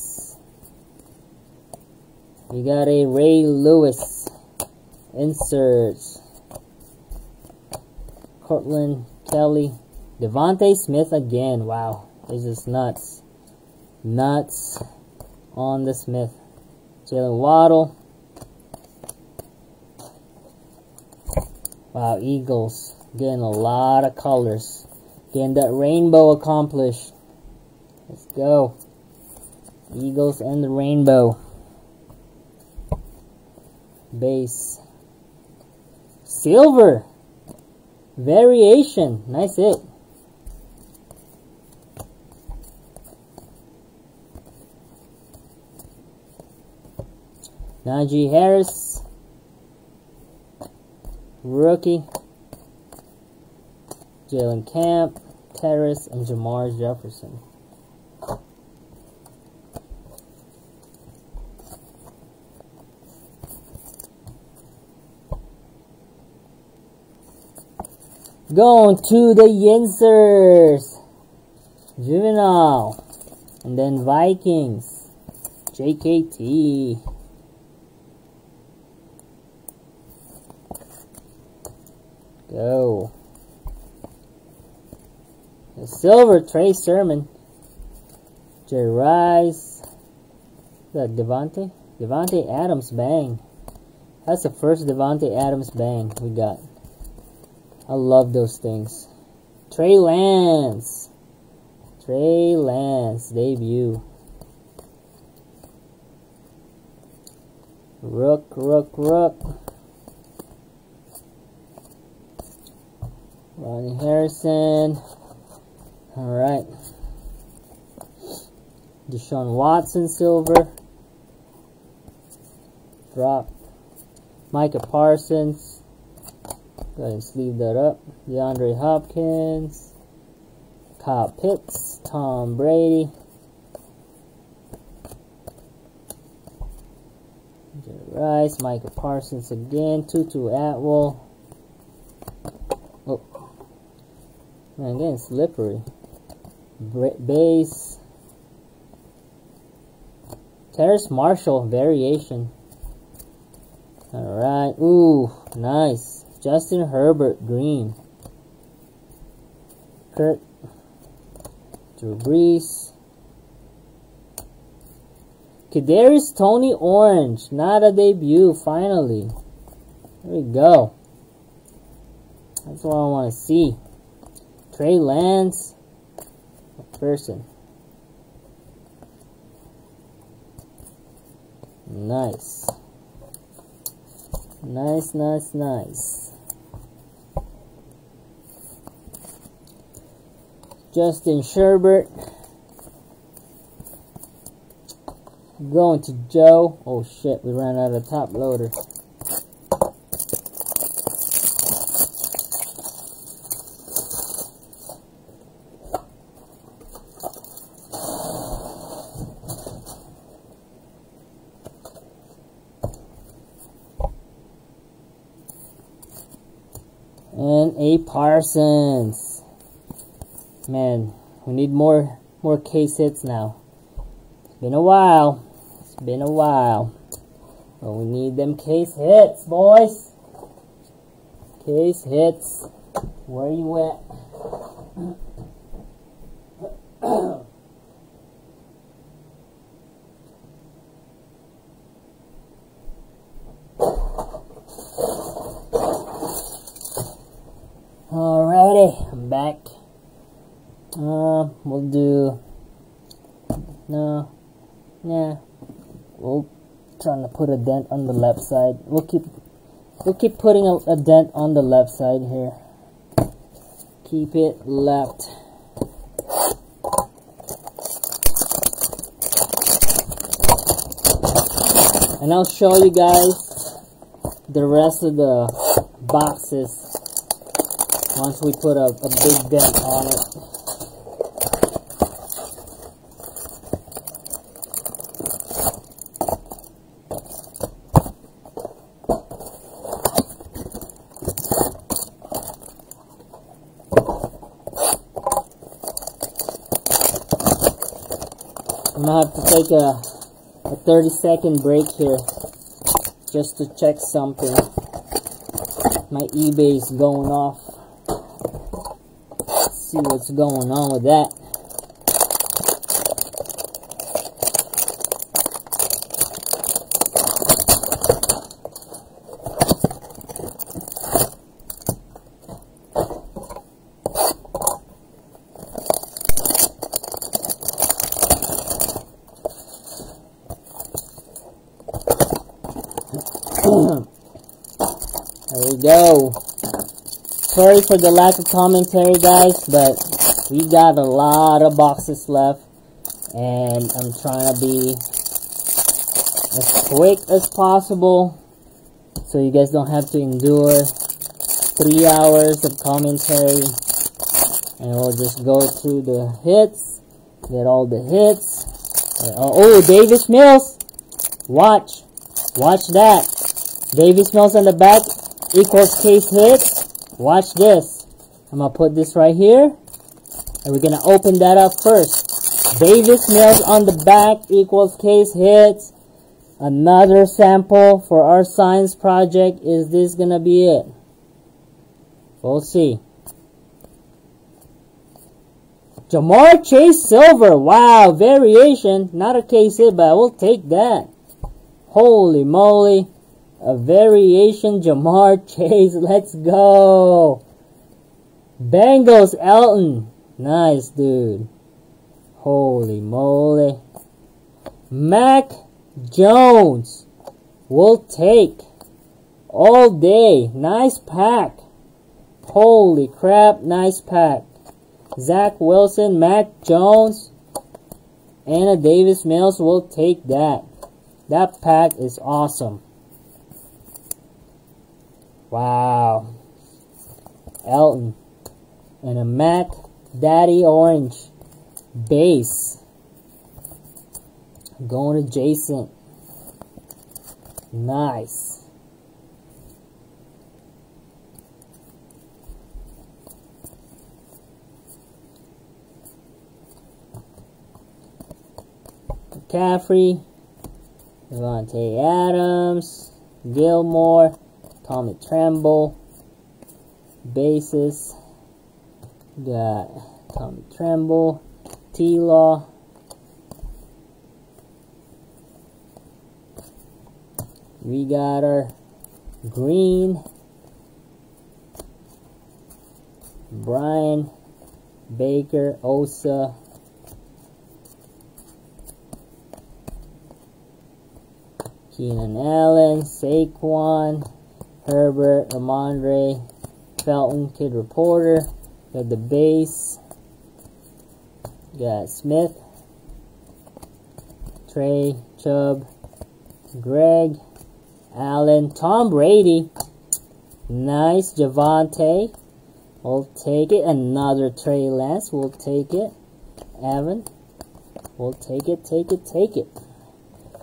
We got a Ray Lewis. Inserts. Cortland Kelly. DeVonta Smith again. Wow. This is nuts. Nuts on the Smith. Jaylen Waddle. Wow, Eagles. Getting a lot of colors. Getting that rainbow accomplished. Let's go. Eagles and the rainbow. Base. Silver. Variation. Nice hit. Najee Harris. Rookie. Jalen Camp, Terrace, and Jamar Jefferson. Going to the Yinsers. Juvenile. And then Vikings. JKT. go. The silver, Trey Sermon. Jerry Rice. That Devante. Davante Adams bang. That's the first Davante Adams bang we got. I love those things. Trey Lance. Trey Lance debut. Rook, rook, rook. Ronnie Harrison. Alright. Deshaun Watson silver. Drop. Micah Parsons. Go ahead and sleeve that up. DeAndre Hopkins. Kyle Pitts. Tom Brady. Jerry Rice. Micah Parsons again. Tutu Atwell. Oh. Man, again, slippery. Base. Terrace Marshall variation. Alright. Ooh, nice. Justin Herbert green. Kurt. Drew Brees. Kadarius Toney Orange. Not a debut, finally. There we go. That's what I want to see. Trey Lance. Person. Nice. Nice, nice, nice. Justin Sherbert. Going to Joe. Oh shit, we ran out of top loader. and A. Parsons. Man, we need more more case hits now. It's been a while. It's been a while. But we need them case hits, boys. Case hits. Where you at? Alrighty, I'm back. Uh, we'll do. No, yeah. We'll trying to put a dent on the left side. We'll keep, we'll keep putting a, a dent on the left side here. Keep it left. And I'll show you guys the rest of the boxes once we put a, a big dent on it. I'm gonna have to take a, a 30 second break here just to check something. My eBay's going off see what's going on with that. there we go sorry for the lack of commentary, guys, but we got a lot of boxes left, and I'm trying to be as quick as possible, so you guys don't have to endure three hours of commentary, and we'll just go through the hits, get all the hits. Uh, oh, Davis Mills! Watch. Watch that. Davis Mills on the back equals case hit. Watch this. I'm going to put this right here. And we're going to open that up first. Davis Mills on the back equals case hits. Another sample for our science project. Is this going to be it? We'll see. Ja'Marr Chase Silver. Wow, variation. Not a case hit, but I will take that. Holy moly. A variation Ja'Marr Chase. Let's go. Bengals Elton. Nice, dude. Holy moly. Mac Jones. We'll take. All day. Nice pack. Holy crap, nice pack. Zach Wilson, Mac Jones, Anna Davis Mills will take that. That pack is awesome. Wow. Elton. And a Mac Daddy Orange base. Going Jason. Nice. McCaffrey, Davante Adams, Gilmore, Tommy Tremble, bases. Got Tommy Tremble, T-Law. We got our Green, Brian, Baker, Osa, Keenan Allen, Saquon, Herbert, Amandre, Felton, Kid Reporter. Got the base. Got Smith, Trey, Chubb, Greg, Allen, Tom Brady. Nice, Javonte. We'll take it. Another Trey Lance. We'll take it. Evan. We'll take it, take it, take it.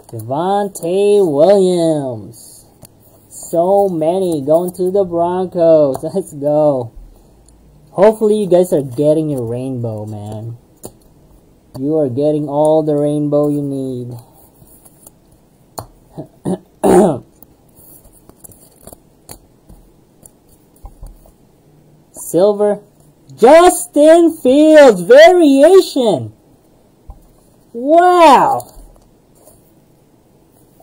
Javonte Williams. So many going to the Broncos. Let's go. Hopefully you guys are getting your rainbow, man. You are getting all the rainbow you need. Silver. Justin Fields. Variation. Wow.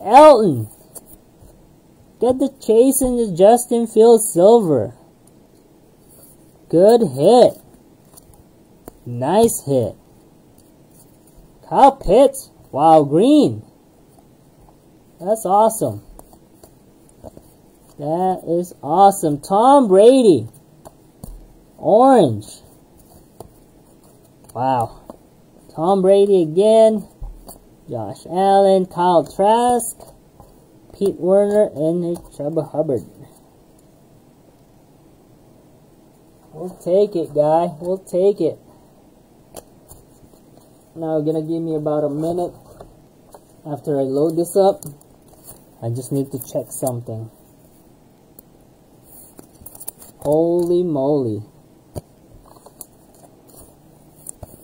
Elgton. Get the chase in the Justin Fields silver. Good hit. Nice hit. Kyle Pitts. Wow, green. That's awesome. That is awesome. Tom Brady. Orange. Wow. Tom Brady again. Josh Allen, Kyle Trask, Pete Werner, and Chuba Hubbard. We'll take it, guy. We'll take it. Now, gonna give me about a minute after I load this up. I just need to check something. Holy moly.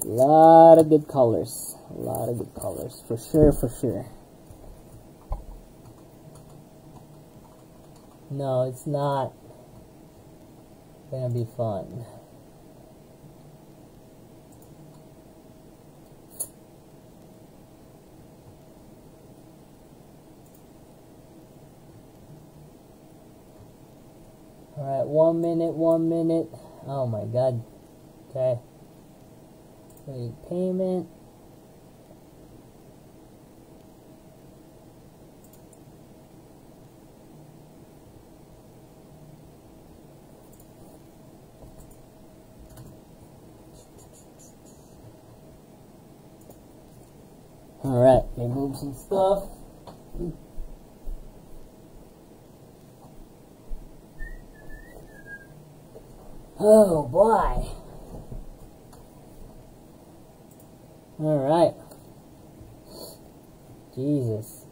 A lot of good colors. A lot of good colors. For sure, for sure. No, it's not gonna be fun. Alright, one minute, one minute. Oh my god. Okay. Wait, payment. Alright, remove some stuff. Oh boy. Alright. Jesus.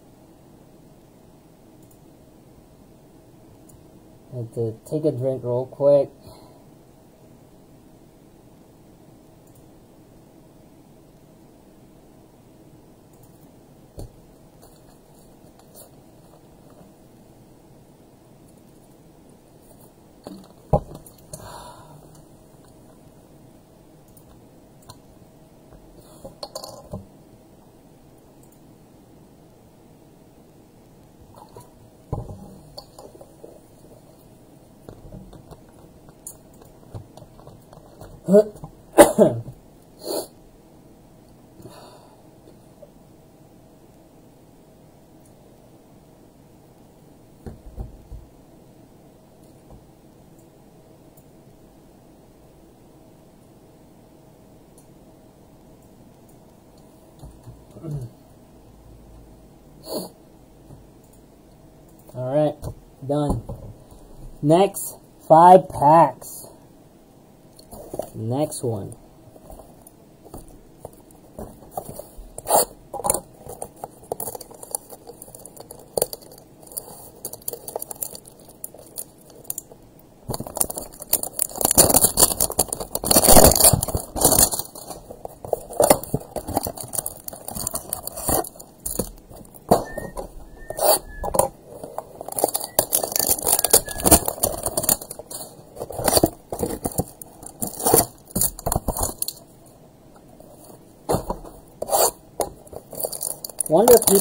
I have to take a drink real quick. Alright, done. Next, five packs. Next one.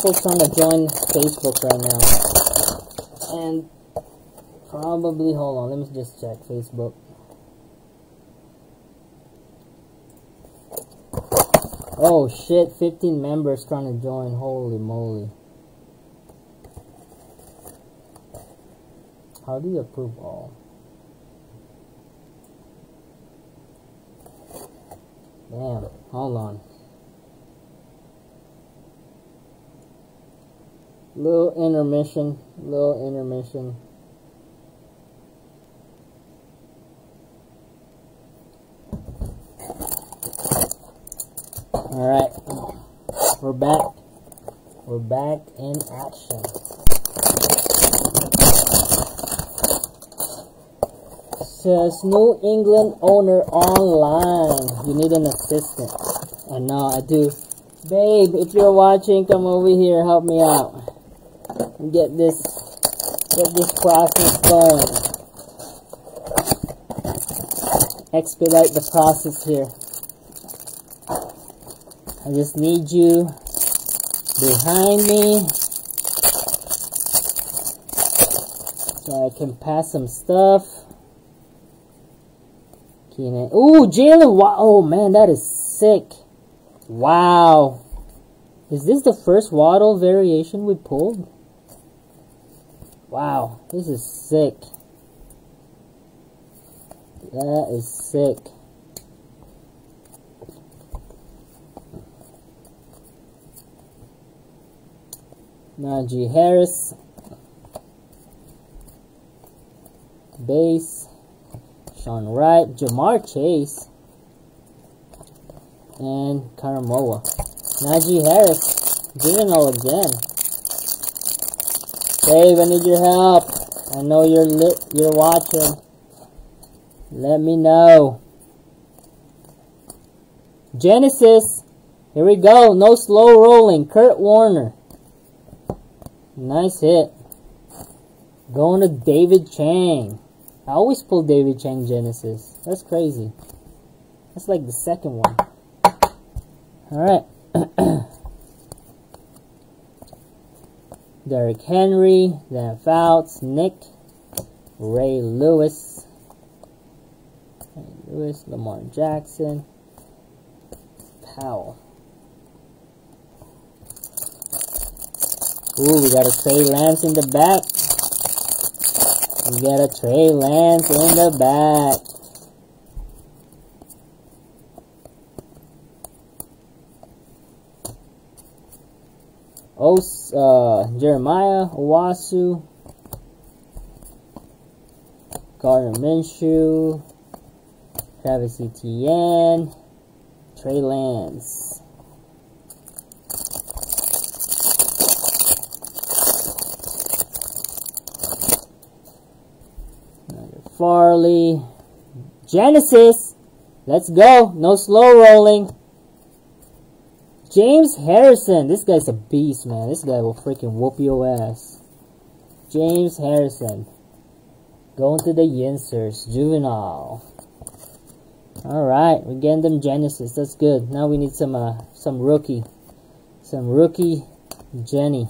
Trying to join Facebook right now. And probably, hold on, let me just check Facebook. Oh shit, 15 members trying to join. Holy moly. How do you approve all? Damn, hold on. Little intermission, little intermission. Alright, we're back. We're back in action. Says New England owner online. You need an assistant. And no, I do. Babe, if you're watching, come over here, help me out get this get this process going. Expedite the process here. I just need you behind me so I can pass some stuff. Ooh, Jalen! Wow, oh man, that is sick. Wow. Is this the first Waddle variation we pulled? Wow, this is sick. That is sick. Najee Harris. Base. Sean Wright. Ja'Marr Chase. And Koramoah. Najee Harris. Juvenile again. Dave, I need your help. I know you're lit, you're watching. Let me know. Genesis. Here we go. No slow rolling. Kurt Warner. Nice hit. Going to David Chang. I always pull David Chang Genesis. That's crazy. That's like the second one. Alright. Derrick Henry, then Fouts, Nick, Ray Lewis, Ray Lewis, Lamar Jackson, Powell. Ooh, we got a Trey Lance in the back. We got a Trey Lance in the back. Oh, Uh, Jeremiah Owusu, Gardner Minshew, Travis Etienne, Trey Lance. Farley. Genesis. Let's go. No slow rolling. James Harrison. This guy's a beast, man. This guy will freaking whoop your ass. James Harrison. Going to the Yinsers. Juvenile. Alright, we're getting them Genesis. That's good. Now we need some uh some rookie. Some rookie Jenny.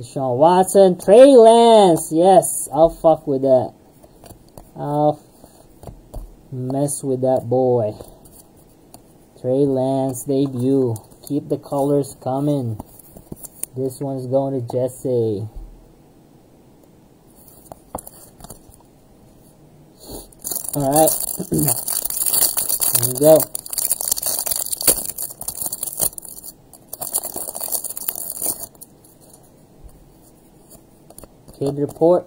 Deshaun Watson. Trey Lance. Yes, I'll fuck with that. I'll mess with that boy. Trey Lance debut. Keep the colors coming. This one's going to Jesse. Alright. Here we go. Kid report.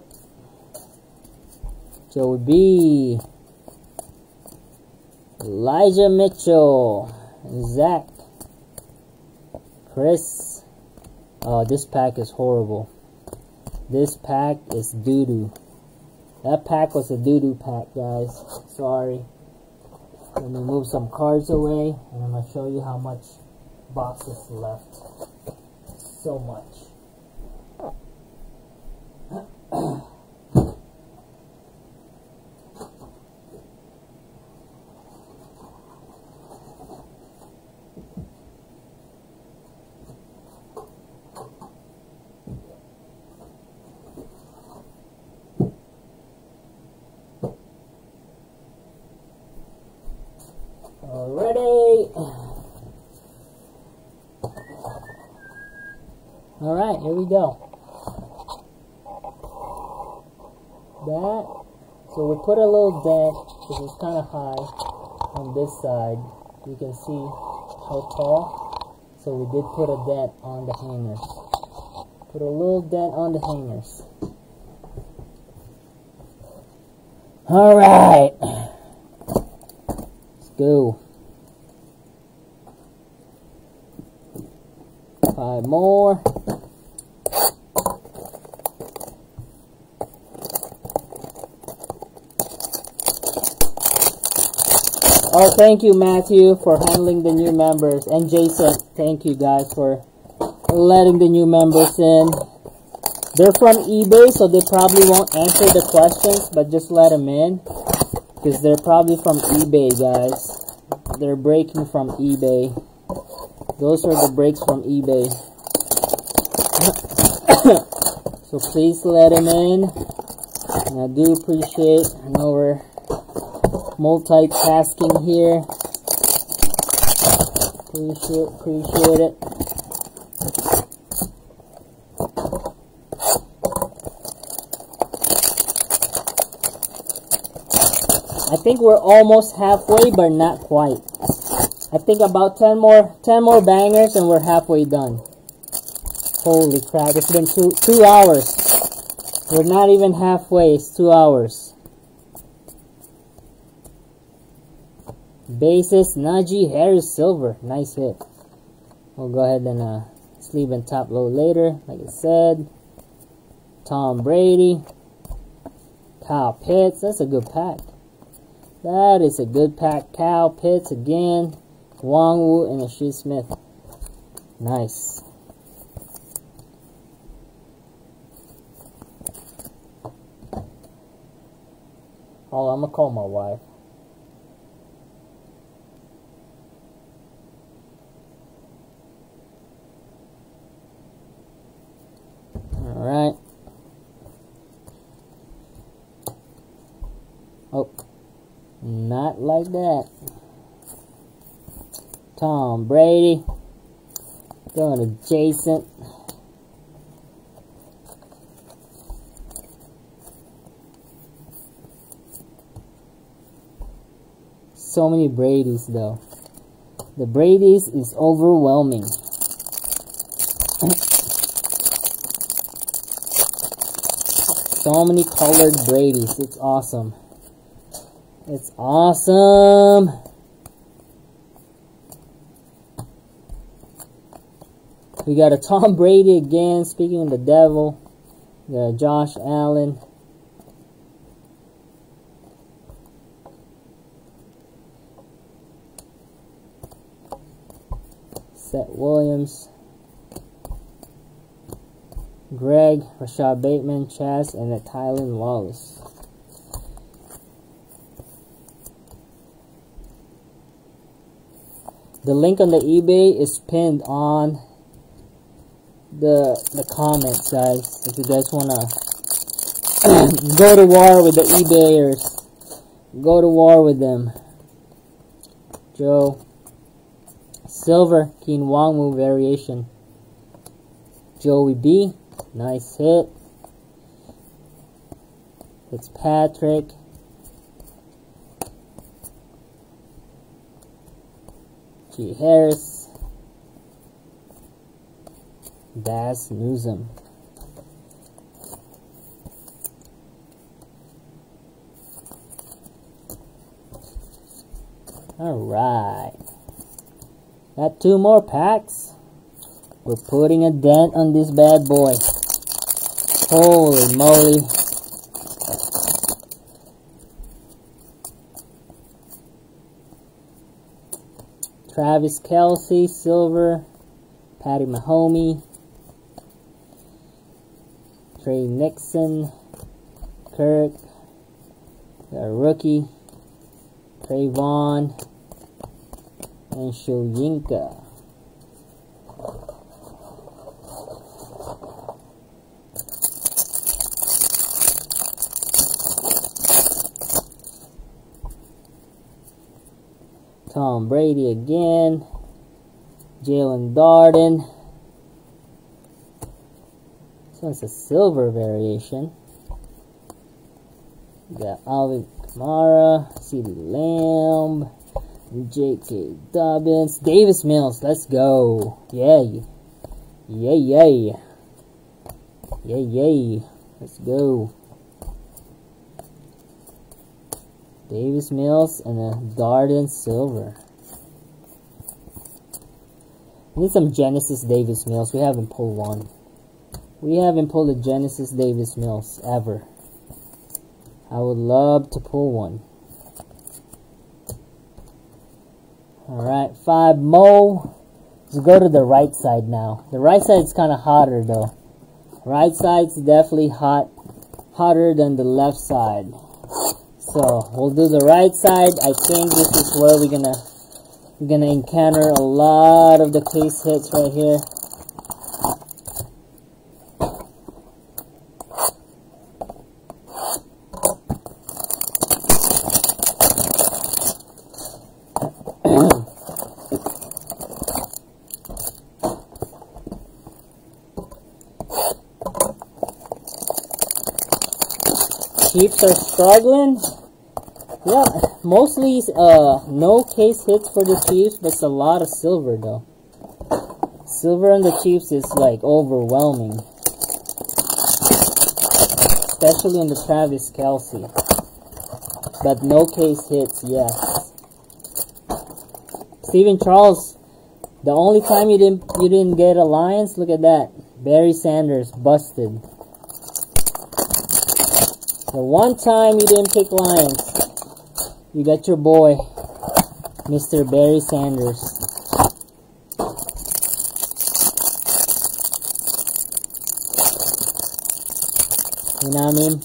Joey B. Elijah Mitchell. Zach. Chris. Oh, this pack is horrible. This pack is doo-doo. That pack was a doo-doo pack, guys. Sorry. Let me move some cards away, and I'm going to show you how much boxes left. So much. Alrighty. Alright, here we go. That. So we put a little dent, which is kind of high on this side. You can see how tall. So we did put a dent on the hangers. Put a little dent on the hangers. Alright Let's go. Five more. Oh, thank you, Matthew, for handling the new members. And Jason, thank you guys for letting the new members in. They're from eBay, so they probably won't answer the questions, but just let them in. Because they're probably from eBay, guys. They're breaking from eBay. Those are the breaks from eBay. so please let them in. And I do appreciate, I know we're multitasking here. Appreciate, appreciate it. I think we're almost halfway, but not quite. I think about 10 more, 10 more bangers and we're halfway done. Holy crap, it's been two, two hours. We're not even halfway, it's two hours. Basis, Najee Harris Silver. Nice hit. We'll go ahead and uh, sleeve and top load later, like I said. Tom Brady. Kyle Pitts. That's a good pack. That is a good pack. Kyle Pitts again. Nwangwu and Ashu Smith. Nice. Oh, I'm gonna call my wife. Alright. Oh. Not like that. Tom Brady. Going to Jason. So many Brady's though. The Brady's is overwhelming. So many colored Brady's. It's awesome. It's awesome. We got a Tom Brady again, speaking of the devil. Got Josh Allen. Seth Williams. Greg, Rashod Bateman, Chaz, and the Tylan Wallace. The link on the eBay is pinned on the the comments, guys. If you guys wanna go to war with the eBayers, Go to war with them. Joe. Silver, Kiinwolmu variation. Joey B. Nice hit. It's Patrick. G. Harris. Dazz Newsome. Alright. Got two more packs. We're putting a dent on this bad boy. Holy moly. Travis Kelce, silver. Patty Mahomey. Trey Nixon. Kirk. A rookie. Trayvon. And Shoyinka. Tom Brady again. Jaelon Darden. This one's a silver variation. We got Alvin Kamara, CeeDee Lamb, J.K. Dobbins, Davis Mills. Let's go. Yay. Yay, yay. Yay, yay. Let's go. Davis Mills and a Darden Silver. We need some Genesis Davis Mills. We haven't pulled one. We haven't pulled a Genesis Davis Mills ever. I would love to pull one. Alright, five Mo. Let's go to the right side now. The right side is kind of hotter though. Right side's definitely hot, hotter than the left side. So we'll do the right side. I think this is where we're gonna we're gonna encounter a lot of the case hits right here. Chiefs are struggling. Yeah, mostly uh, no case hits for the Chiefs, but it's a lot of silver though. Silver on the Chiefs is like overwhelming. Especially on the Travis Kelce. But no case hits, yes. Steven Charles, the only time you didn't you didn't get a look at that. Barry Sanders busted. The one time you didn't pick Lions, you got your boy, Mr. Barry Sanders. You know what I mean?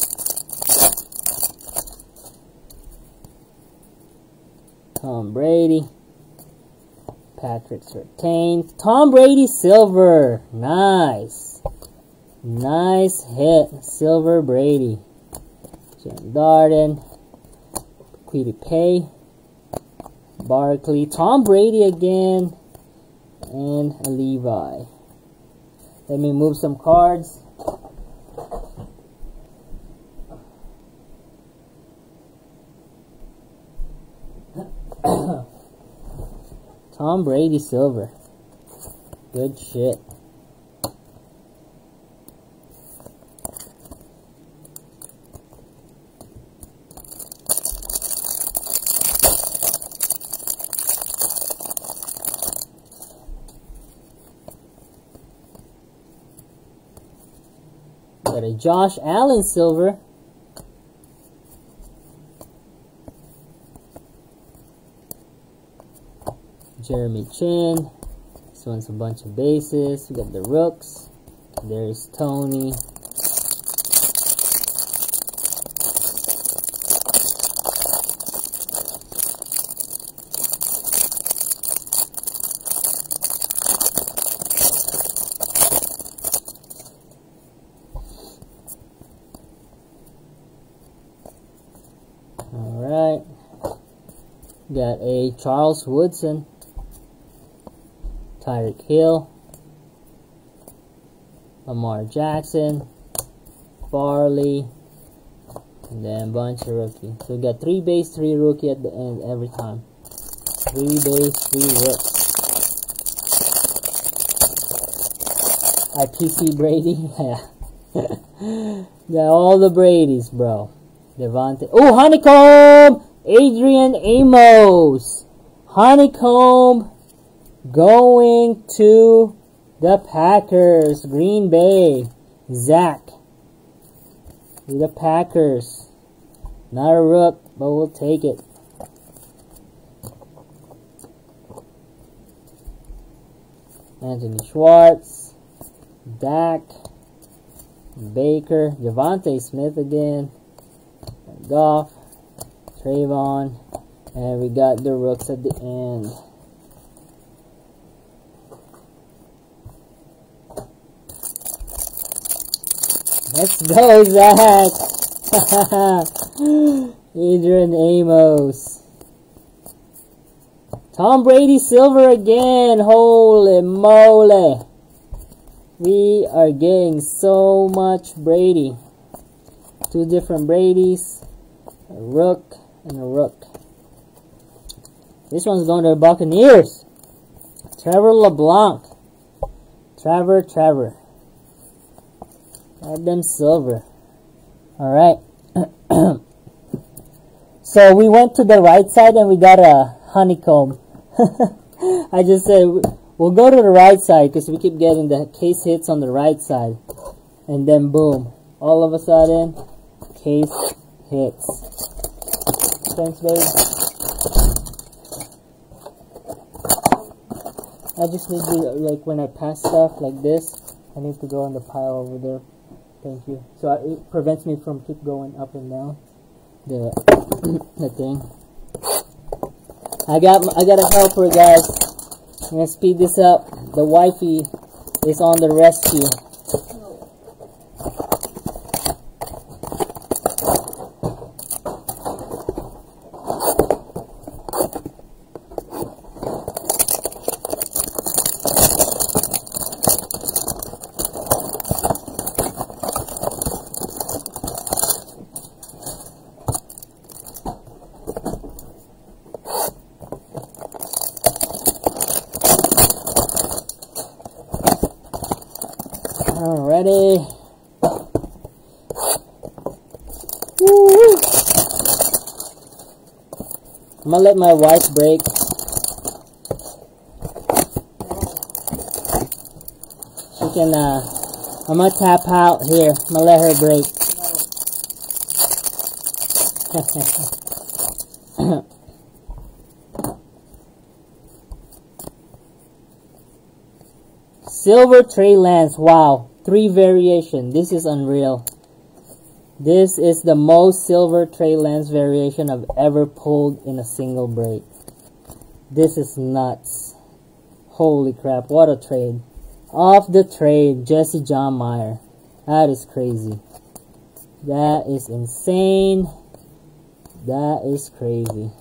Tom Brady. Patrick Surtain. Tom Brady Silver. Nice. Nice hit. Silver Brady. Jen Darden. Kwity Paye. Barkley. Tom Brady again. And Levi. Let me move some cards. Tom Brady silver. Good shit. Josh Allen silver. Jeremy Chinn. This one's a bunch of bases. We got the Rooks. There's Toney. Alright. Charles Woodson, Tyreek Hill, Lamar Jackson, Farley, and then bunch of rookie. So we got three base, three rookie at the end every time. Three base, three rookie. I PC Brady, yeah. got all the Brady's, bro. DeVonta. Oh, Honeycomb! Adrian Amos. Honeycomb going to the Packers. Green Bay. Zach. The Packers. Not a rook, but we'll take it. Anthony Schwartz. Dak. Baker. DeVonta Smith again. Goff. Trayvon. And we got the rooks at the end. Let's go, Zach! Adrian Amos. Tom Brady silver again. Holy moly. We are getting so much Brady. Two different Brady's. A rook and a rook. This one's going to the Buccaneers. Trevor LeBlanc. Trevor, Trevor. Got them silver. Alright. so we went to the right side and we got a honeycomb. I just said we'll go to the right side because we keep getting the case hits on the right side. And then boom. All of a sudden, case hits. Thanks, babe. I just need to, like, when I pass stuff like this, I need to go on the pile over there. Thank you. So I, it prevents me from keep going up and down the the thing. I got I got a helper, guys. I'm gonna speed this up. The wifey is on the rescue. Alrighty. Woo. I'm gonna let my wife break. She can, uh, I'm gonna tap out here. I'm gonna let her break. Silver Trey Lance. Wow. Three variation. This is unreal. This is the most silver Trey Lance variation I've ever pulled in a single break. This is nuts. Holy crap. What a trade. Off the trade, Jesse John Meyer. That is crazy. That is insane. That is crazy.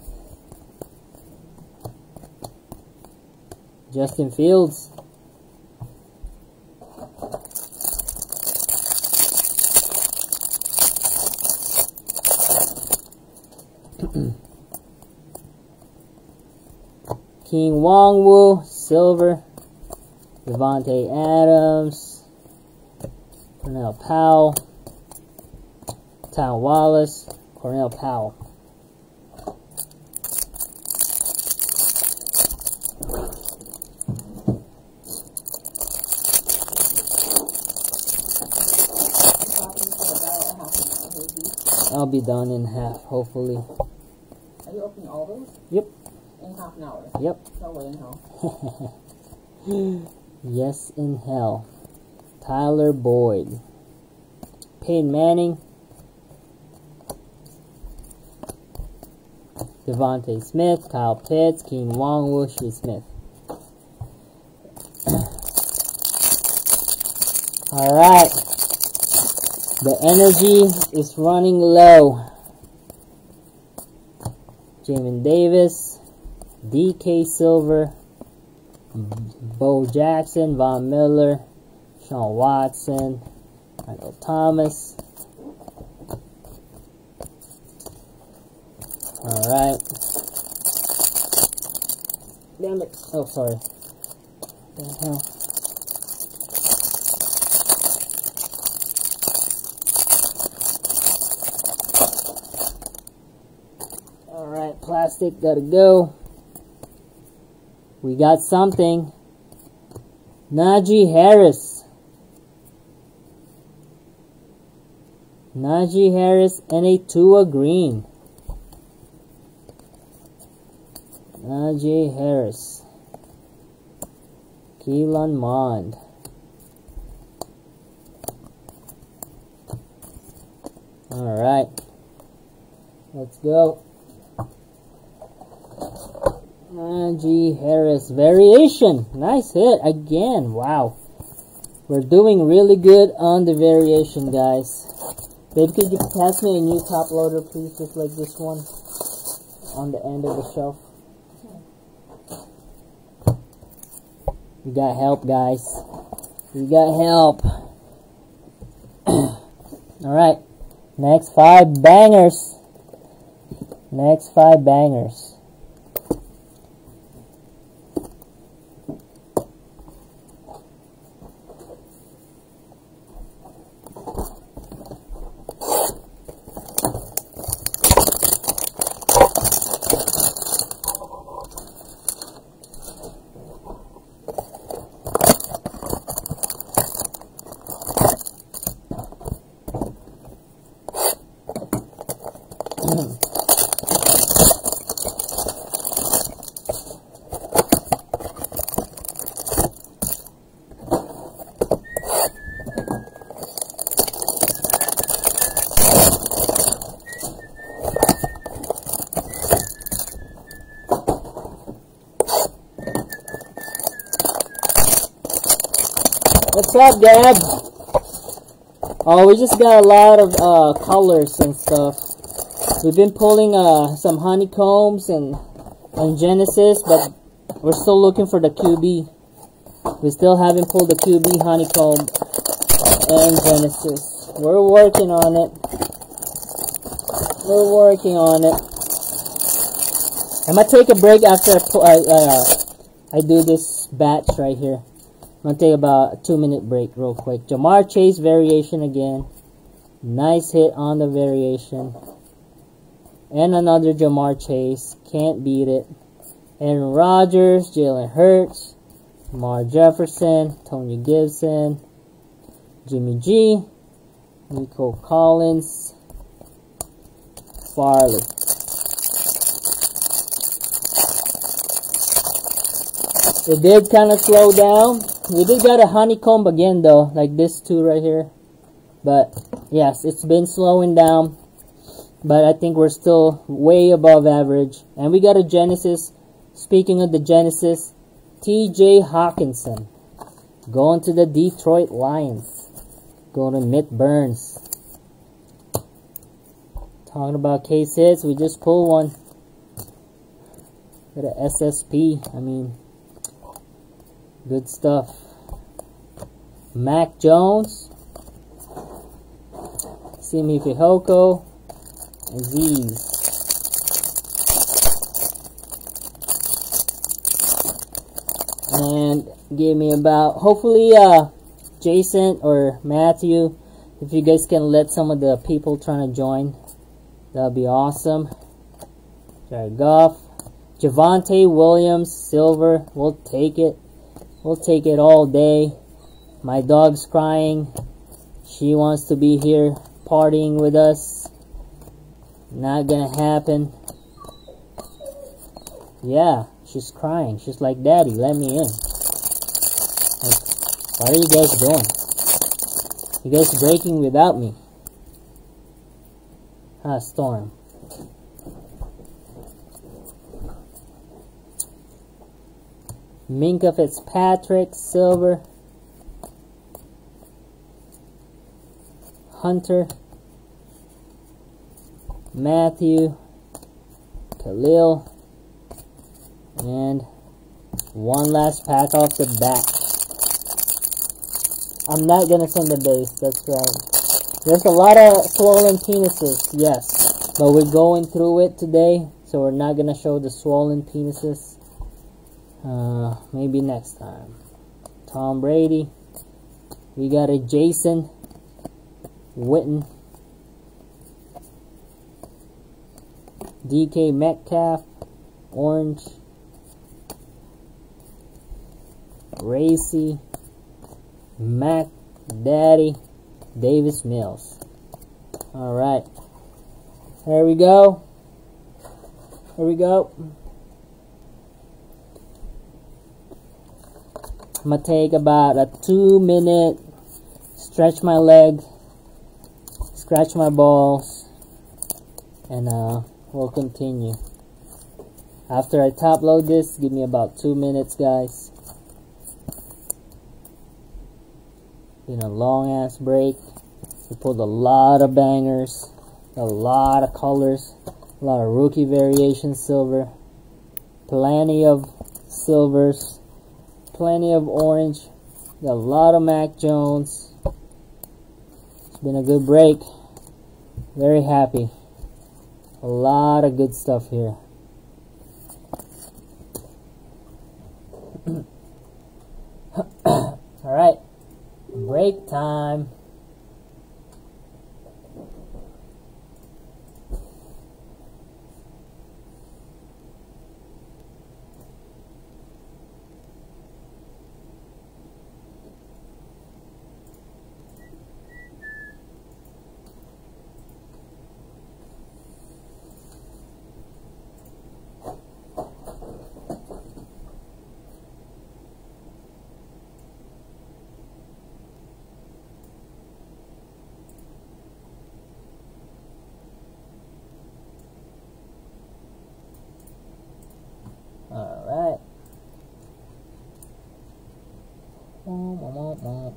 Justin Fields. Kene Nwangwu, silver. Davante Adams. Cornell Powell. Tom Wallace. Cornell Powell. I'll be done in half, hopefully. Are you opening all those? Yep. In half an hour? Yep. No way in hell. yes, in hell. Tyler Boyd. Peyton Manning. DeVonta Smith, Kyle Pitts, Keen Wong, Wilshie Smith. Alright. The energy is running low. Jamin Davis, DK Silver, Bo Jackson, Von Miller, Sean Watson, Michael Thomas. Alright. Damn it. Oh, sorry. What the hell? Alright, plastic, gotta go. We got something. Najee Harris. Najee Harris and a Tua Green. Najee Harris. Kellen Mond. Alright. Let's go. Najee Harris. Variation. Nice hit. Again. Wow. We're doing really good on the variation, guys. Babe, could you pass me a new top loader, please? Just like this one. On the end of the shelf. We got help, guys. We got help. Alright. Next five bangers. Next five bangers. What's up, Gab? Oh, we just got a lot of uh, colors and stuff. We've been pulling uh, some honeycombs and, and Genesis, but we're still looking for the QB. We still haven't pulled the QB honeycomb and Genesis. We're working on it. We're working on it. I'm gonna take a break after I, uh, I do this batch right here. I'm gonna take about a two minute break real quick. Ja'Marr Chase variation again. Nice hit on the variation. And another Ja'Marr Chase. Can't beat it. Aaron Rodgers, Jalen Hurts, Mar Jefferson, Tony Gibson, Jimmy G, Nico Collins, Farley. It did kind of slow down. We did got a honeycomb again though, like this two right here. But yes, it's been slowing down. But I think we're still way above average. And we got a Genesis. Speaking of the Genesis, TJ Hockenson. Going to the Detroit Lions. Going to Mitt Burns. Talking about case hits, we just pulled one. Got a SSP. I mean, Good stuff. Mac Jones. Simi Fehoko. Aziz. And give me about, hopefully, uh, Jason or Matthew, if you guys can let some of the people trying to join, that would be awesome. Jared Goff. Javonte Williams, silver, we'll take it. We'll take it all day. My dog's crying. She wants to be here partying with us. Not gonna happen. Yeah, she's crying. She's like, Daddy, let me in. Like, what are you guys doing? You guys breaking without me. Ah, Storm. Minkah Fitzpatrick, silver. Hunter. Matthew. Khalil. And one last pack off the bat. I'm not gonna send the base, that's right. There's a lot of swollen penises, yes. But we're going through it today, so we're not gonna show the swollen penises. Uh, maybe next time. Tom Brady. We got a Jason Witten. DK Metcalf. Orange. Racy. Mac Daddy. Davis Mills. Alright. There we go. Here we go. I'm gonna take about a two minute stretch my leg, scratch my balls, and uh, we'll continue. After I top load this, give me about two minutes, guys. Been a long ass break. We pulled a lot of bangers, a lot of colors, a lot of rookie variation silver, plenty of silvers plenty of orange. Got a lot of Mac Jones. It's been a good break. Very happy. A lot of good stuff here. All right, break time. All right. Womp, womp, womp.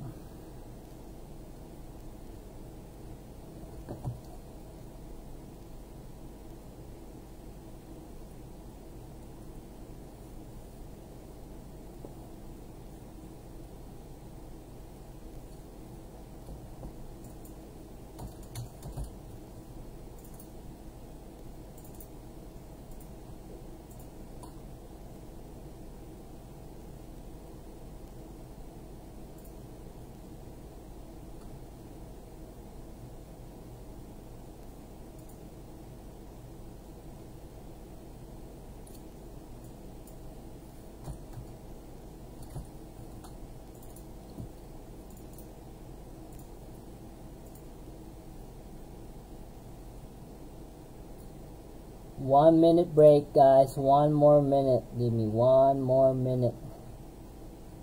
One minute break, guys. One more minute. Give me one more minute.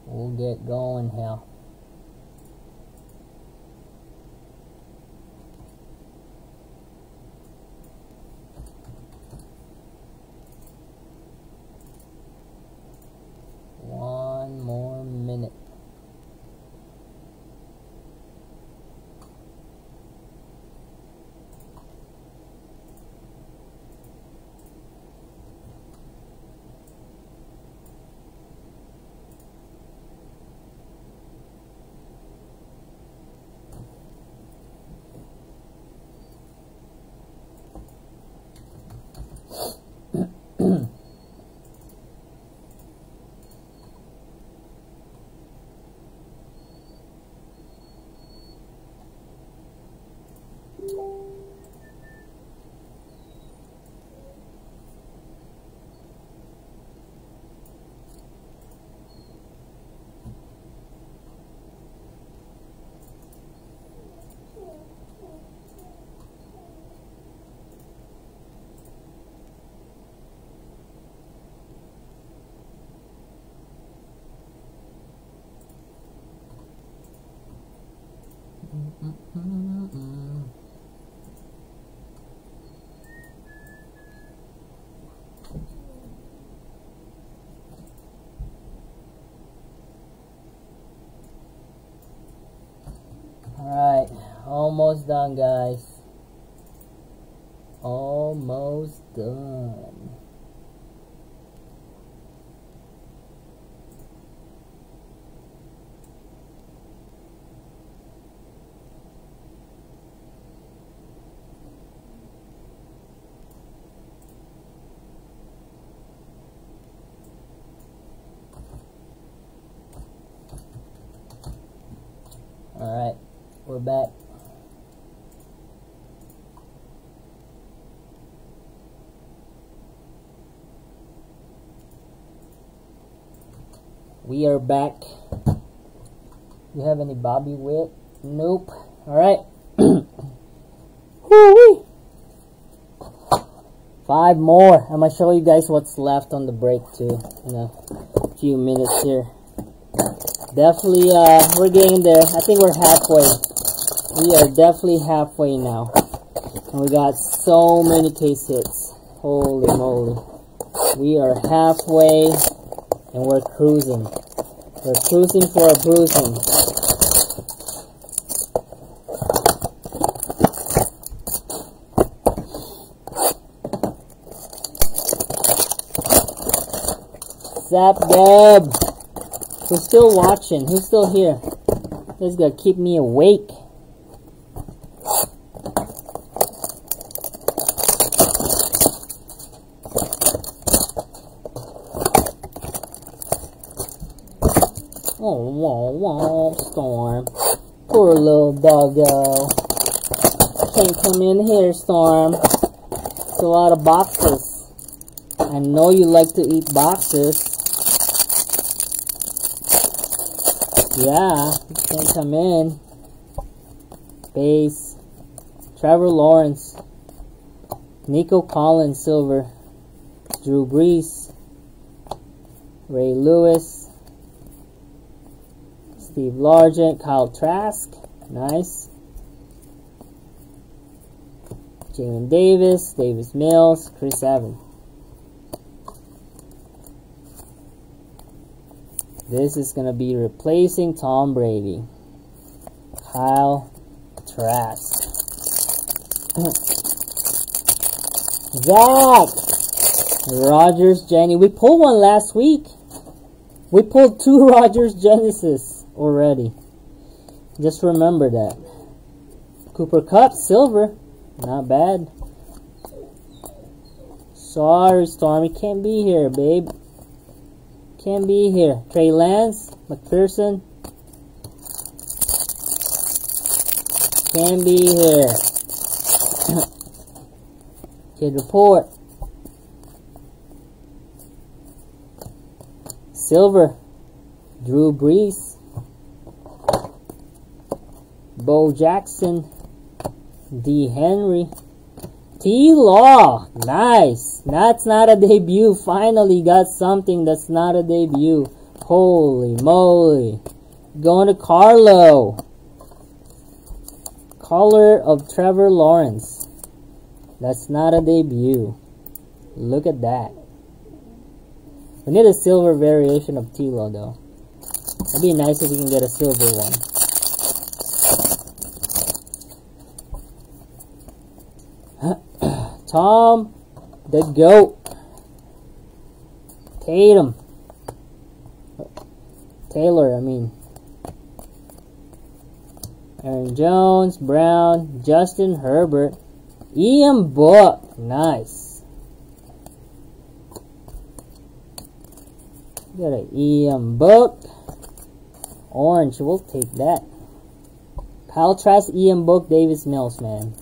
We'll get going here. One more minute. Alright, almost done, guys. Almost done. Alright, we're back. We are back. You have any Bobby Witt? Nope. Alright. Five more. I'm gonna show you guys what's left on the break too in a few minutes here. Definitely, uh, we're getting there. I think we're halfway. We are definitely halfway now. And we got so many case hits. Holy moly. We are halfway and we're cruising. We're cruising for a bruising. Zap Dub. Who's still watching? Who's still here? This is gonna keep me awake. Oh, whoa, whoa, Storm. Poor little doggo. Uh, can't come in here, Storm. It's a lot of boxes. I know you like to eat boxes. Yeah, can't come in. Base. Trevor Lawrence. Nico Collins, silver. Drew Brees. Ray Lewis. Steve Largent, Kyle Trask, nice. Jalen Davis, Davis Mills, Chris Evans. This is going to be replacing Tom Brady. Kyle Trask. Zach! Rogers Jenny. We pulled one last week. We pulled two Rogers Genesis already. Just remember that. Cooper Kupp, silver. Not bad. Sorry, Stormy. Can't be here, babe. Can't be here. Trey Lance, McPherson. Can't be here. Kid report. Silver. Drew Brees. Bo Jackson, D. Henry, T. Law. Nice. That's not a debut. Finally got something that's not a debut. Holy moly. Going to Carlo. Color of Trevor Lawrence. That's not a debut. Look at that. We need a silver variation of T-Law though. It'd be nice if we can get a silver one. Tom, the GOAT. Tatum. Taylor, I mean. Aaron Jones, Brown, Justin Herbert, Ian Book. Nice. Got an Ian Book. Orange, we'll take that. Kyle Trask, Ian Book, Davis Mills, man.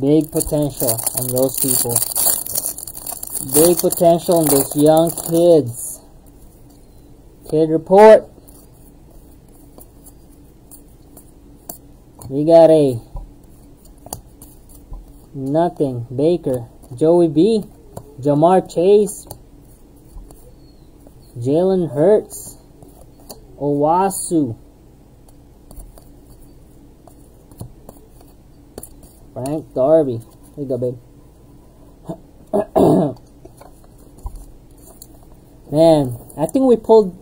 Big potential on those people. Big potential on those young kids. Kid report. We got a nothing. Baker. Joey B. Ja'Marr Chase. Jalen Hurts. Owusu. Frank Darby. Here you go, babe. Man, I think we pulled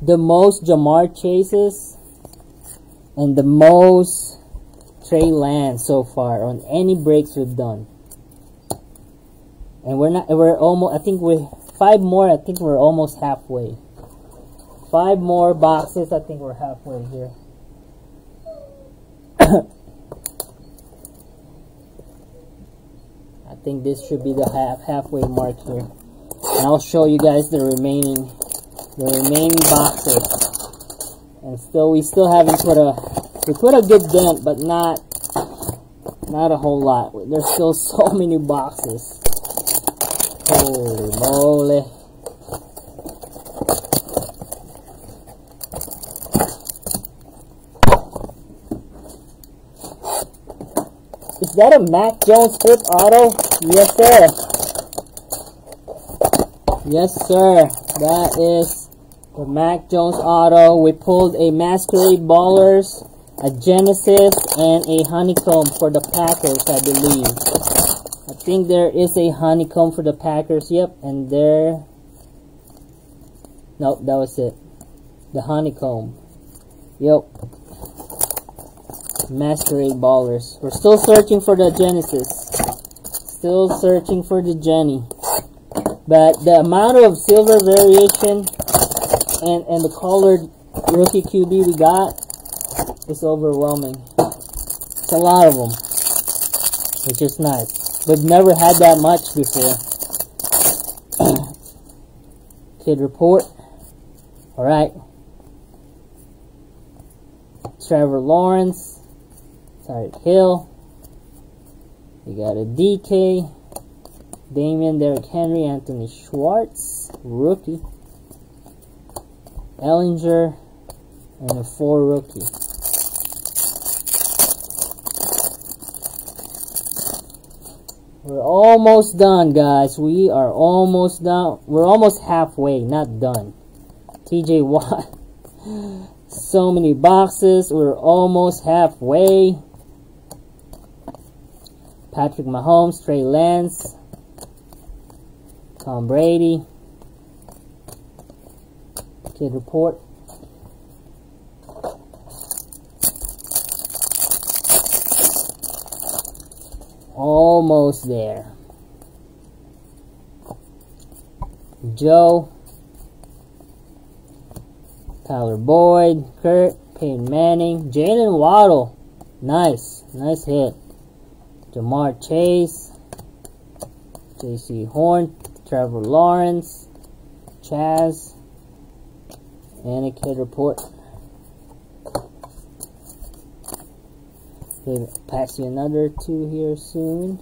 the most Ja'Marr Chases and the most Trey Lance so far on any breaks we've done. And we're not we're almost I think we're five more, I think we're almost halfway. Five more boxes, I think we're halfway here. think this should be the half halfway mark here. And I'll show you guys the remaining the remaining boxes. And still, we still haven't put a, we put a good dent, but not, not a whole lot. There's still so many boxes. Holy moly. Is that a Mac Jones Flip Auto? Yes, sir. Yes, sir. That is the Mac Jones Auto. We pulled a Masquerade Ballers, a Genesis, and a Honeycomb for the Packers, I believe. I think there is a Honeycomb for the Packers. Yep, and there... Nope, that was it. The Honeycomb. Yep. Masquerade Ballers. We're still searching for the Genesis. Still searching for the Jenny. But the amount of silver variation and, and the colored rookie QB we got is overwhelming. It's a lot of them. It's just nice. We've never had that much before. Kid report. Alright. Trevor Lawrence. Tyreek Hill. We got a DK. Damian Derrick Henry, Anthony Schwartz, rookie. Ehlinger, and a four rookie. We're almost done, guys. We are almost done. We're almost halfway, not done. TJ Watt. So many boxes. We're almost halfway. Patrick Mahomes, Trey Lance, Tom Brady. Kid report. Almost there. Joe. Tyler Boyd. Kurt. Peyton Manning. Jaylen Waddle. Nice. Nice hit. Ja'Marr Chase. Jaycee Horn. Trevor Lawrence. Chaz. And a kid report. Okay, pass you another two here soon.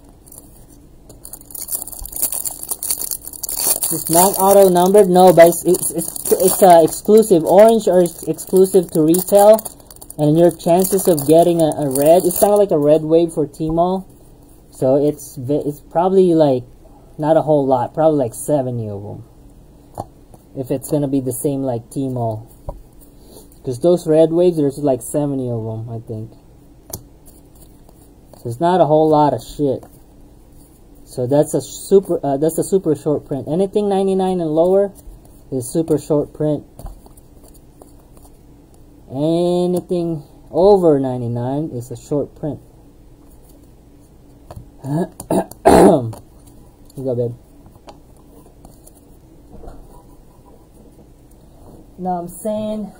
It's not auto numbered, no, but it's it's it's, it's uh, exclusive orange or it's exclusive to retail, and your chances of getting a, a red. It's kind of like a red wave for Tmall, so it's it's probably like not a whole lot, probably like seventy of them. If it's gonna be the same like Tmall, because those red waves, there's like seventy of them, I think. So it's not a whole lot of shit. So that's a super uh, that's a super short print. Anything 99 and lower is super short print. Anything over 99 is a short print. you go, babe. Know what I'm saying?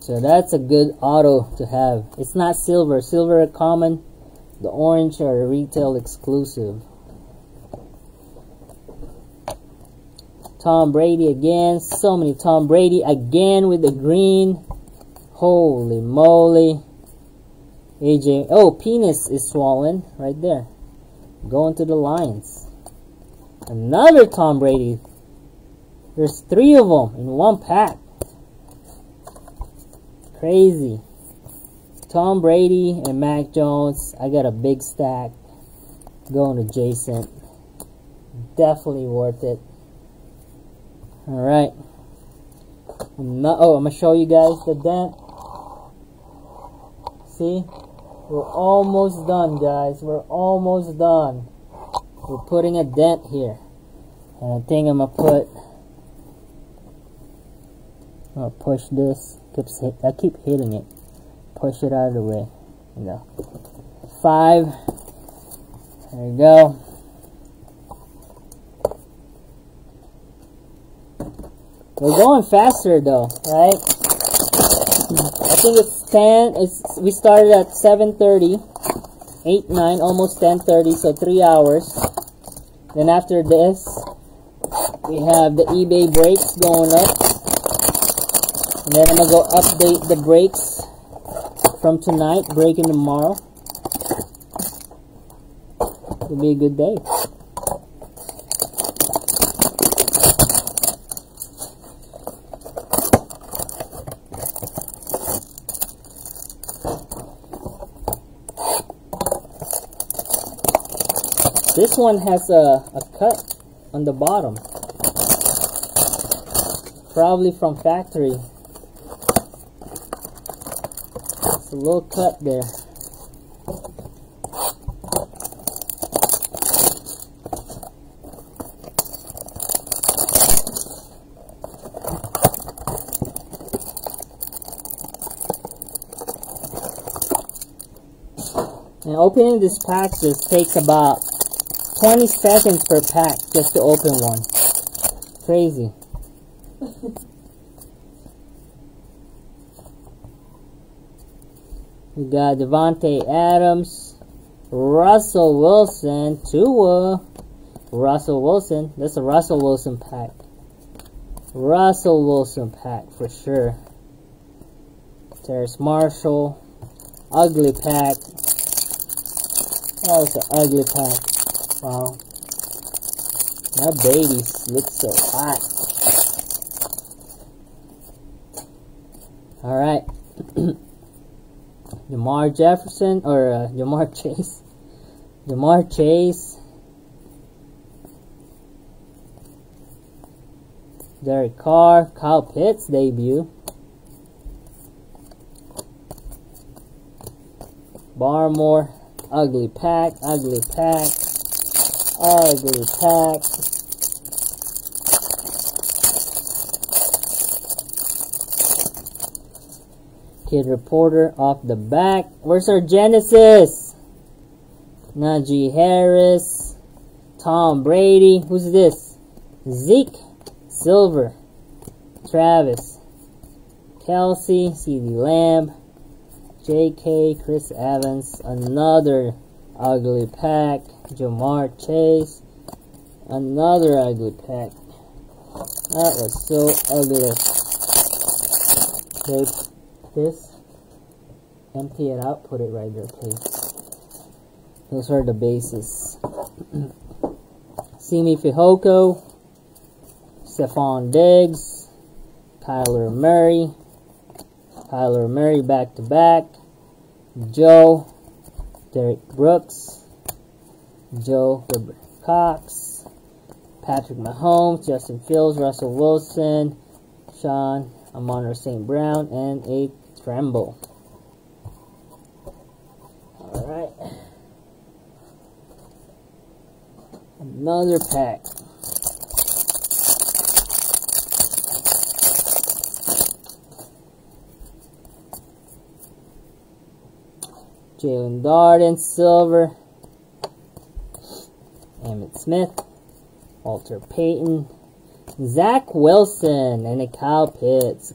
So that's a good auto to have. It's not silver. Silver common. The orange are retail exclusive. Tom Brady again. So many Tom Brady again with the green. Holy moly. AJ. Oh, Penei Sewell right there. Going to the Lions. Another Tom Brady. There's three of them in one pack. Crazy. Tom Brady and Mac Jones. I got a big stack going adjacent. Definitely worth it. Alright. Oh, I'm going to show you guys the dent. See? We're almost done, guys. We're almost done. We're putting a dent here. And I think I'm going to put... I'm going to push this keeps hit, I keep hitting it. Push it out of the way. You go. Five. There you go. We're going faster though, right? I think it's 10, it's, we started at 7.30, 8, 9, almost 10.30, so 3 hours. Then after this, we have the eBay brakes going up. And then I'm gonna go update the brakes from tonight, breaking tomorrow. It'll be a good day. This one has a, a cut on the bottom. Probably from factory. It's a little cut there. And opening this pack just takes about 20 seconds per pack just to open one. Crazy. we got Davante Adams, Russell Wilson, Tua, Russell Wilson. That's a Russell Wilson pack. Russell Wilson pack for sure. Terrace Marshall, ugly pack. That was an ugly pack. Wow. That baby looks so hot. Alright. Ja'Marr Jefferson, or uh, Ja'Marr Chase. Ja'Marr Chase. Derek Carr. Kyle Pitts debut. Barmore. Ugly pack. Ugly pack. Ugly pack. Kid Reporter off the back. Where's our Genesis? Najee Harris. Tom Brady. Who's this? Zeke Silver. Travis. Kelce. CeeDee Lamb. JK. Chris Evans. Another ugly pack. Ja'Marr Chase. Another ugly pack. That was so ugly. Take this, empty it out, put it right there, please. Those are the bases. Simi Fehoko, Stefon Diggs, Kyler Murray, Kyler Murray back to back, Joe, Derrick Brooks, Joe Cox, Patrick Mahomes, Justin Fields, Russell Wilson, Sean Amon St. Brown, and a Tremble. Alright. Another pack. Jaelon Darden, silver. Emmitt Smith. Walter Payton. Zach Wilson and a Kyle Pitts.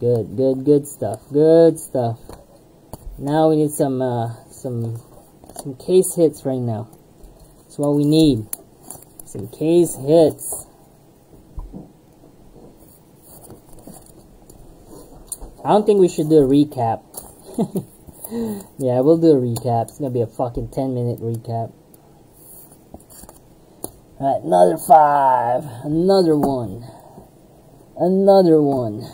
Good, good, good stuff. Good stuff. Now we need some uh, some some case hits right now. That's what we need. Some case hits. I don't think we should do a recap. yeah, we'll do a recap. It's gonna be a fucking 10 minute recap. Alright, another five. Another one. Another one.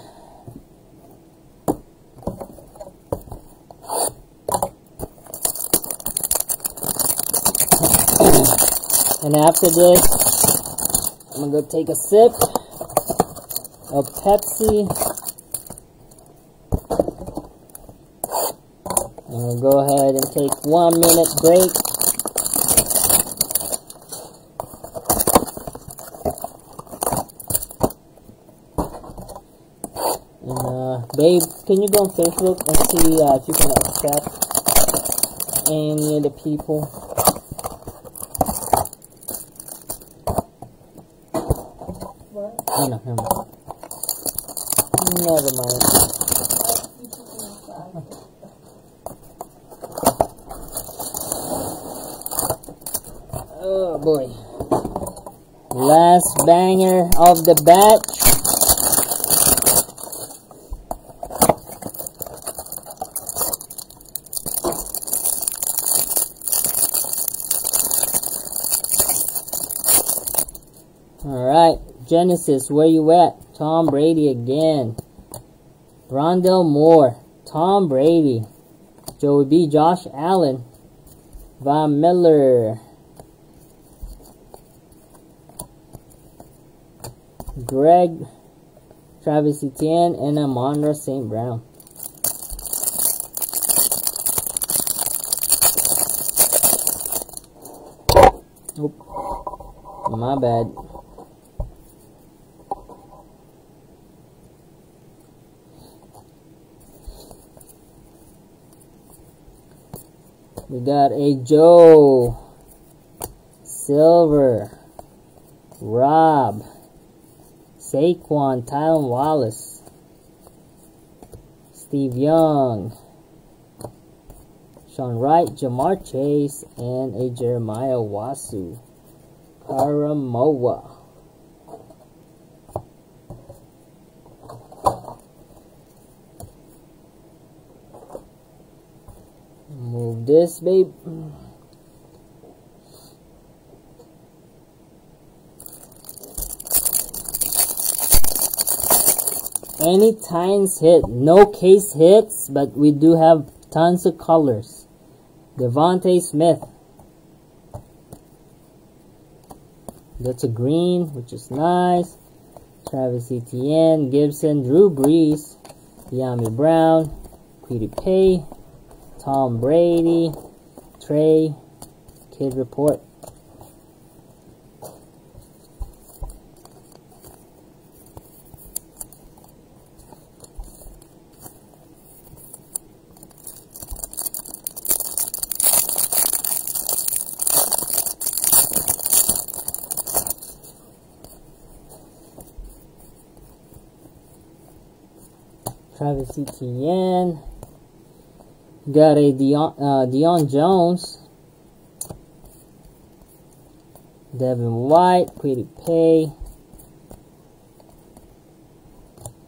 and after this, I'm gonna go take a sip of Pepsi. I'm gonna go ahead and take one minute break. And, uh, babe, can you go on Facebook and see uh, if you can accept any of the people? What? Oh, no, never mind. Never mind. Oh boy. Last banger of the batch. Alright, Genesis, where you at? Tom Brady again. Rondale Moore, Tom Brady. Joey B. Josh Allen. Von Miller. Greg, Travis Etienne, and Amon St. Brown. Oop. My bad. We got a Joe, Silver, Rob, Saquon, Tylan Wallace, Steve Young, Sean Wright, Ja'Marr Chase, and a Jeremiah Owusu, Koramoah. Move this, babe. Any times hit, no case hits, but we do have tons of colors. DeVonta Smith. That's a green, which is nice. Travis Etienne, Gibson, Drew Brees, Yami Brown, Kwity Paye, Tom Brady, Trey, Kid Report. Travis Etienne. Got a Deion, uh, Deion Jones. Devin White, Kwity Paye.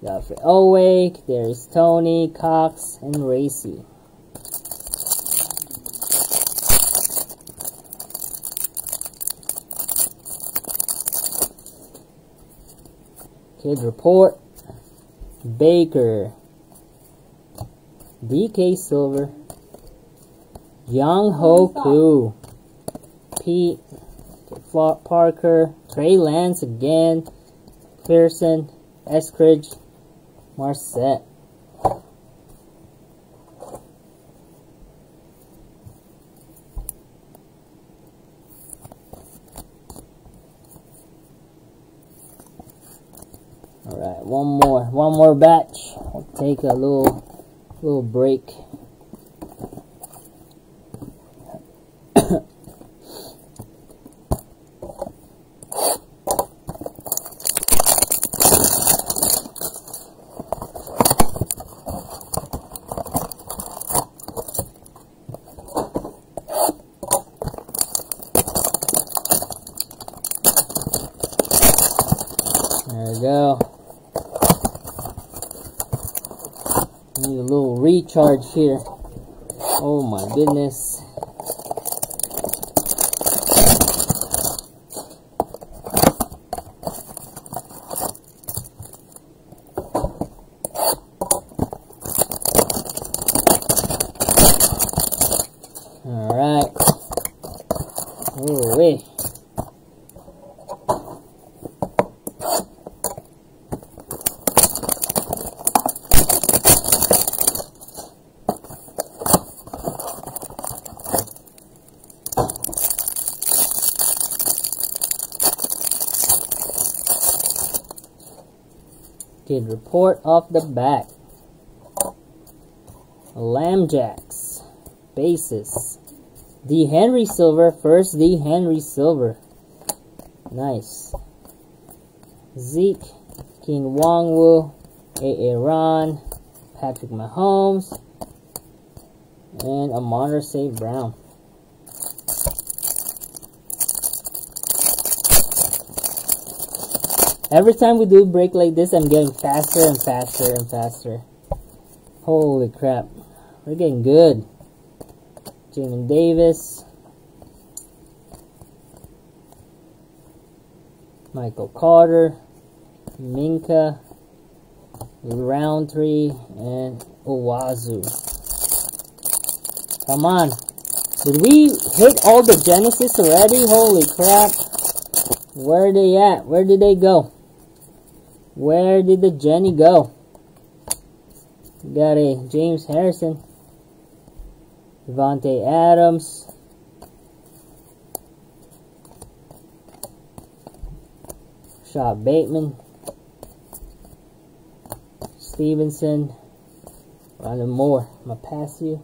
Godfrey Owake, there's Toney, Cox, and Racy. Kid Report, Baker, DK Silver, Younghoe Koo, Pete, Parker, Trey Lance again, Pearson, Eskridge, Marset. Alright, one more, one more batch. We'll take a little little break. There we go. Need a recharge here. Oh my goodness. Alright. Ooh wee. Report off the back. Lambjacks. Basis. The Henry Silver. First the Henry Silver. Nice. Zeke. Kene Nwangwu. A. Ron. Patrick Mahomes. And Amon St. Brown. Every time we do break like this, I'm getting faster and faster and faster. Holy crap. We're getting good. Jamin Davis. Michael Carter. Minkah. Rountree. And Owusu. Come on. Did we hit all the Genesis already? Holy crap. Where are they at? Where did they go? Where did the Jenny go? Got a James Harrison. Davante Adams. Shot Bateman. Stevenson. Rondale Moore. I'm going to pass you.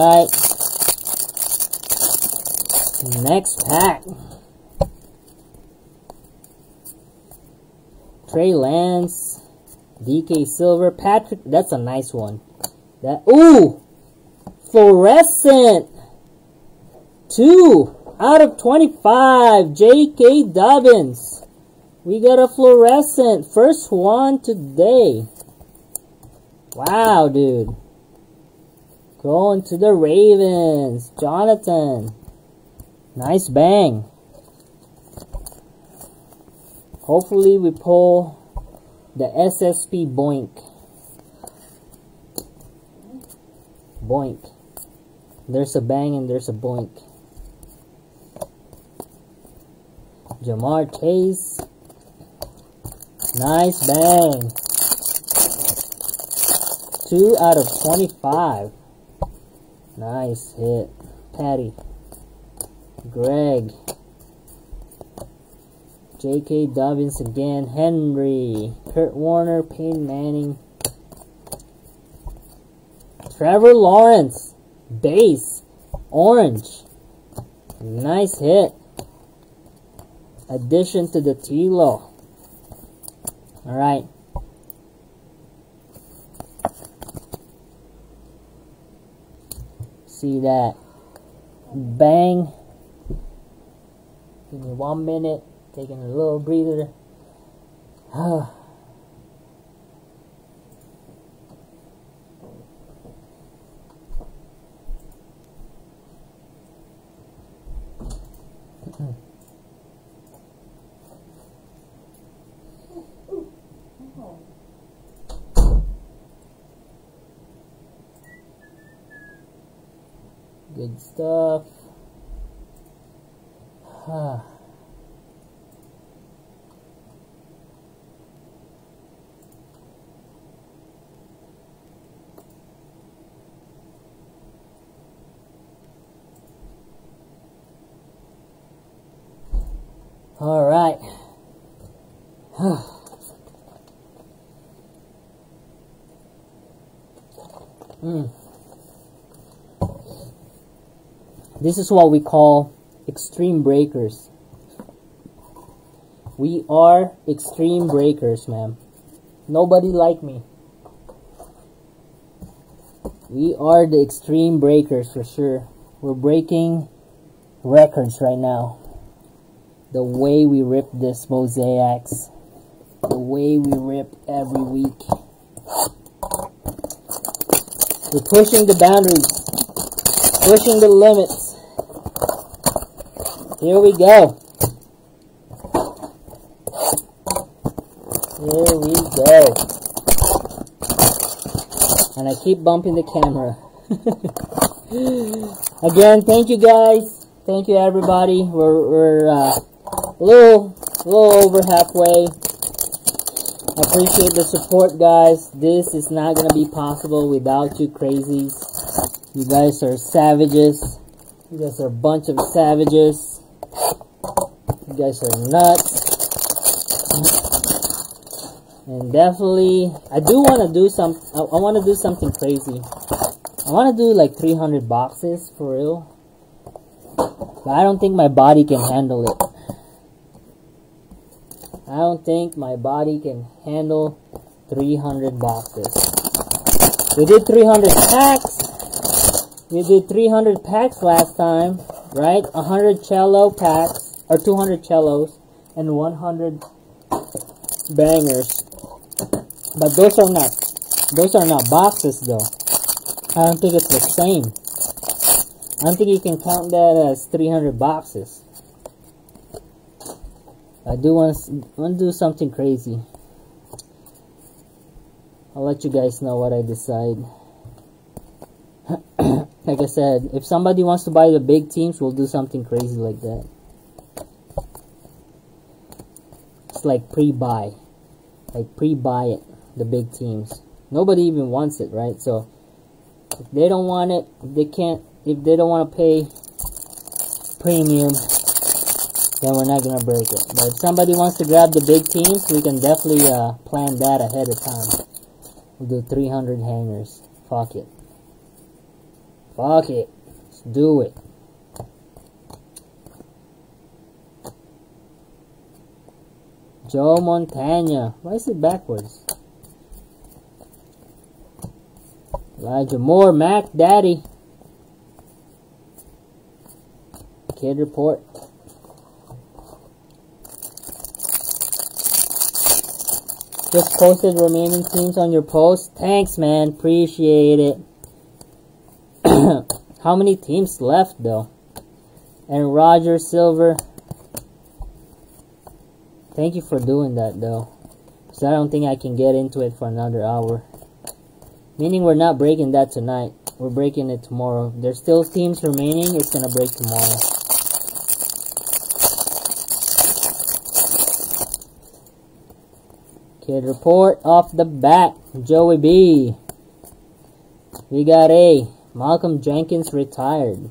Alright. Next pack. Trey Lance, DK Silver, Patrick. That's a nice one. That ooh, fluorescent. Two out of twenty-five. J.K. Dobbins. We got a fluorescent. First one today. Wow, dude. Going to the Ravens. Jonathan. Nice bang. Hopefully we pull the SSP Boink. Boink. There's a bang and there's a boink. Ja'Marr Chase. Nice bang. 2 out of 25. Nice hit. Patty. Greg. J.K. Dobbins again. Henry. Kurt Warner. Peyton Manning. Trevor Lawrence. Base. Orange. Nice hit. Addition to the Tilo. Alright. See that. Bang. Give me one minute. Taking a little breather. Good stuff. All right. mm. This is what we call extreme breakers. We are extreme breakers, ma'am. Nobody like me. We are the extreme breakers for sure. We're breaking records right now. The way we rip this mosaics. The way we rip every week. We're pushing the boundaries. Pushing the limits. Here we go. Here we go. And I keep bumping the camera. Again, thank you guys. Thank you everybody. We're, we're uh, a little, a little over halfway. I appreciate the support, guys. This is not going to be possible without you crazies. You guys are savages. You guys are a bunch of savages. Guys are nuts. And definitely, I do want to do some, I, I want to do something crazy. I want to do like 300 boxes, for real. But I don't think my body can handle it. I don't think my body can handle 300 boxes. We did 300 packs. We did 300 packs last time, right? 100 cello packs, or 200 cellos, and 100 bangers. But those are not, those are not boxes though. I don't think it's the same. I don't think you can count that as 300 boxes. I do want to, do something crazy. I'll let you guys know what I decide. like I said, if somebody wants to buy the big teams, we'll do something crazy like that. It's like pre-buy. Like pre-buy it, the big teams. Nobody even wants it, right? So, if they don't want it, they can't, if they don't want to pay premium, then we're not to break it. But if somebody wants to grab the big teams, we can definitely uh, plan that ahead of time. We'll do 300 hangers. Fuck it. Fuck it. Let's do it. Joe Montana. Why is it backwards? Elijah Moore, Mac Daddy. Kid report. Just posted remaining teams on your post. Thanks, man. Appreciate it. How many teams left, though? And Roger Silver. Thank you for doing that, though. Because I don't think I can get into it for another hour. Meaning we're not breaking that tonight. We're breaking it tomorrow. There's still teams remaining. It's going to break tomorrow. Kid report off the bat. Joey B. We got A. Malcolm Jenkins retired.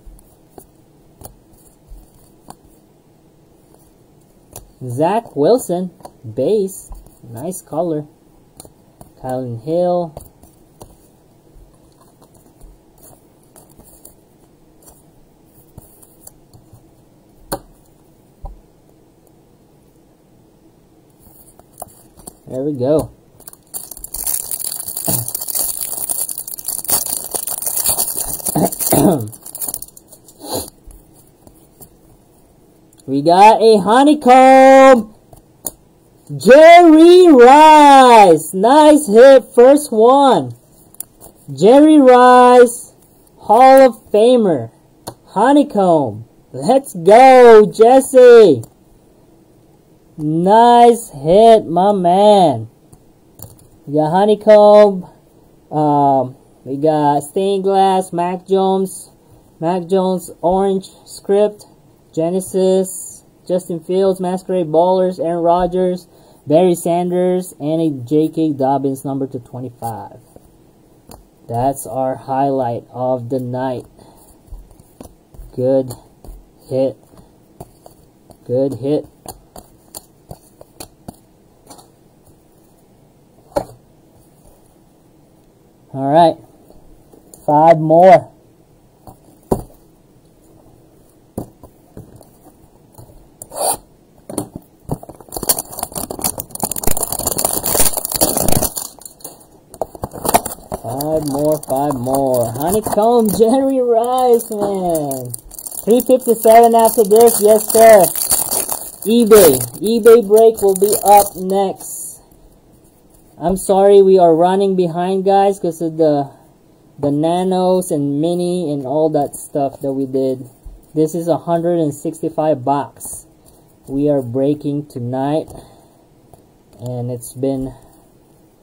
Zach Wilson, base. Nice color. Kylan Hill. There we go. we got a honeycomb. Jerry Rice. Nice hit. First one. Jerry Rice. Hall of Famer. Honeycomb. Let's go, Jesse. Nice hit, my man. We got Honeycomb. Um, we got Stained Glass, Mac Jones, Mac Jones, Orange Script, Genesis, Justin Fields, Masquerade Ballers, Aaron Rodgers, Barry Sanders, and a J.K. Dobbins number to 25. That's our highlight of the night. Good hit. Good hit. All right. Five more. Five more. Honeycomb Jerry Rice, man. 357 after this, yes sir. eBay. eBay break will be up next. I'm sorry we are running behind guys because of the the nanos and mini and all that stuff that we did. This is a 165 box. We are breaking tonight and it's been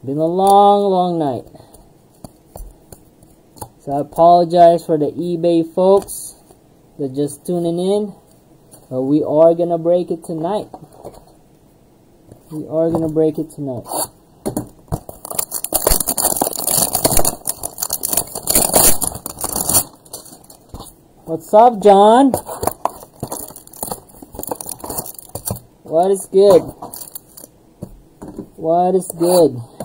been a long long night. So I apologize for the eBay folks that just tuning in. But we are gonna break it tonight. We are gonna break it tonight. What's up, John? What is good? What is good?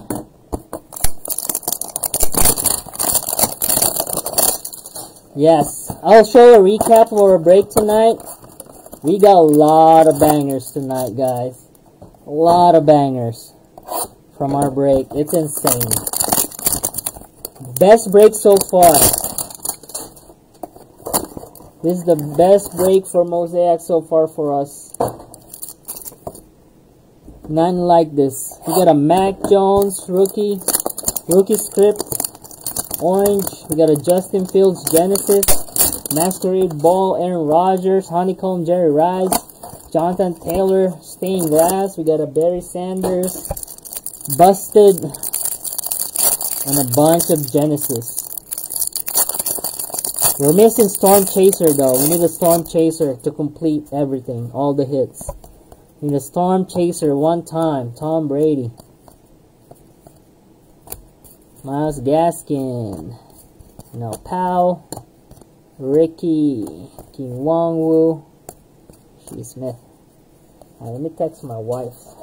Yes, I'll show a recap of our break tonight. We got a lot of bangers tonight, guys. A lot of bangers from our break. It's insane. Best break so far. This is the best break for Mosaic so far for us. None like this. We got a Mac Jones rookie, rookie script, orange. We got a Justin Fields Genesis, Masquerade Ball, Aaron Rodgers, Honeycomb, Jerry Rice, Jonathan Taylor, Stained Glass. We got a Barry Sanders, Busted, and a bunch of Genesis. We're missing Storm Chaser though. We need a Storm Chaser to complete everything, all the hits. We need a Storm Chaser one time. Tom Brady. Myles Gaskin. No Powell. Ricky. Kene Nwangwu. She Smith. Alright, let me text my wife.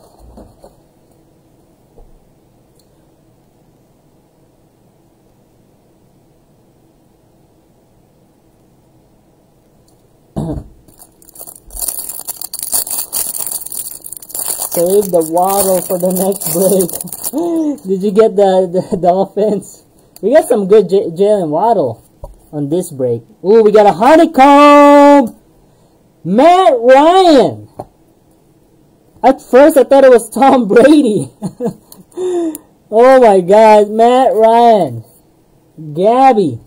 Save the waddle for the next break. Did you get the, the? We got some good J Jaylen Waddle on this break. Ooh, we got a honeycomb! Matt Ryan! At first I thought it was Tom Brady. oh my god, Matt Ryan. Gabby.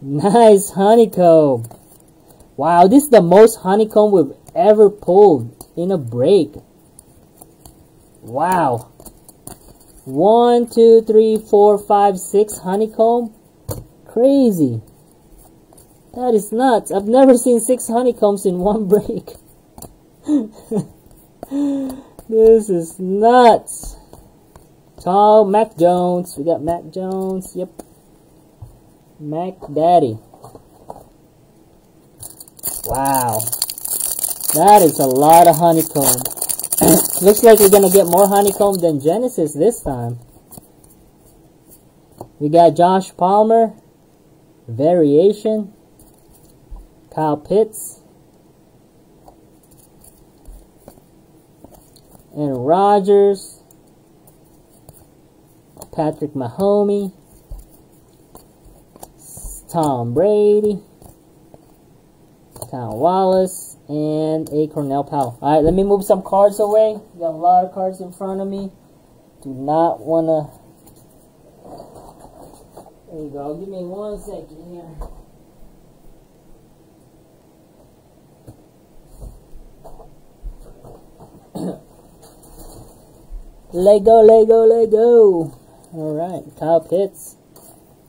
Nice honeycomb. Wow, this is the most honeycomb we've ever pulled in a break. Wow. One, two, three, four, five, six honeycomb. Crazy. That is nuts. I've never seen six honeycombs in one break. this is nuts. Tall Mac Jones. We got Mac Jones. Yep. Mac Daddy. Wow. That is a lot of honeycomb. Looks like we're going to get more honeycomb than Genesis this time. We got Josh Palmer. Variation. Kyle Pitts. And Rodgers. Patrick Mahomey. Tom Brady. Tom Wallace and a Cornell Powell. Alright, let me move some cards away. Got a lot of cards in front of me. Do not want to... There you go. Give me one second here. Lego, Lego, Lego. Alright, Kyle Pitts.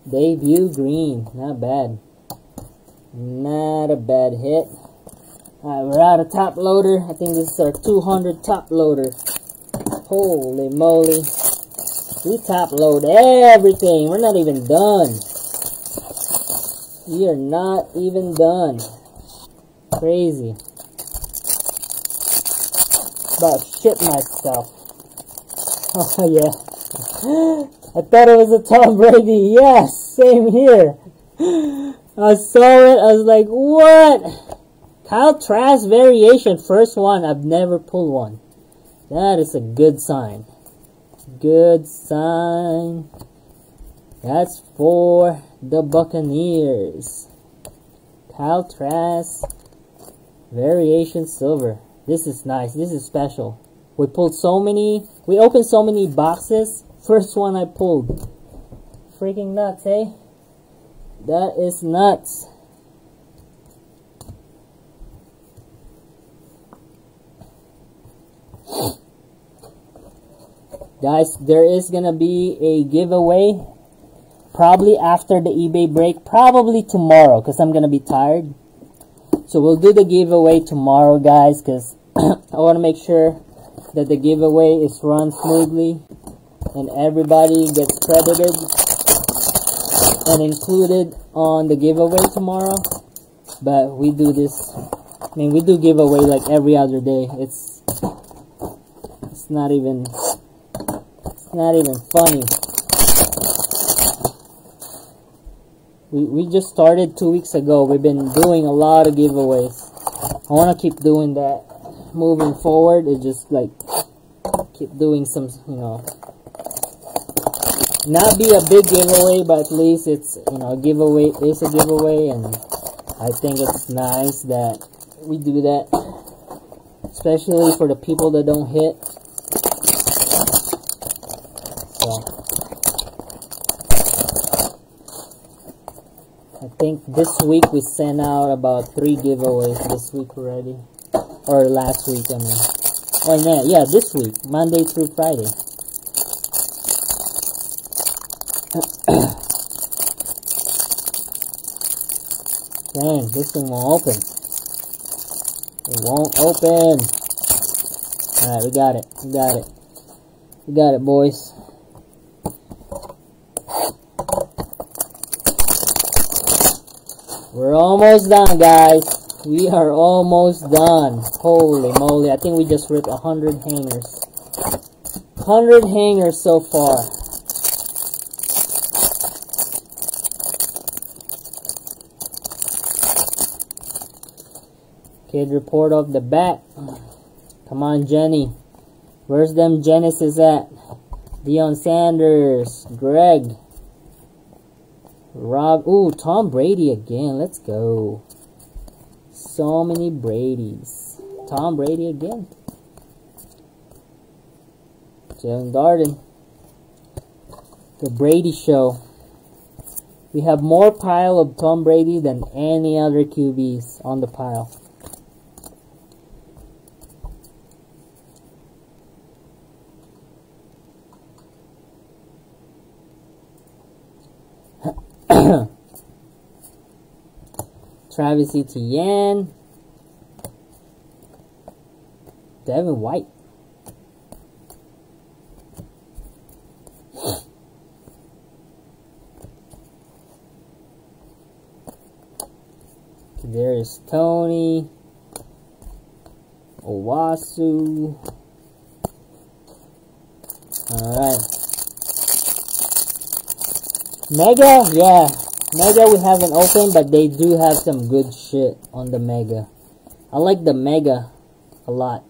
Debut green. Not bad. Not a bad hit. Alright, we're out of top loader. I think this is our 200 top loader. Holy moly. We top load everything. We're not even done. We are not even done. Crazy. About shit myself. Oh yeah. I thought it was a Tom Brady. Yes, same here. I saw it. I was like, what? Kyle Trask variation, first one. I've never pulled one. That is a good sign. Good sign. That's for the Buccaneers. Kyle Trask variation silver. This is nice. This is special. We pulled so many. We opened so many boxes. First one I pulled. Freaking nuts, eh? That is nuts. Guys, there is to be a giveaway probably after the eBay break. Probably tomorrow because I'm to be tired. So we'll do the giveaway tomorrow, guys, because I want to make sure that the giveaway is run smoothly and everybody gets credited and included on the giveaway tomorrow. But we do this, I mean, we do giveaway like every other day. It's not even not even funny. We, we just started two weeks ago. We've been doing a lot of giveaways. I want to keep doing that. Moving forward, it just like keep doing some, you know, not be a big giveaway, but at least it's you know a giveaway is a giveaway, and I think it's nice that we do that, especially for the people that don't hit. Think this week we sent out about three giveaways this week already, or last week I mean. Oh no, yeah, this week, Monday through Friday. Dang, this thing won't open. It won't open. Alright, we got it. We got it. We got it, boys. We're almost done, guys. We are almost done. Holy moly. I think we just ripped a hundred hangers. Hundred hangers so far. Kid report of the back. Come on, Jenny. Where's them Genesis at? Deion Sanders. Greg. Rob. Ooh, Tom Brady again. Let's go. So many Bradys. Tom Brady again. Jaelon Darden. The Brady Show. We have more pile of Tom Brady than any other QBs on the pile. Travis Etienne. Devin White. There's Toney. Owusu. Alright. Mega, yeah. Mega we haven't opened, but they do have some good shit on the Mega. I like the Mega a lot.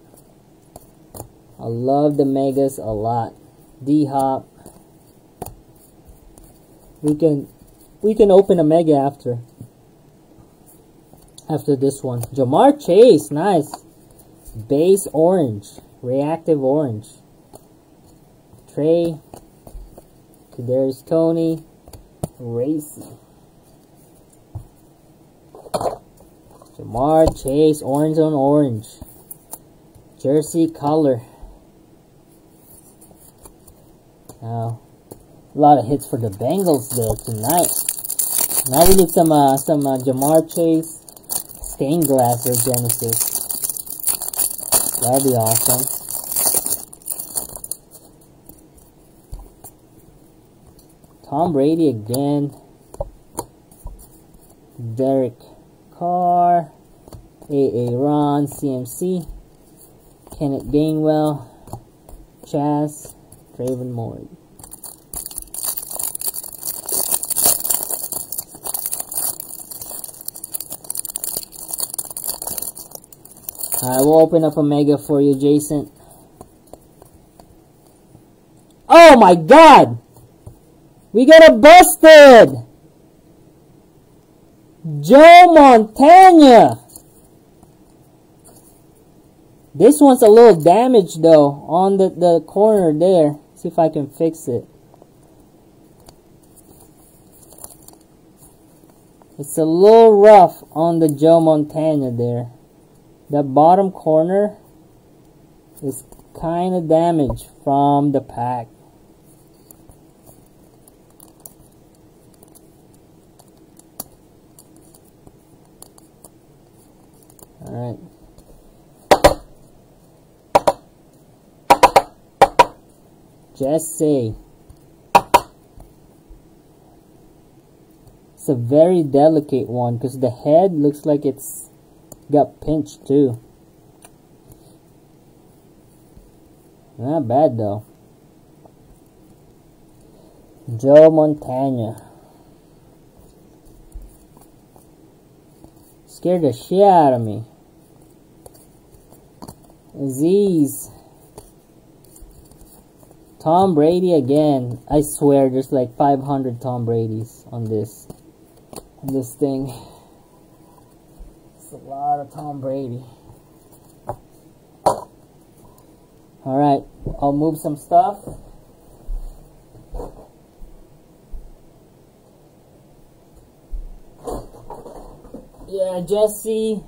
I love the Megas a lot. D-Hop. We can we can open a Mega after. After this one. Ja'Marr Chase, nice. Base orange. Reactive orange. Trey. There's Toney. Racy. Ja'Marr Chase, orange on orange. Jersey color. Now, a lot of hits for the Bengals there tonight. Now we need some uh, some uh, Ja'Marr Chase stained glass or Genesis. That'd be awesome. Tom Brady again. Derek Carr. A.A. Ron. CMC. Kenneth Gainwell. Chaz. Trayvon Moore. I will open up a mega for you, Jason. Oh my god! We got a busted! Joe Montana! This one's a little damaged though, on the, the corner there. See if I can fix it. It's a little rough on the Joe Montana there. The bottom corner is kind of damaged from the pack. Alright. Jesse. It's a very delicate one because the head looks like it's got pinched too. Not bad though. Joe Montana. Scared the shit out of me. Aziz. Tom Brady again. I swear there's like 500 Tom Brady's on this on this thing. It's a lot of Tom Brady. Alright, I'll move some stuff. Yeah, Jesse.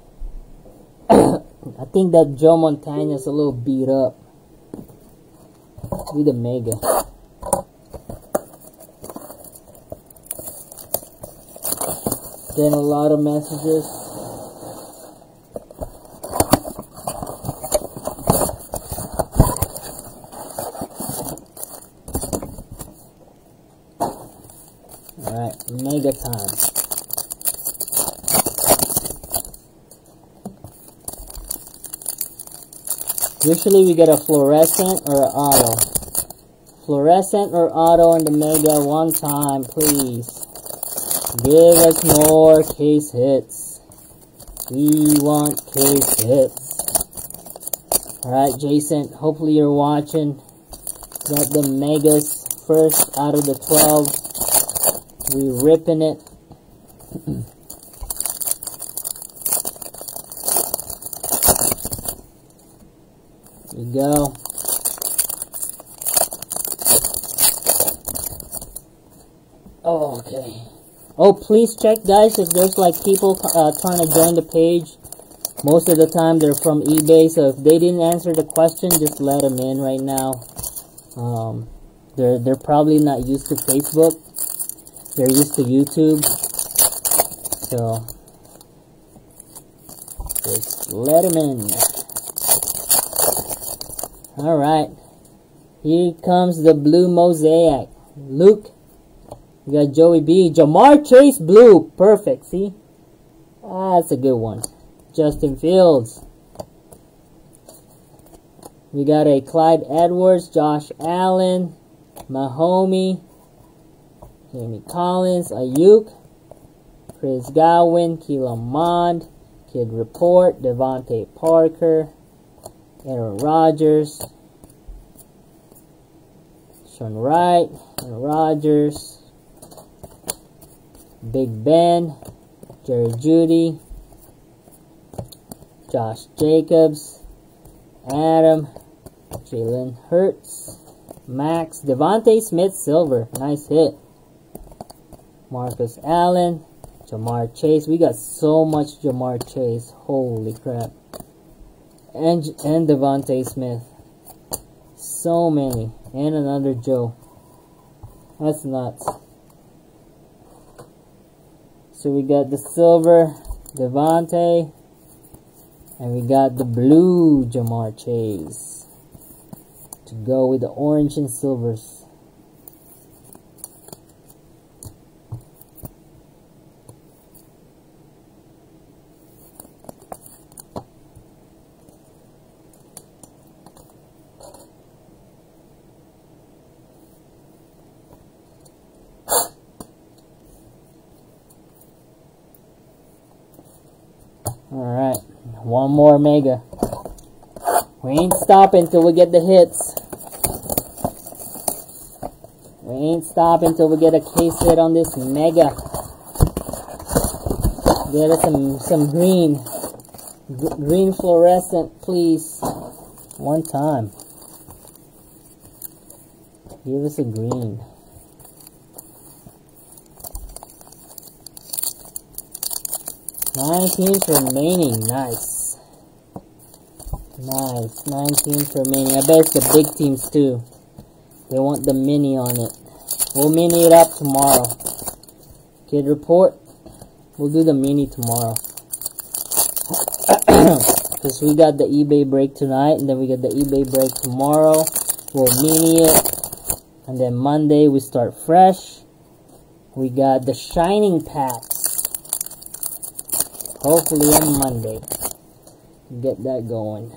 I think that Joe Montana's a little beat up. With the mega. Then a lot of messages. Alright, mega time. Usually we get a fluorescent or an auto. Fluorescent or auto on the Mega one time, please. Give us more case hits. We want case hits. Alright, Jason, hopefully you're watching. Got the Megas first out of the 12. We ripping it. You go. Oh, okay. Oh, please check, guys, if there's like people uh, trying to join the page. Most of the time they're from eBay, so if they didn't answer the question, just let them in right now. Um, they're they're probably not used to Facebook. They're used to YouTube. So just let them in. All right. Here comes the blue mosaic. Luke we got Joey B. Ja'Marr Chase Blue. Perfect. See? That's a good one. Justin Fields. We got a Clyde Edwards, Josh Allen, Mahomie, Jamie Collins, Ayuk, Chris Godwin, Kellen Mond, Kid Report, DeVante Parker, Aaron Rodgers, Sean Wright, Aaron Rodgers, Big Ben, Jerry Jeudy, Josh Jacobs, Adam, Jalen Hurts, Max, DeVonta Smith Silver, nice hit. Marcus Allen, Ja'Marr Chase. We got so much Ja'Marr Chase. Holy crap. And and DeVonta Smith. So many. And another Joe. That's nuts. So we got the silver DeVonta. And we got the blue Ja'Marr Chase. To go with the orange and silvers. Alright, one more mega. We ain't stopping till we get the hits. We ain't stopping till we get a case hit on this mega. Get us some, some green. Green fluorescent, please. One time. Give us a green. Nine teams remaining. Nice. Nice. Nine teams for remaining. I bet it's the big teams too. They want the mini on it. We'll mini it up tomorrow. Kid report. We'll do the mini tomorrow. Because we got the eBay break tonight. And then we got the eBay break tomorrow. We'll mini it. And then Monday we start fresh. We got the Shining Packs. Hopefully on Monday. Get that going.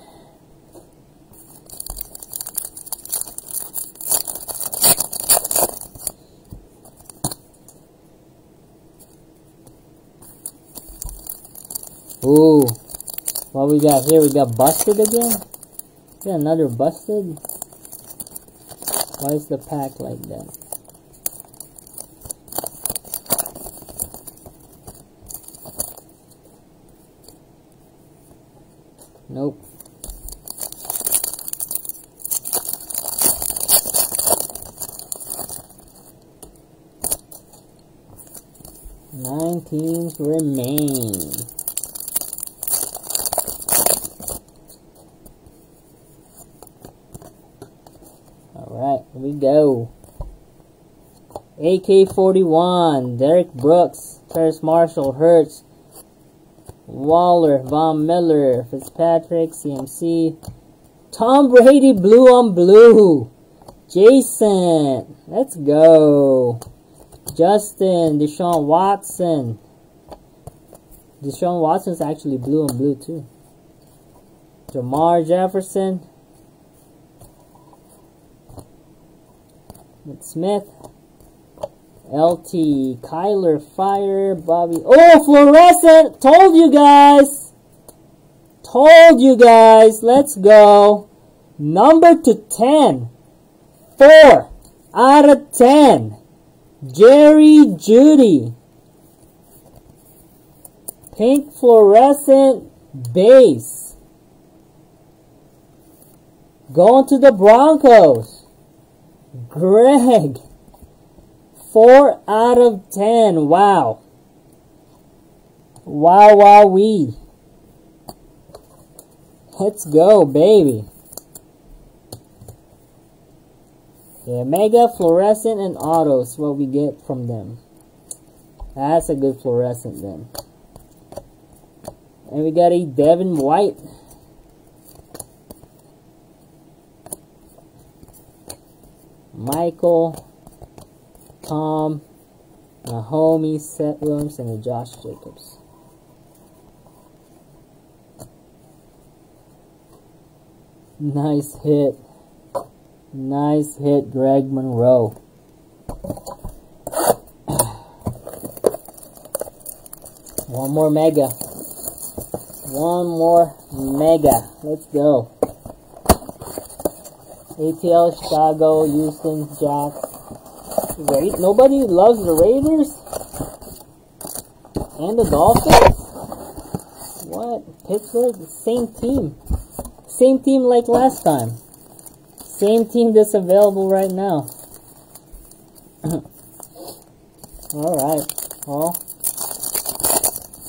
Ooh. What we got here? We got busted again? Got another busted? Why is the pack like that? Nope. Nine teams remain. AK-41, Derrick Brooks, Terrence Marshall, Hurts, Waller, Von Miller, Fitzpatrick, CMC, Tom Brady, Blue on Blue, Jason, let's go, Justin, Deshaun Watson, Deshaun Watson's actually blue on blue too, Jamar Jefferson, Smith, LT, Kyler, Fire, Bobby. Oh, fluorescent! Told you guys! Told you guys! Let's go. Number to 10. 4 out of 10. Jerry Jeudy. Pink fluorescent base. Going to the Broncos. Greg. 4 out of 10. Wow. Wow, wow, we. Let's go, baby. Yeah, Mega, Fluorescent, and Autos, what we get from them. That's a good fluorescent then. And we got a Devin White. Michael, Tom, my homie Seth Williams, and a Josh Jacobs. Nice hit. Nice hit, Greg Monroe. One more mega. One more mega. Let's go. ATL, Chicago, Houston, Jacks. Ra nobody loves the Raiders? And the Dolphins? What? Pittsburgh? Same team. Same team like last time. Same team that's available right now. Alright. Well,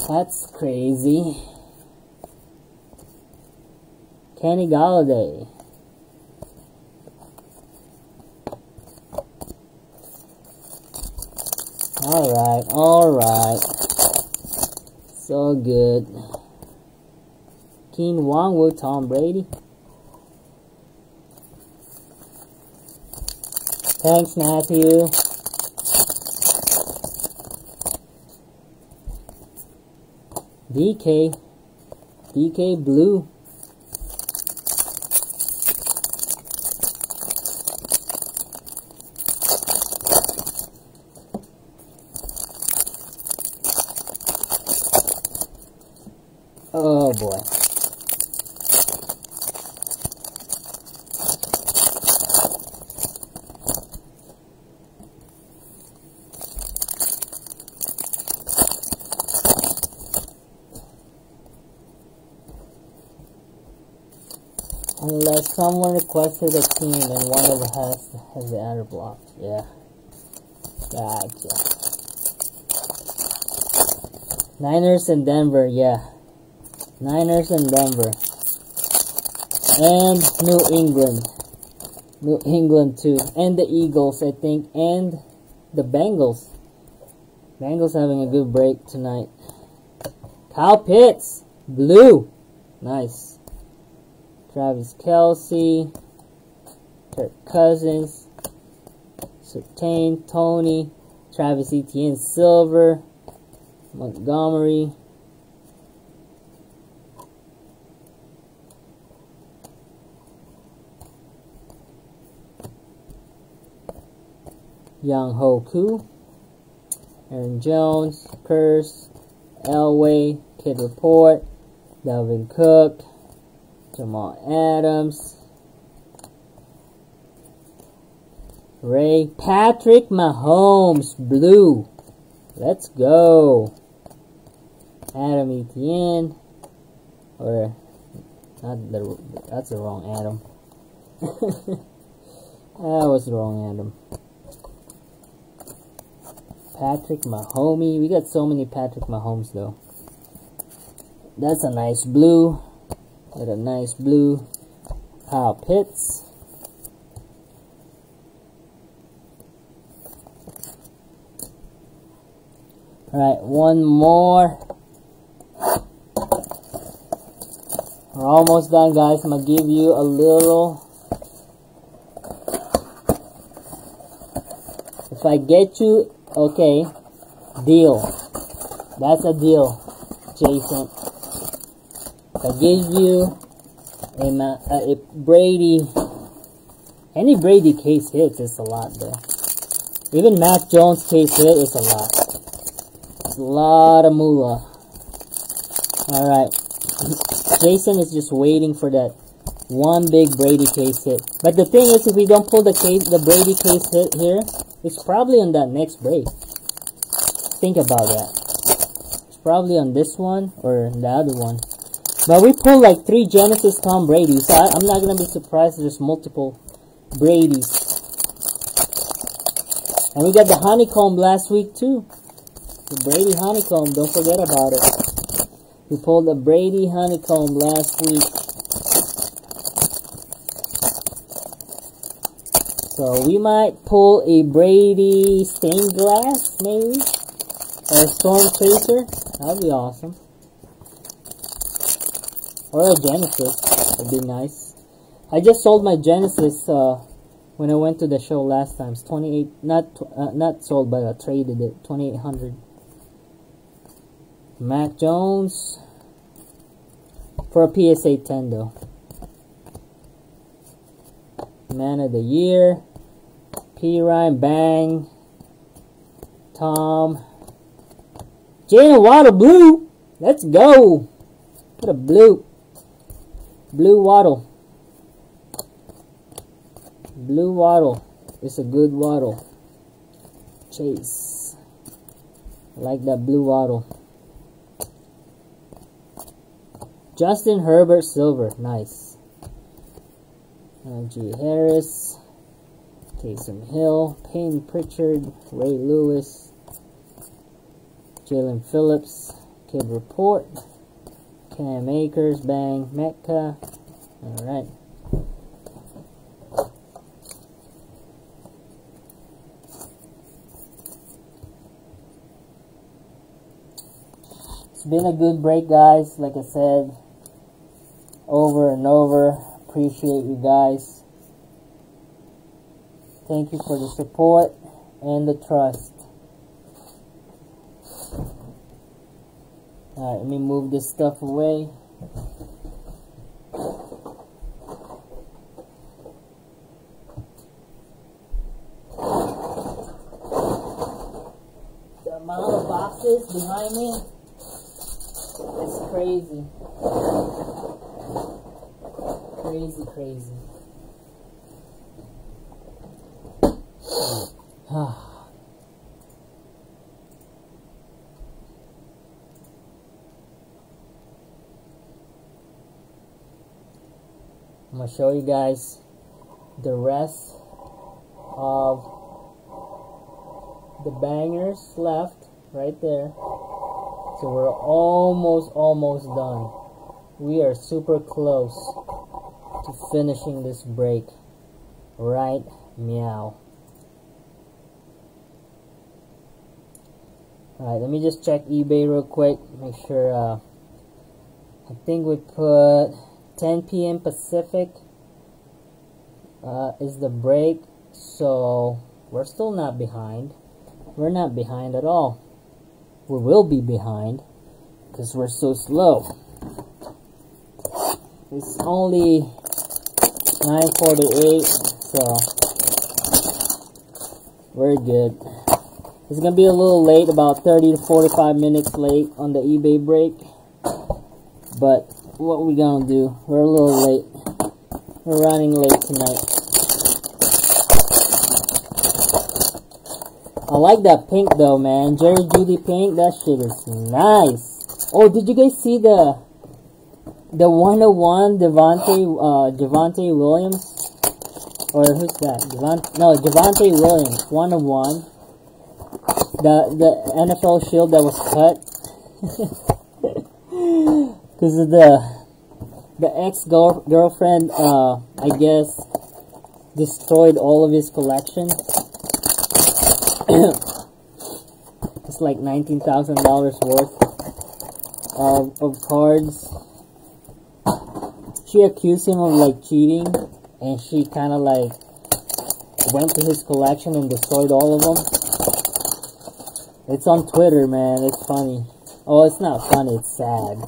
that's crazy. Kenny Golladay. Alright, alright. So good. King Wong with Tom Brady. Thanks, Matthew. DK. DK Blue. Oh boy. Unless requested a team and one of them has has the other blocked. Yeah. Gotcha. Niners and Denver, yeah. Niners and Denver. And New England. New England too. And the Eagles, I think. And the Bengals. Bengals having a good break tonight. Kyle Pitts. Blue. Nice. Travis Kelce. Kirk Cousins. Sertain. Toney. Travis Etienne Silver. Montgomery. Younghoe Koo, Aaron Jones, Curse, Elway, Kid Report, Dalvin Cook, Jamal Adams, Ray Patrick Mahomes, blue. Let's go. Adam Etienne, or not the that's the wrong Adam. that was the wrong Adam. Patrick Mahomes. We got so many Patrick Mahomes though. That's a nice blue. Got a nice blue. Kyle Pitts. Alright, one more. We're almost done, guys. I'm going to give you a little. If I get you, okay, deal. That's a deal, Jason. If I give you a, a, a Brady, any Brady case hits, it's a lot, though. Even Matt Jones case hit, it's a lot. A lot of moolah. Alright. Jason is just waiting for that one big Brady case hit. But the thing is, if we don't pull the case, the Brady case hit here, it's probably on that next break. Think about that. It's probably on this one or the other one. But we pulled like three Genesis Tom Brady's. So I, am not going to be surprised if there's multiple Brady's. And we got the honeycomb last week too. The Brady honeycomb, don't forget about it. We pulled a Brady honeycomb last week. So we might pull a Brady stained glass, maybe? Or a storm chaser. That'd be awesome. Or a Genesis. Would be nice. I just sold my Genesis uh, when I went to the show last time. It's 28, not uh, not sold, but I traded it. 2800 Mac Jones for a PSA 10 though. Man of the Year. P. Ryan Bang. Tom. Jaylen Waddle Blue. Let's go. Put a blue. Blue Waddle. Blue Waddle. It's a good Waddle. Chase. I like that blue Waddle. Justin Herbert Silver. Nice. G. Harris. Taysom Hill. Payne Pritchard. Ray Lewis. Jaelan Phillips. Kid Report. Cam Akers. Bang. Mecca. Alright. It's been a good break, guys. Like I said, over and over. Appreciate you guys. Thank you for the support and the trust. Alright, let me move this stuff away. The amount of boxes behind me is crazy crazy, crazy. I'm going to show you guys the rest of the bangers left right there. So we're almost, almost done. We are super close to finishing this break right meow. Alright let me just check ebay real quick make sure uh, I think we put 10 p.m. Pacific uh, is the break so we're still not behind. We're not behind at all. We will be behind because we're so slow it's only 948 so very good it's gonna be a little late about 30 to 45 minutes late on the ebay break but what we gonna do we're a little late we're running late tonight I like that pink though, man. Jerry Jeudy pink. That shit is nice. Oh, did you guys see the the 101 Devontae uh, Javonte Williams? Or who's that? Javon no, Javonte Williams, 101. The the NFL shield that was cut. Because of the the ex girlfriend, uh, I guess, destroyed all of his collection. it's like nineteen thousand dollars worth of of cards. She accused him of like cheating, and she kind of like went to his collection and destroyed all of them. It's on Twitter, man. It's funny. Oh, it's not funny. It's sad.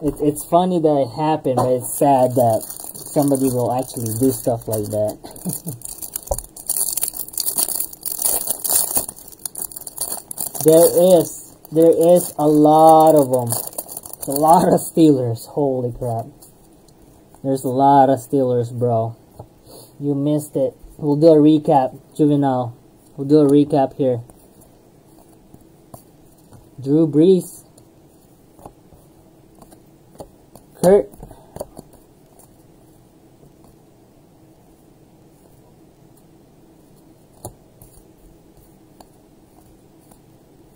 It, it's funny that it happened, but it's sad that somebody will actually do stuff like that. there is, there is a lot of them. A lot of Steelers. Holy crap. There's a lot of Steelers, bro. You missed it. We'll do a recap, Juvenile. We'll do a recap here. Drew Brees, Kurt.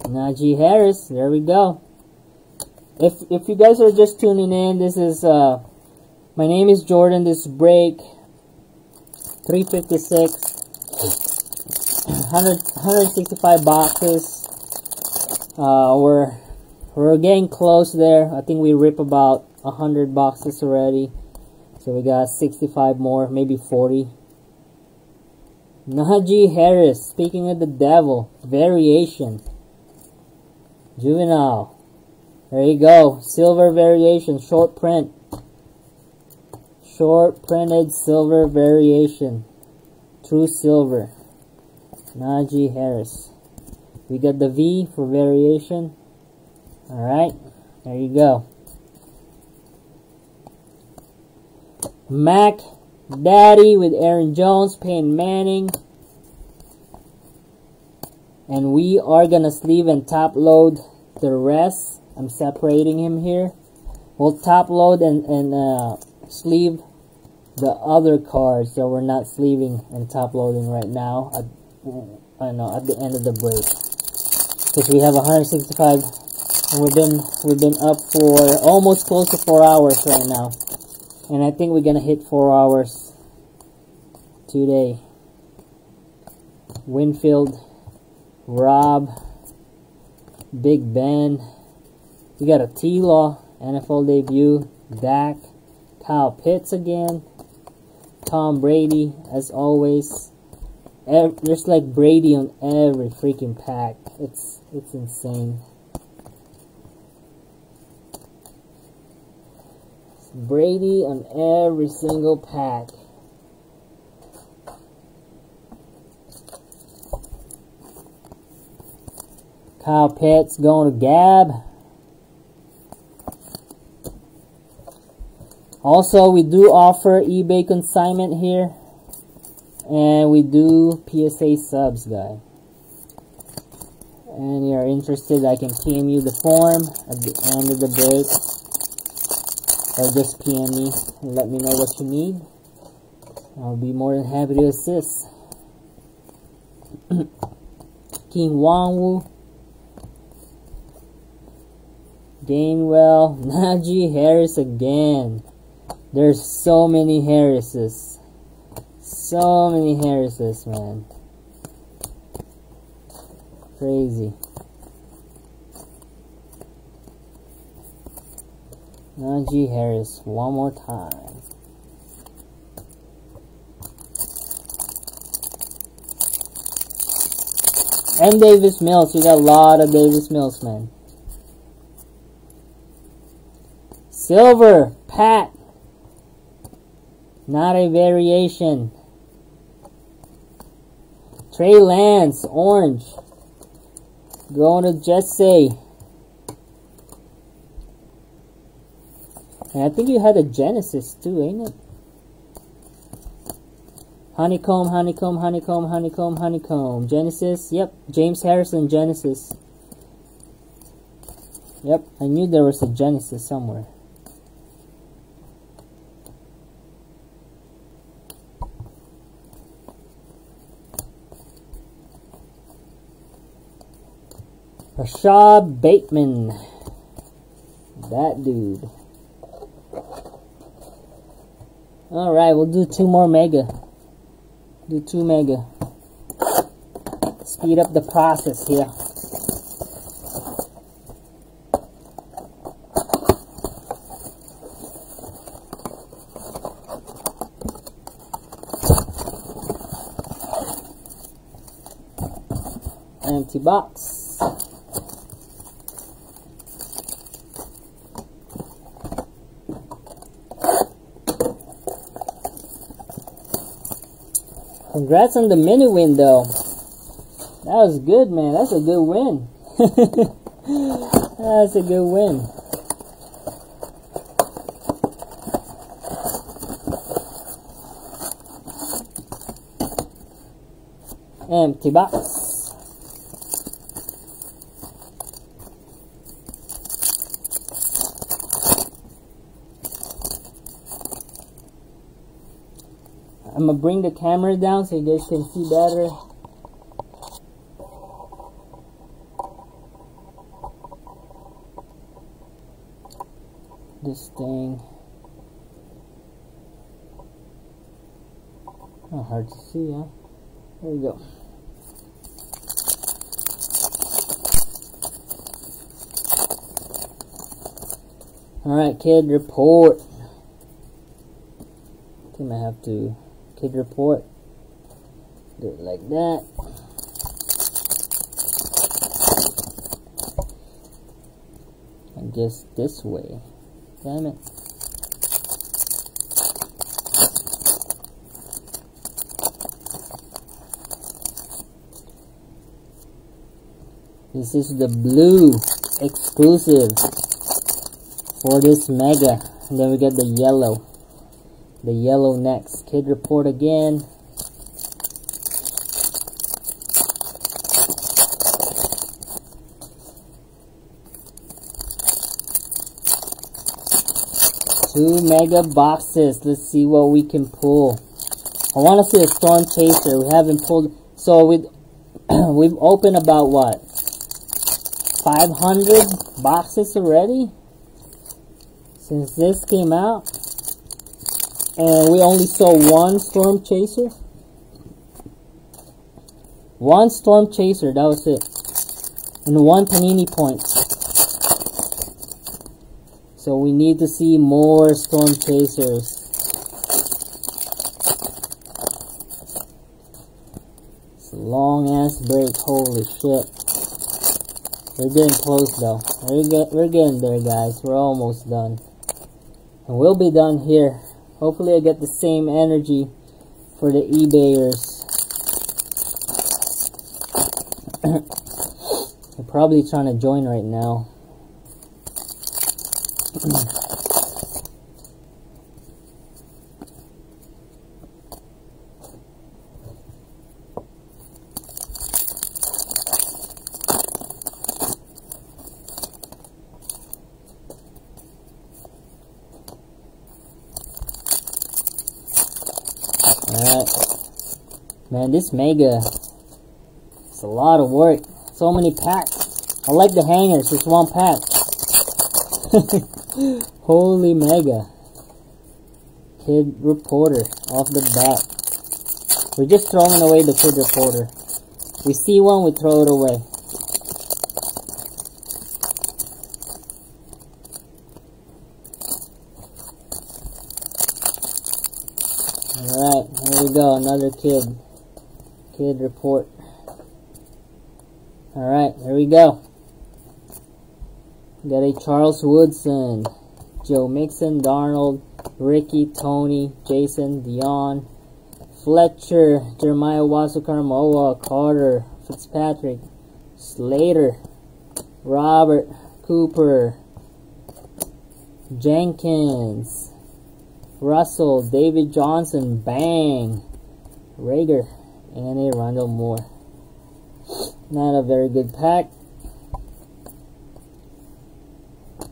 Najee Harris, there we go. If if you guys are just tuning in, this is uh my name is Jordan. This break 356 100 165 boxes. Uh we're we're getting close there. I think we rip about 100 boxes already. So we got 65 more, maybe 40. Najee Harris, speaking of the devil, variation. Juvenile. There you go. Silver variation, short print. Short printed silver variation. True silver. Najee Harris. We got the V for variation. Alright, there you go. Mac Daddy with Aaron Jones, Peyton Manning. And we are going to sleeve and top load the rest. I'm separating him here. We'll top load and, and uh, sleeve the other cards that we're not sleeving and top loading right now. At, I know at the end of the break because we have 165 and we've been we've been up for almost close to four hours right now. And I think we're to hit four hours today. Winfield, Rob, Big Ben. We got a T-Law, NFL debut, Dak, Kyle Pitts again, Tom Brady, as always. There's like Brady on every freaking pack. It's it's insane. Brady on every single pack. Kyle Pitts going to Gab. Also, we do offer eBay consignment here. And we do PSA subs, guy. And you're interested, I can PM you the form at the end of the break or just PM me and let me know what you need. I'll be more than happy to assist. Kene Nwangwu, Gainwell, Najee Harris again. There's so many Harrises. So many Harrises, man. Crazy. Najee Harris one more time. And Davis Mills. We got a lot of Davis Mills, man. Silver, Pat. Not a variation. Trey Lance, orange. Going to Jesse. And I think you had a Genesis too, ain't it? Honeycomb, honeycomb, honeycomb, honeycomb, honeycomb. Genesis, yep. James Harrison, Genesis. Yep, I knew there was a Genesis somewhere. Rashod Bateman. That dude. Alright, we'll do two more mega. Do two mega. Speed up the process here. Empty box. Congrats on the mini win though. That was good, man. That's a good win. That's a good win. Empty box. I'm gonna bring the camera down so you guys can see better. This thing. Oh, hard to see, huh? There we go. Alright, kid report. I think I have to kid report. Do it like that. And just this way. Damn it. This is the blue exclusive for this mega. And then we get the yellow. The yellow next. Kid report again. Two mega boxes. Let's see what we can pull. I want to see a storm chaser. We haven't pulled. So we we've opened about what 500 boxes already since this came out and we only saw one storm chaser. One storm chaser that was it. And one panini point. So we need to see more storm chasers. It's a long ass break holy shit. We're getting close though. We're, get, we're getting there guys. We're almost done. And we'll be done here Hopefully I get the same energy for the eBayers. They're probably trying to join right now. Alright. Man, this mega it's a lot of work. So many packs. I like the hangers, just one pack. Holy mega. Kid reporter off the bat. We're just throwing away the kid reporter. We see one, we throw it away. Alright, here we go, another kid. Kid report. Alright, here we go. Got a Charles Woodson, Joe Mixon, Darnold, Ricky, Tony, Jason, Dion, Fletcher, Jeremiah Owusu-Koramoah, Carter, Fitzpatrick, Slater, Robert, Cooper, Jenkins, Russell, David Johnson, bang. Reagor, and a Rondale Moore. Not a very good pack.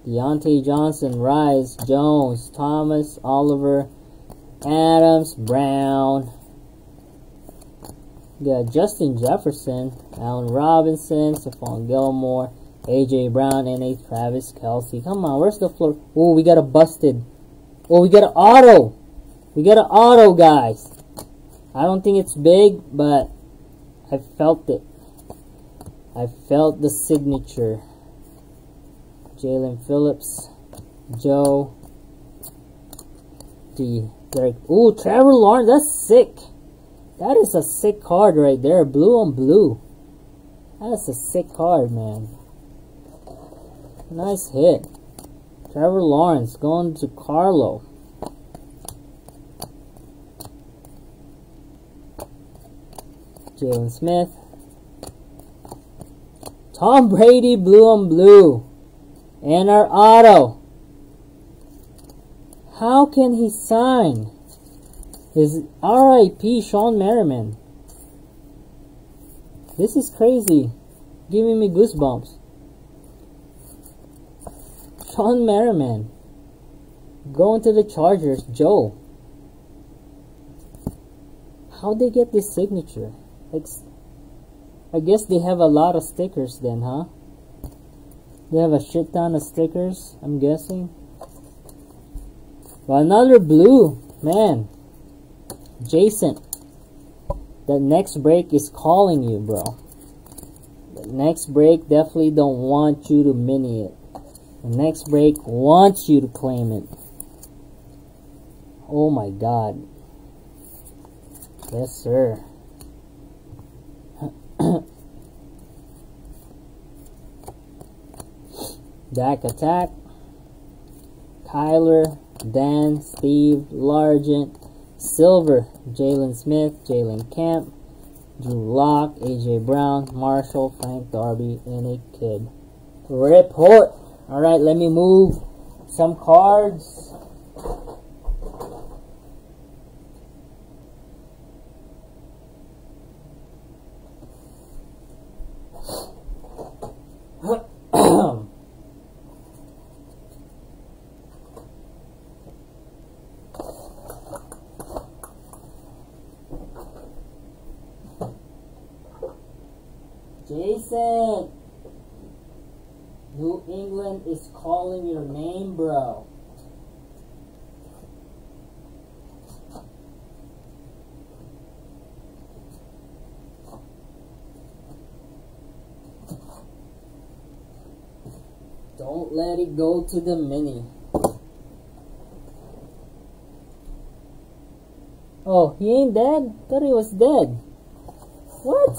Diontae Johnson, Rice, Jones, Thomas, Oliver, Adams, Brown. Got Justin Jefferson, Allen Robinson, Stephon Gilmore, AJ Brown, and a Travis Kelce. Come on, where's the floor? Oh, we got a busted. Oh, we got an auto. We got an auto, guys. I don't think it's big, but I felt it. I felt the signature. Jaelan Phillips, Joe, D. Derek. Ooh, Trevor Lawrence. That's sick. That is a sick card right there. Blue on blue. That's a sick card, man. Nice hit. Trevor Lawrence going to Carlo. Jalen Smith. Tom Brady, blue on blue. And our auto. How can he sign? His RIP Shawne Merriman. This is crazy. Giving me goosebumps. Shawne Merriman. Going to the Chargers. Joe. How'd they get this signature? Like, I guess they have a lot of stickers then, huh? They have a shit ton of stickers, I'm guessing. But another blue. Man. Jason. The next break is calling you, bro. The next break definitely don't want you to mini it. The next break wants you to claim it. Oh my god. Yes, sir. Dak Attack. Kyler, Dan, Steve, Largent, Silver, Jalen Smith, Jalen Camp, Drew Lock, AJ Brown, Marshall, Frank Darby, and a kid. Report. Alright, let me move some cards. Jason! New England is calling your name, bro. Don't let it go to the mini. Oh, he ain't dead? Thought he was dead. What?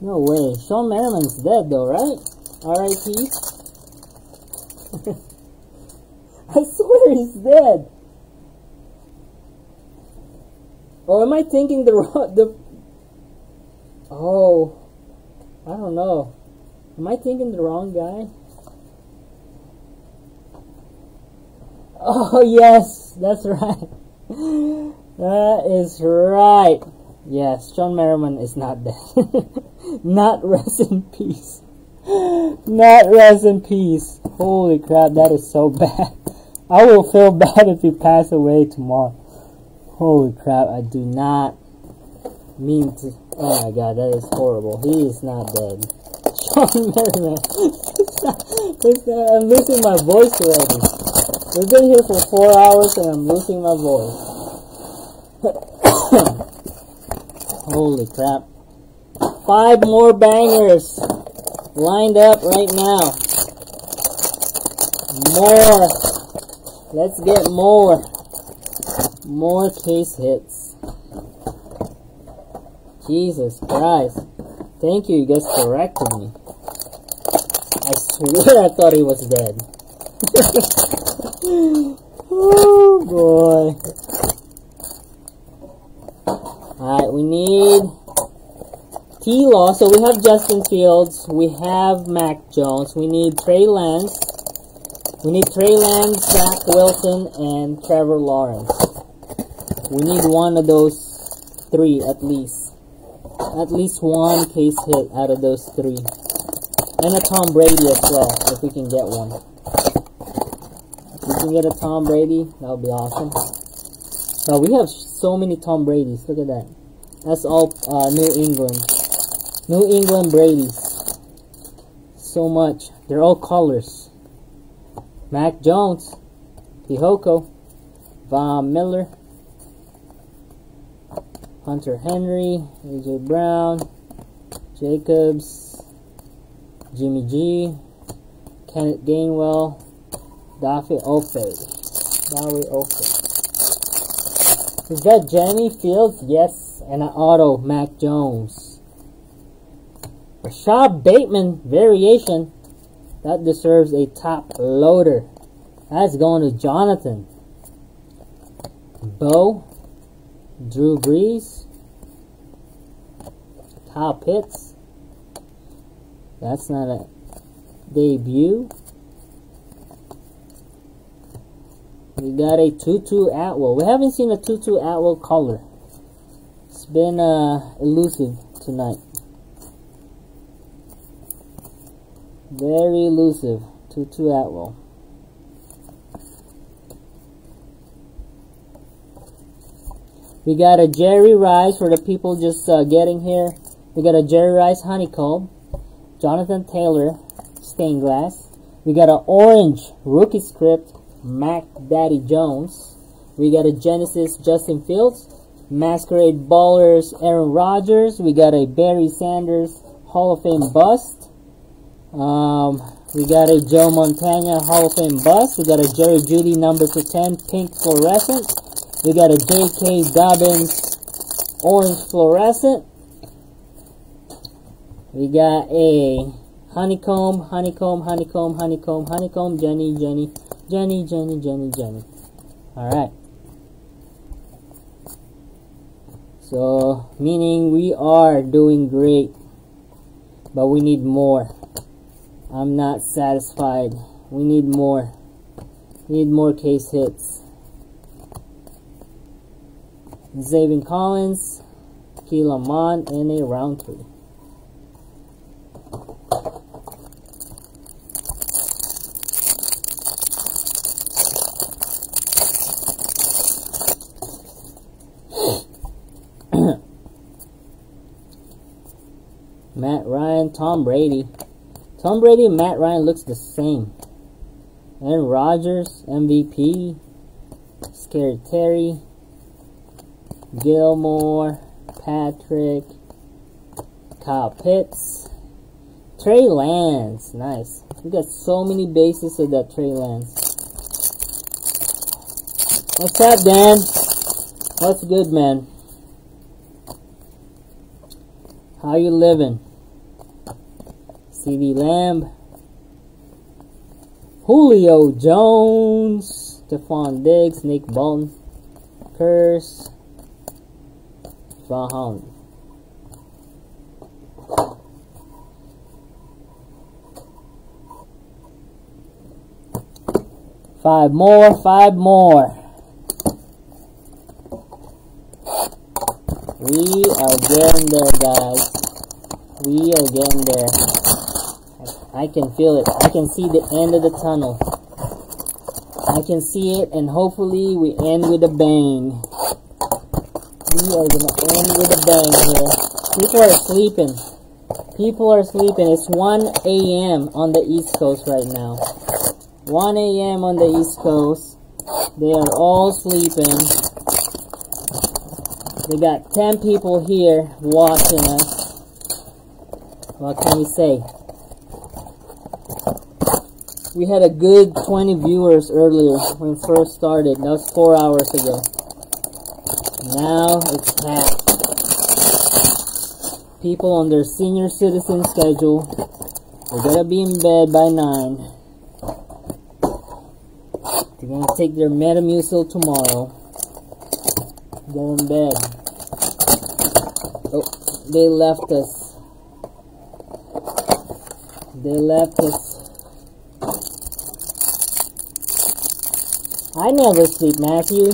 No way. Shawne Merriman's dead though, right? R.I.P. I swear he's dead. Oh, am I thinking the wrong the? Oh, I don't know. Am I thinking the wrong guy? Oh yes, that's right. That is right. Yes, John Merriman is not dead. not rest in peace. Not rest in peace. Holy crap, that is so bad. I will feel bad if he pass away tomorrow. Holy crap, I do not mean to. Oh my god, that is horrible. He is not dead. John Merriman. I'm losing my voice already. We've been here for four hours and I'm losing my voice. Holy crap. Five more bangers lined up right now. More. Let's get more. More case hits. Jesus Christ. Thank you, you guys corrected me. I swear I thought he was dead. oh boy. Alright, we need T-Law. So we have Justin Fields. We have Mac Jones. We need Trey Lance. We need Trey Lance, Zach Wilson, and Trevor Lawrence. We need one of those three at least. At least one case hit out of those three. And a Tom Brady as well, if we can get one. We can get a Tom Brady, that would be awesome. So we have so many Tom Brady's. Look at that. That's all uh, New England. New England Brady's. So much. They're all colors. Mac Jones. Fehoko. Von Miller. Hunter Henry. AJ Brown. Jacobs. Jimmy G. Kenneth Gainwell. Daffy Ofe. Dawi Ofe. Is that Jamie Fields? Yes. And an auto, Mac Jones. Rashod Bateman variation. That deserves a top loader. That's going to Jonathan. Bo. Drew Brees. Kyle Pitts. That's not a debut. We got a Tutu Atwell. We haven't seen a Tutu Atwell color. It's been uh, elusive tonight. Very elusive. Tutu Atwell. We got a Jerry Rice for the people just uh, getting here. We got a Jerry Rice Honeycomb. Jonathan Taylor Stained Glass. We got an orange rookie script Mac Daddy Jones. We got a Genesis Justin Fields. Masquerade Ballers Aaron Rodgers. We got a Barry Sanders Hall of Fame bust. Um, we got a Joe Montana Hall of Fame bust. We got a Jerry Jeudy number to 10 pink fluorescent. We got a J.K. Dobbins orange fluorescent. We got a honeycomb, honeycomb, honeycomb, honeycomb, honeycomb, Jenny, Jenny, Jenny, Jenny, Jenny, Jenny. Alright. So, meaning we are doing great, but we need more. I'm not satisfied. We need more. We need more case hits. Zaven Collins, Kellen Mond, and a Rountree. Matt Ryan, Tom Brady. Tom Brady and Matt Ryan looks the same. Aaron Rodgers, MVP. Scary Terry. Gilmore. Patrick. Kyle Pitts. Trey Lance. Nice. We got so many bases of that Trey Lance. What's up, Dan? What's good, man? How you living? CeeDee Lamb. Julio Jones. Stefon Diggs. Nick Bolton. Curse. Vahan. Five more, five more. We are getting there, guys. We are getting there. I can feel it. I can see the end of the tunnel. I can see it, and hopefully we end with a bang. We are gonna end with a bang here. People are sleeping. People are sleeping. It's 1 a.m. on the East Coast right now. 1 a.m. on the East Coast. They are all sleeping. We got 10 people here watching us. What can we say? We had a good 20 viewers earlier when we first started. That was four hours ago. Now it's half. People on their senior citizen schedule. They're gonna be in bed by 9. They're gonna take their Metamucil tomorrow. Go in bed. Oh, they left us. They left us. I never sleep, Matthew.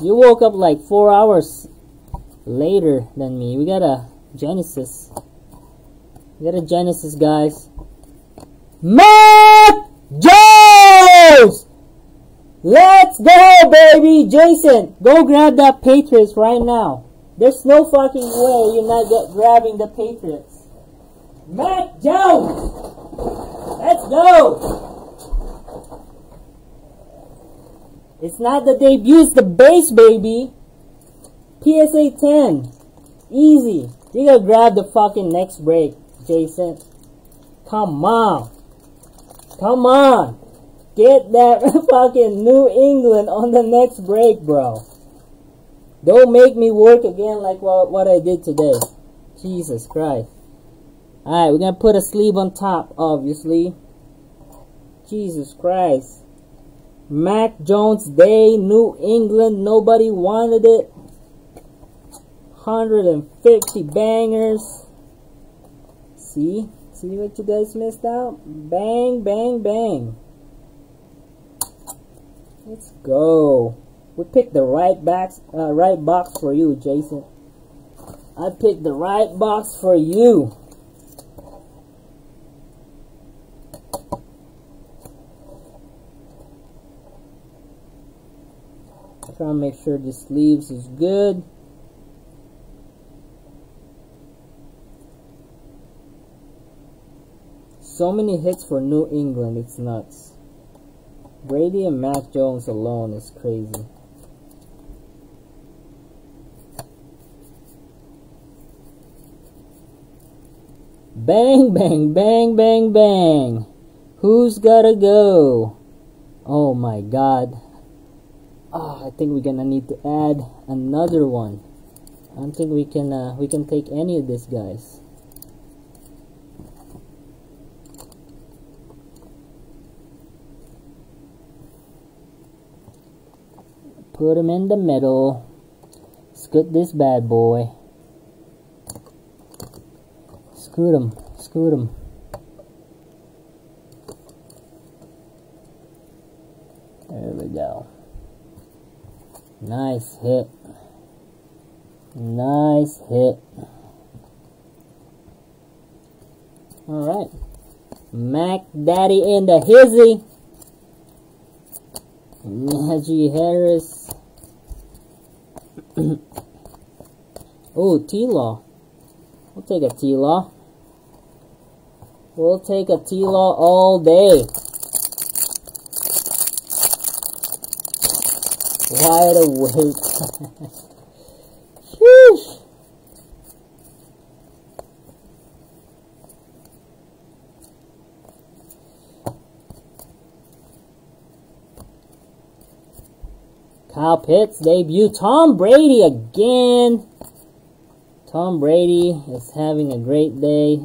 You woke up like four hours later than me. We got a Genesis. We got a Genesis, guys. Mac Jones! Let's go, baby! Jason, go grab that Patriots right now. There's no fucking way you're not get grabbing the Patriots. Matt Jones! Let's go! It's not the debut, it's the base, baby. PSA 10. Easy. You gotta grab the fucking next break, Jason. Come on. Come on. Get that fucking New England on the next break, bro. Don't make me work again like what, what I did today. Jesus Christ. Alright, we're gonna put a sleeve on top, obviously. Jesus Christ. Mac Jones Day, New England, nobody wanted it. 150 bangers. See? See what you guys missed out? Bang, bang, bang. Let's go. We picked the right box, uh, right box for you, Jason. I picked the right box for you. Try to make sure the sleeves is good. So many hits for New England, it's nuts. Brady and Mac Jones alone is crazy. Bang, bang, bang, bang, bang. Who's gotta go? Oh my god. Oh, I think we're gonna need to add another one. I don't think we can uh, we can take any of these guys. Put him in the middle. Scoot this bad boy. Scoot him. Scoot him. There we go. Nice hit. Nice hit. Alright. Mac Daddy in the hizzy. Najee Harris. oh, T-Law. We'll take a T-Law. We'll take a T-Law all day. Wide awake. Sheesh. Kyle Pitts debut. Tom Brady again. Tom Brady is having a great day.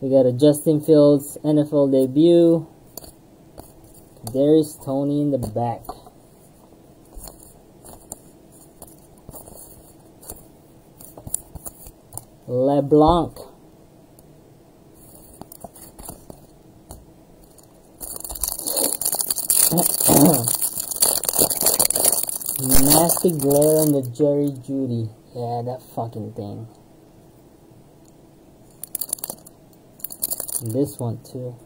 We got a Justin Fields NFL debut. There's Tony in the back. LeBlanc. Nasty glare on the Jerry Jeudy. Yeah, that fucking thing. And this one too.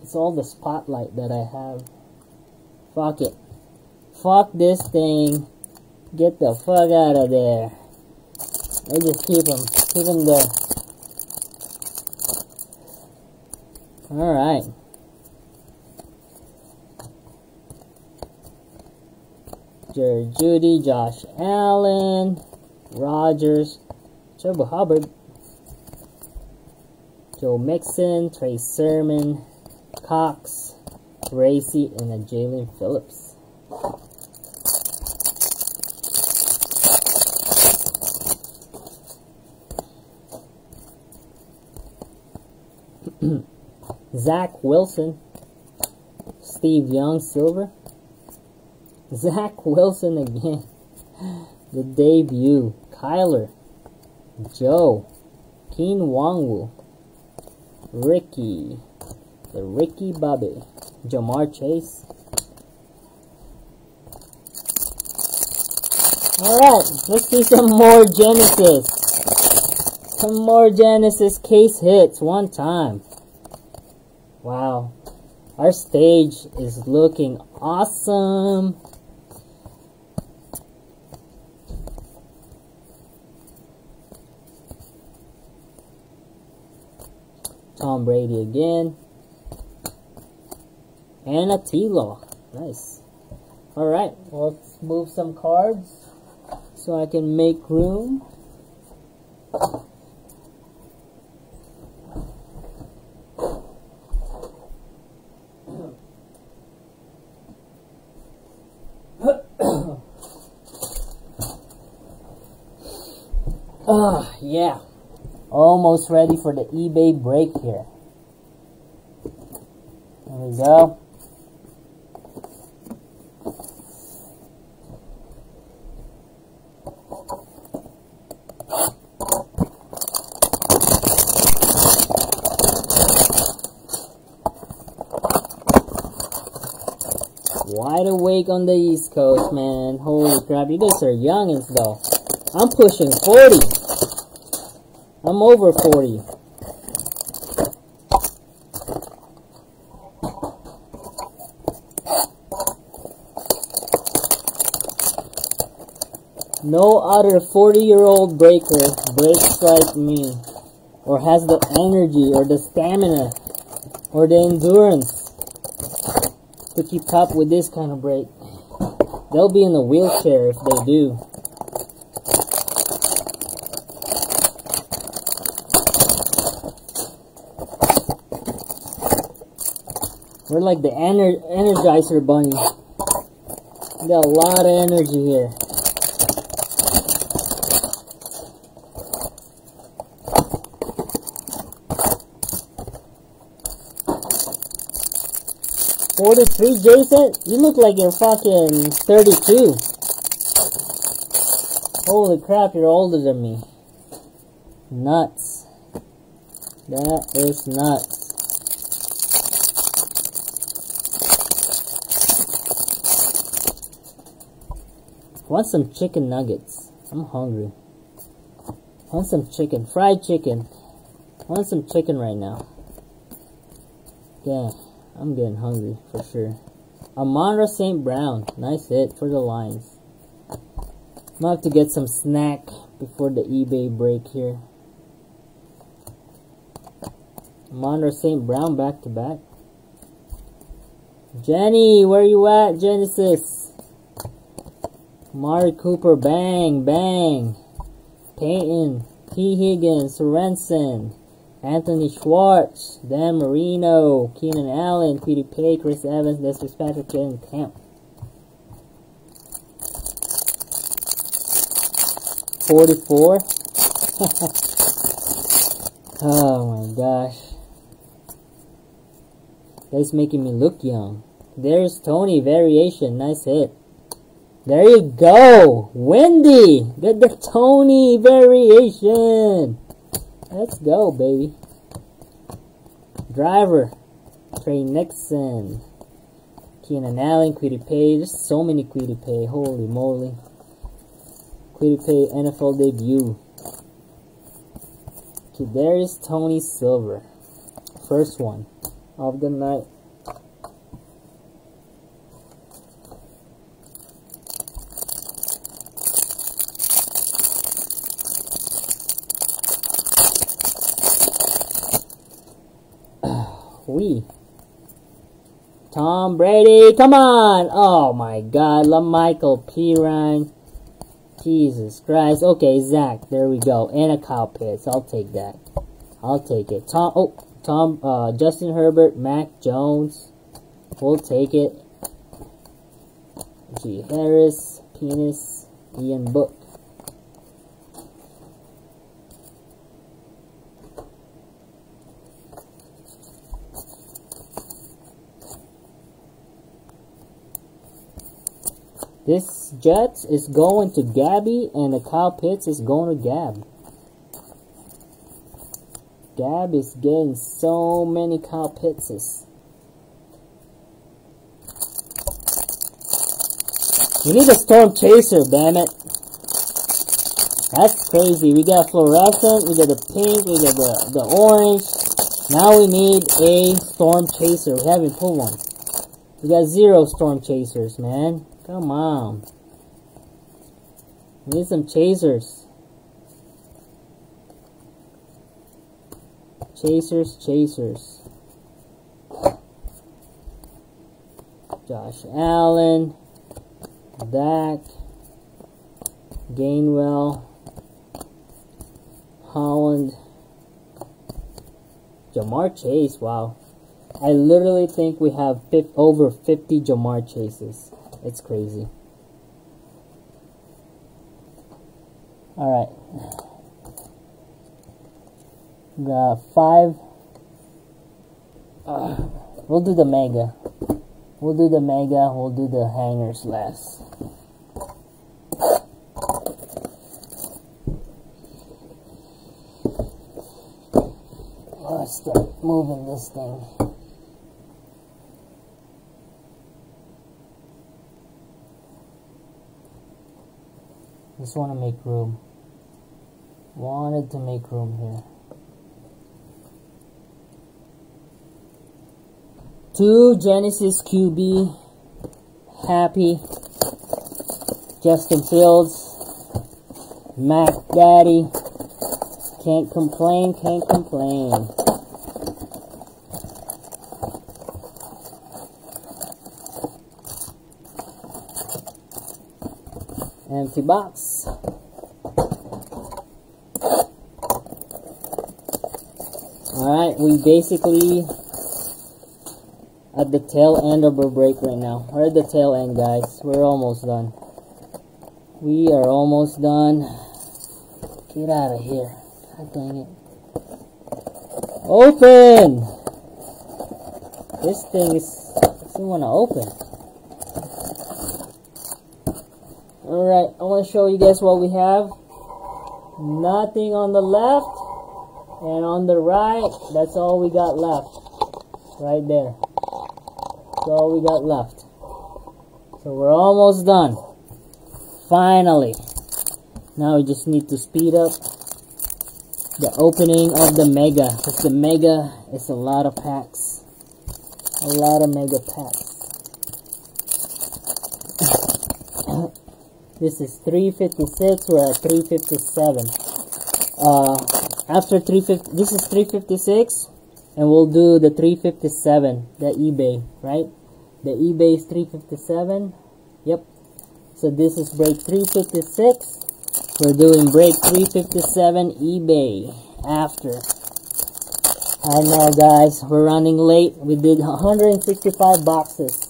It's all the spotlight that I have. Fuck it. Fuck this thing. Get the fuck out of there. I just keep them, Keep him there. Alright. Jerry Jeudy, Josh Allen, Rodgers, Trevor Hubbard, Joe Mixon, Trey Sermon, Cox, Racy, and Jaelan Phillips. Zach Wilson, Steve Young, Silver, Zach Wilson again. The debut. Kyler. Joe. Kene Nwangwu. Ricky. The Ricky Bobby. Ja'Marr Chase. Alright, let's see some more Genesis. Some more Genesis case hits one time. Wow. Our stage is looking awesome. Tom Brady again. And a T-Law. Nice. Alright, let's move some cards so I can make room. Ah, yeah. Almost ready for the eBay break here. There we go. Wide awake on the East Coast, man. Holy crap, you guys are youngins though. I'm pushing 40. I'm over 40. No other 40 year old breaker breaks like me, or has the energy, or the stamina, or the endurance to keep up with this kind of break. They'll be in a wheelchair if they do. We're like the ener Energizer Bunny. Got a lot of energy here. Forty-three, Jason. You look like you're fucking thirty-two. Holy crap! You're older than me. Nuts. That is nuts. Want some chicken nuggets. I'm hungry. I want some chicken. Fried chicken. I want some chicken right now. Yeah, I'm getting hungry for sure. Amon-Ra St. Brown. Nice hit for the Lions. I'm gonna have to get some snack before the eBay break here. Amon-Ra St. Brown back to back. Jenny, where you at, Genesis? Mari Cooper, bang, bang. Peyton, T. Higgins, Sorensen, Anthony Schwartz, Dan Marino, Keenan Allen, Pay, Chris Evans, Dexter Patrick, Jalen Camp. Forty-four. oh my gosh. That's making me look young. There's Toney, variation, nice hit. There you go. Wendy. Get the Toney variation. Let's go, baby. Driver. Trey Nixon. Keenan Allen, Kwity Paye. There's so many Kwity Paye. Holy moly. Kwity Paye NFL debut. Kadarius Toney Silver. First one of the night. we. Tom Brady, come on! Oh my God, LaMichael Pirine. Jesus Christ. Okay, Zach, there we go. And a Kyle Pitts. I'll take that. I'll take it. Tom, oh, Tom, uh, Justin Herbert, Mac Jones. We'll take it. G. Harris, Penis, Ian Book. This Jets is going to Gabby, and the Kyle Pitts is going to Gab. Gab is getting so many Kyle Pittses. We need a Storm Chaser, damn it. That's crazy. We got fluorescent, we got the pink, we got the, the orange. Now we need a storm chaser. We haven't pulled one. We got zero storm chasers, man. Come on. Need some chasers. Chasers, chasers. Josh Allen, Dak, Gainwell, Holland, Ja'Marr Chase. Wow, I literally think we have over 50 Ja'Marr Chases. It's crazy. All right, got five. Uh, we'll do the mega. We'll do the mega, we'll do the hangers last. Let's start moving this thing. Just want to make room. Wanted to make room here. Two Genesis QB. Happy. Justin Fields. Mac Daddy. Can't complain, can't complain. Empty box. Alright, we basically at the tail end of our break right now. We're at the tail end, guys. We're almost done. We are almost done. Get out of here. God dang it. Open! This thing is doesn't want to open. Alright, I want to show you guys what we have. Nothing on the left. And on the right, that's all we got left. Right there. That's all we got left. So we're almost done. Finally. Now we just need to speed up the opening of the mega. Because the mega is a lot of packs. A lot of mega packs. This is 356. We're at 357. Uh, after 350, this is 356 and we'll do the 357 the ebay right? The ebay is 357 yep. So this is break 356 we're doing break 357 ebay after. I know guys we're running late. We did 165 boxes.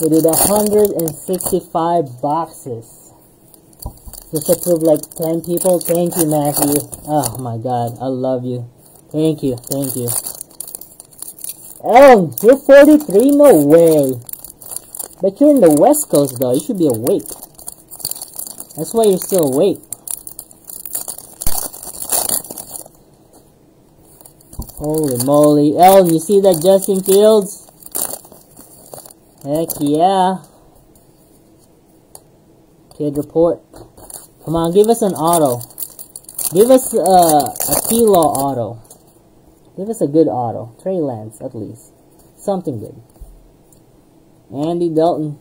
We did 165 boxes just approved like 10 people thank you matthew oh my god i love you thank you thank you Oh, you're 43? No way. But you're in the West Coast, though. You should be awake. That's why you're still awake. Holy moly. Ellen, you see that Justin Fields? Heck yeah. Kid report. Come on, give us an auto. Give us uh, a kilo auto. Give us a good auto. Trey Lance, at least. Something good. Andy Dalton.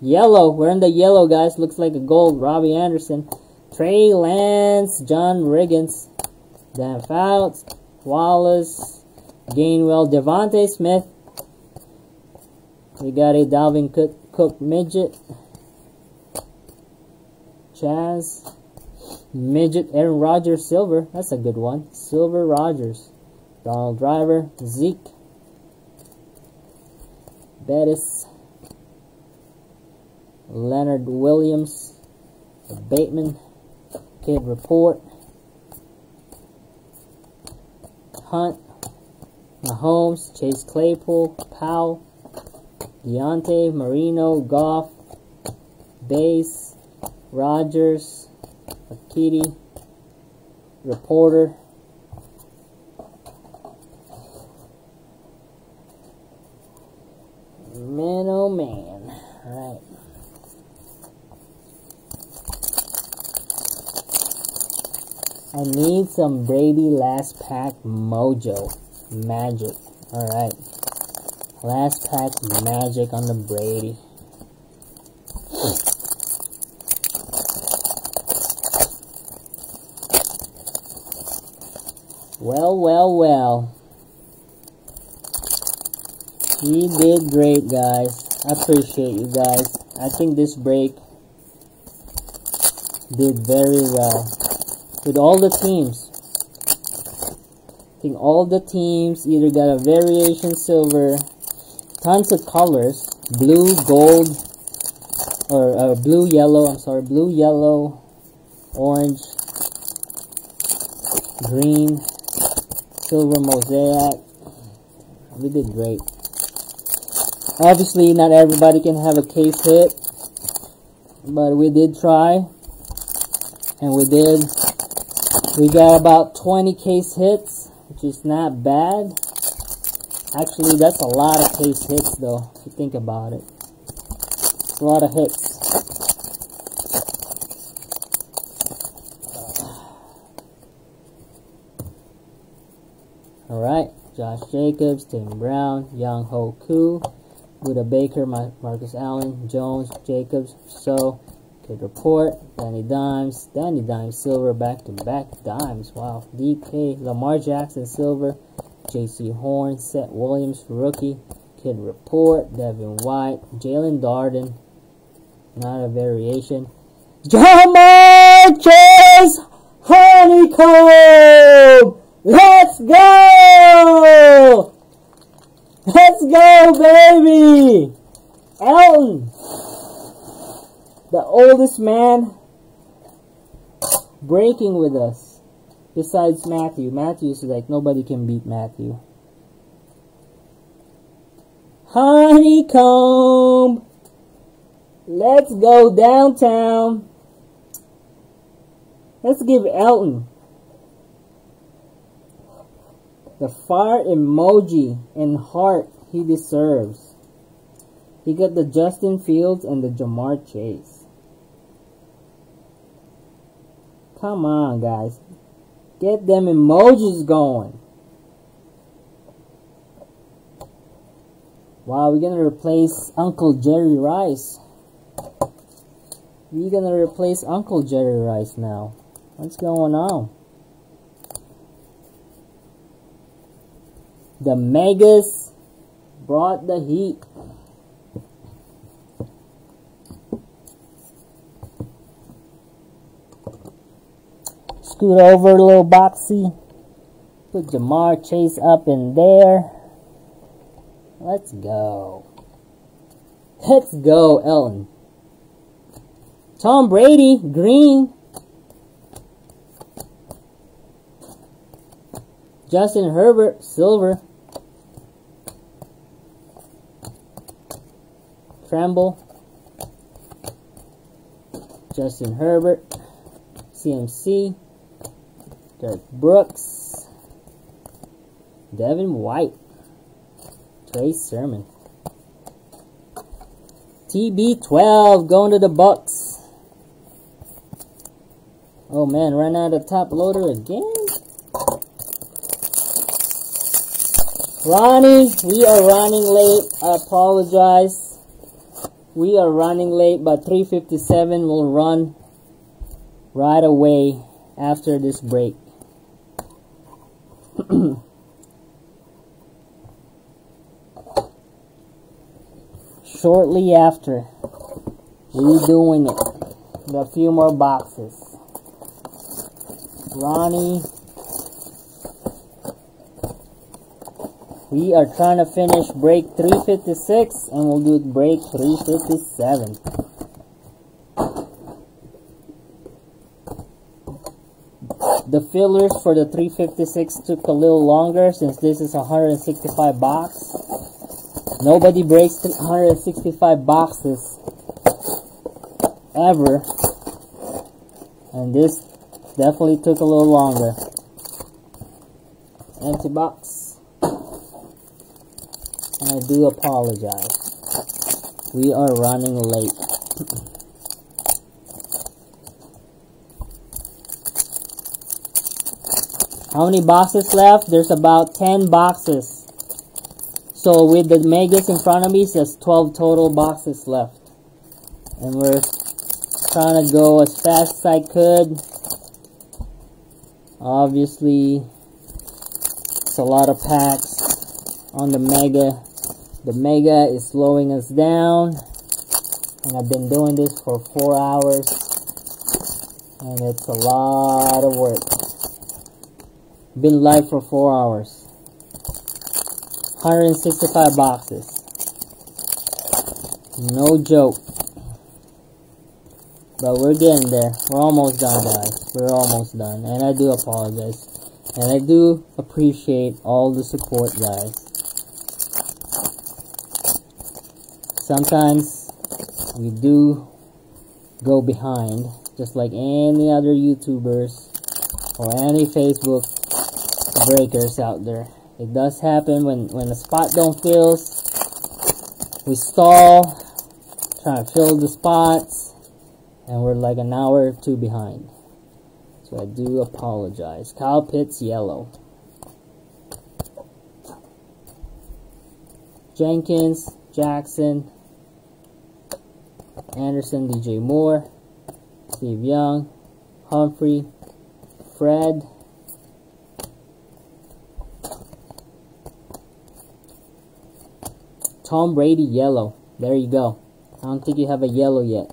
Yellow. We're in the yellow, guys. Looks like a gold. Robbie Anderson. Trey Lance. John Riggins. Dan Fouts. Wallace. Gainwell. DeVonta Smith. We got a Dalvin Cook, Cook midget. Chaz. Midget. Aaron Rodgers. Silver. That's a good one. Silver Rodgers. Donald Driver, Zeke, Bettis, Leonard Williams, Bateman, Kid Report, Hunt, Mahomes, Chase Claypool, Powell, Deontay, Marino, Goff, Base, Rodgers, Akiti, Reporter, Man, oh man. Alright. I need some Brady last pack mojo magic. Alright. Last pack magic on the Brady. Well, well, well. We did great, guys. I appreciate you guys. I think this break did very well with all the teams. I think all the teams either got a variation silver, tons of colors, blue, gold, or uh, blue, yellow, I'm sorry, blue, yellow, orange, green, silver mosaic. We did great. Obviously, not everybody can have a case hit, but we did try, and we did. We got about 20 case hits, which is not bad. Actually, that's a lot of case hits, though, if you think about it. It's a lot of hits. Alright, Josh Jacobs, Tim Brown, Younghoe Koo, Budda Baker, Marcus Allen, Jones, Jacobs, So, Kid Report, Danny Dimes, Danny Dimes, Silver, back to back Dimes, wow, DK, Lamar Jackson, Silver, Jaycee Horn, Seth Williams, Rookie, Kid Report, Devin White, Jaelon Darden, not a variation, Ja'Marr Chase Honeycomb! Let's go! Let's go, baby! Elton! The oldest man breaking with us. Besides Matthew. Matthew's like, nobody can beat Matthew. Honeycomb! Let's go downtown. Let's give Elton the fire emoji and heart he deserves. He got the Justin Fields and the Ja'Marr Chase. Come on, guys. Get them emojis going. Wow, we're gonna replace Uncle Jerry Rice. We're gonna replace Uncle Jerry Rice now. What's going on? The Megas brought the heat. Scoot over a little boxy. Put Ja'Marr Chase up in there. Let's go. Let's go, Ellen. Tom Brady, green. Justin Herbert, silver. Tremble. Justin Herbert. CMC. Derrick Brooks. Devin White. Trey Sermon. TB12 going to the Bucks. Oh man, ran out of top loader again. Ronnie, we are running late. I apologize. We are running late, but 357 will run right away after this break. Shortly after, redoing it. A few more boxes. Ronnie We are trying to finish break 356 and we'll do break 357. The fillers for the 356 took a little longer since this is 165 box. Nobody breaks 165 boxes ever. And this definitely took a little longer. Empty box. I do apologize. We are running late. How many boxes left? There's about 10 boxes. So with the megas in front of me, there's 12 total boxes left. And we're trying to go as fast as I could. Obviously, it's a lot of packs on the mega. The mega is slowing us down. And I've been doing this for four hours. And it's a lot of work. Been live for four hours. 165 boxes. No joke. But we're getting there. We're almost done, guys. We're almost done. And I do apologize. And I do appreciate all the support, guys. Sometimes we do go behind, just like any other YouTubers or any Facebook breakers out there. It does happen when, when the spot don't fill. We stall, trying to fill the spots, and we're like an hour or two behind. So I do apologize. Kyle Pitts yellow. Jenkins, Jackson, Anderson, DJ Moore, Steve Young, Humphrey, Fred, Tom Brady yellow. There you go. I don't think you have a yellow yet.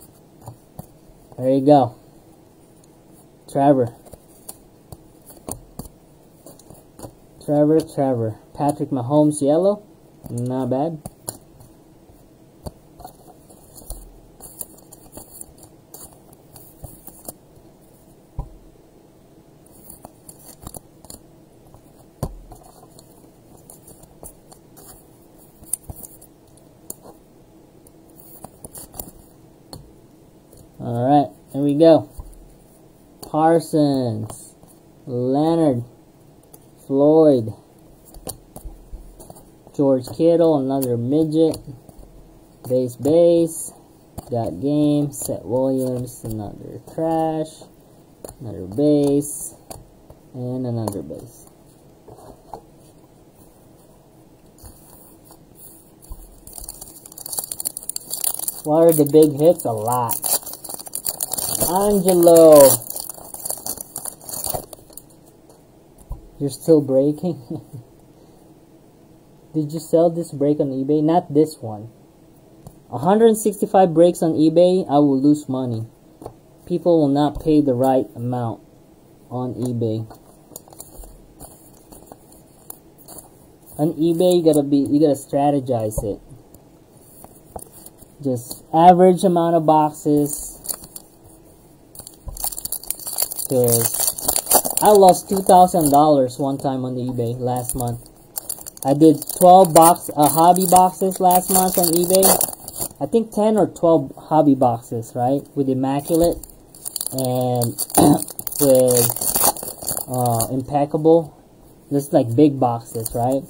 There you go. Trevor. Trevor, Trevor. Patrick Mahomes yellow. Not bad. Alright, here go. Parsons, Leonard, Floyd, George Kittle, another midget, base base, got game, Seth Williams, another trash, another base, and another base. What are the big hits? A lot. Angelo. You're still breaking? Did you sell this break on eBay? Not this one. 165 breaks on eBay, I will lose money. People will not pay the right amount on eBay. On eBay, you gotta be, you gotta strategize it. Just average amount of boxes. I lost two thousand dollars one time on eBay last month. I did 12 box uh, hobby boxes last month on eBay. I think 10 or 12 hobby boxes, right? With Immaculate and with uh, Impeccable. This is like big boxes, right?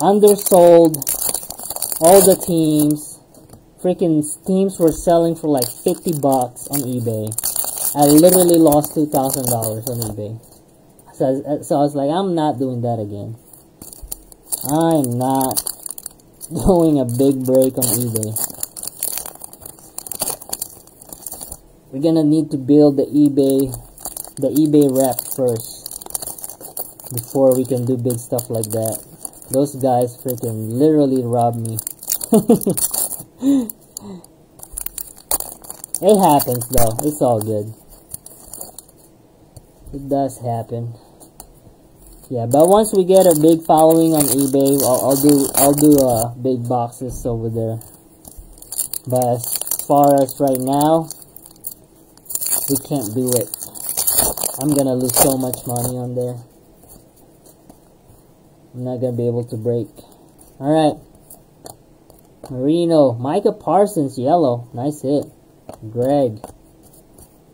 Undersold all the teams. Freaking teams were selling for like 50 bucks on eBay. I literally lost $2,000 on eBay. So, so I was like, I'm not doing that again. I'm not doing a big break on eBay. We're gonna need to build the eBay, the eBay rep first before we can do big stuff like that. Those guys freaking literally robbed me. it happens though. It's all good. It does happen. Yeah, but once we get a big following on eBay, I'll, I'll do I'll do uh, big boxes over there. But as far as right now, we can't do it. I'm gonna lose so much money on there. I'm not gonna be able to break. All right, Marino, Micah Parsons, yellow, nice hit. Greg,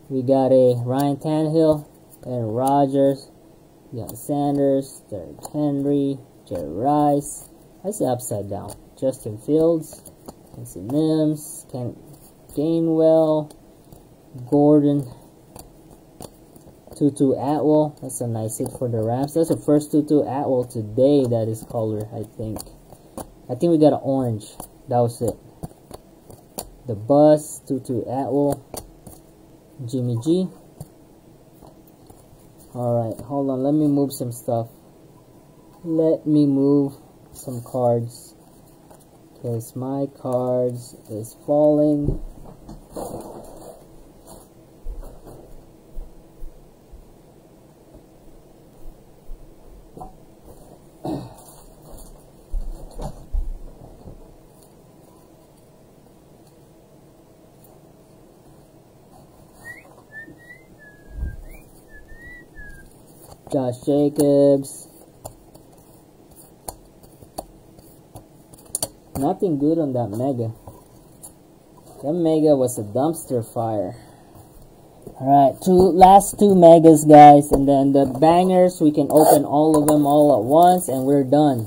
we got a Ryan Tannehill and Rodgers. Deion Sanders, Derrick Henry, Jerry Rice. I the upside down. Justin Fields, Quincy Mims, Ken Gainwell, Gordon, Tutu Atwell. That's a nice hit for the Rams. That's the first Tutu Atwell today that is color, I think. I think we got an orange. That was it. The Bus, Tutu Atwell, Jimmy G. Alright, hold on. Let me move some stuff. Let me move some cards. Because my cards is falling. Josh Jacobs. Nothing good on that Mega. That Mega was a dumpster fire. Alright, two last two Megas, guys. And then the bangers, we can open all of them all at once and we're done.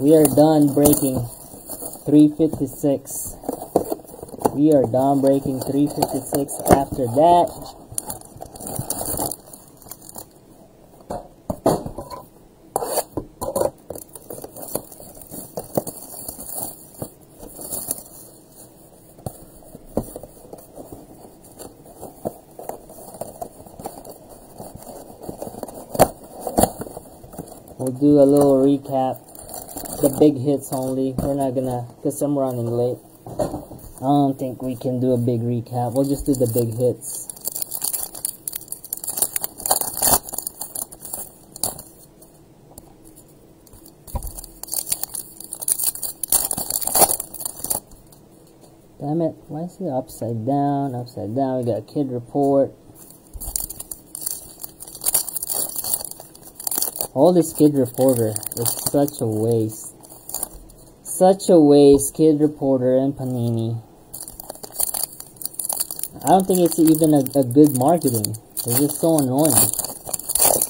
We are done breaking 356. We are done breaking 356 after that. Do a little recap. The big hits only. We're not gonna, because I'm running late. I don't think we can do a big recap. We'll just do the big hits. Damn it. Why is it upside down? Upside down. We got Kid Report. All this Kid Reporter is such a waste. Such a waste, Kid Reporter and Panini. I don't think it's even a, a good marketing. It's just so annoying.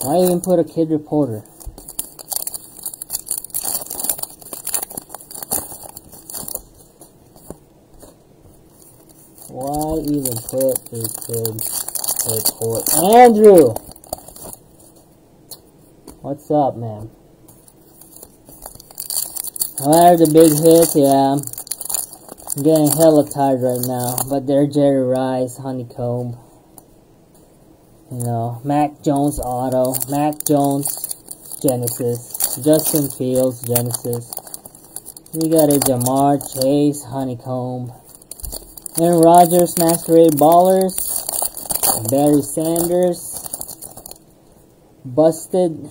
Why even put a Kid Reporter? Why even put a Kid Report? Andrew! What's up, man? Well, the big hits, yeah. I'm getting hella tired right now. But they're Jerry Rice, Honeycomb. You know, Mac Jones Auto, Mac Jones Genesis, Justin Fields Genesis. We got a Ja'Marr Chase Honeycomb. Aaron Rodgers Masquerade Ballers. Barry Sanders. Busted.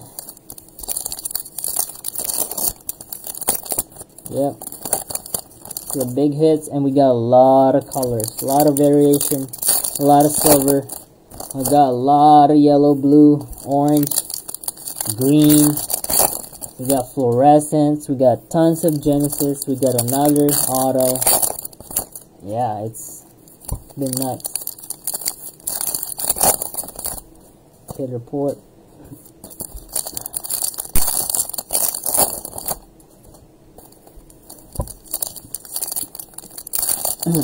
Yep. The big hits, and we got a lot of colors, a lot of variation, a lot of silver. We got a lot of yellow, blue, orange, green. We got fluorescence. We got tons of Genesis. We got another auto. Yeah, it's been nuts. Kid report. Two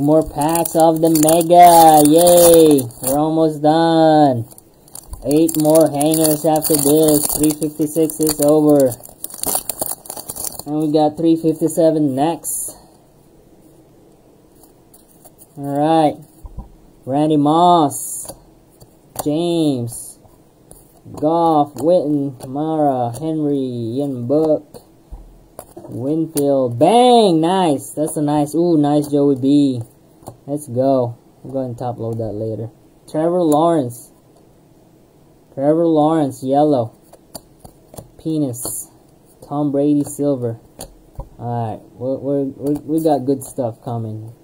more packs of the Mega. Yay. We're almost done. Eight more hangers after this. 356 is over. And we got 357 next. Alright. Randy Moss. James. Goff. Witten. Kamara. Henry. Ian Book. Winfield. Bang! Nice. That's a nice. Ooh, nice Joey B. Let's go. We'll go ahead and top load that later. Trevor Lawrence. Trevor Lawrence. Yellow. Penis. Tom Brady Silver. Alright. We're, we're, we're, got good stuff coming.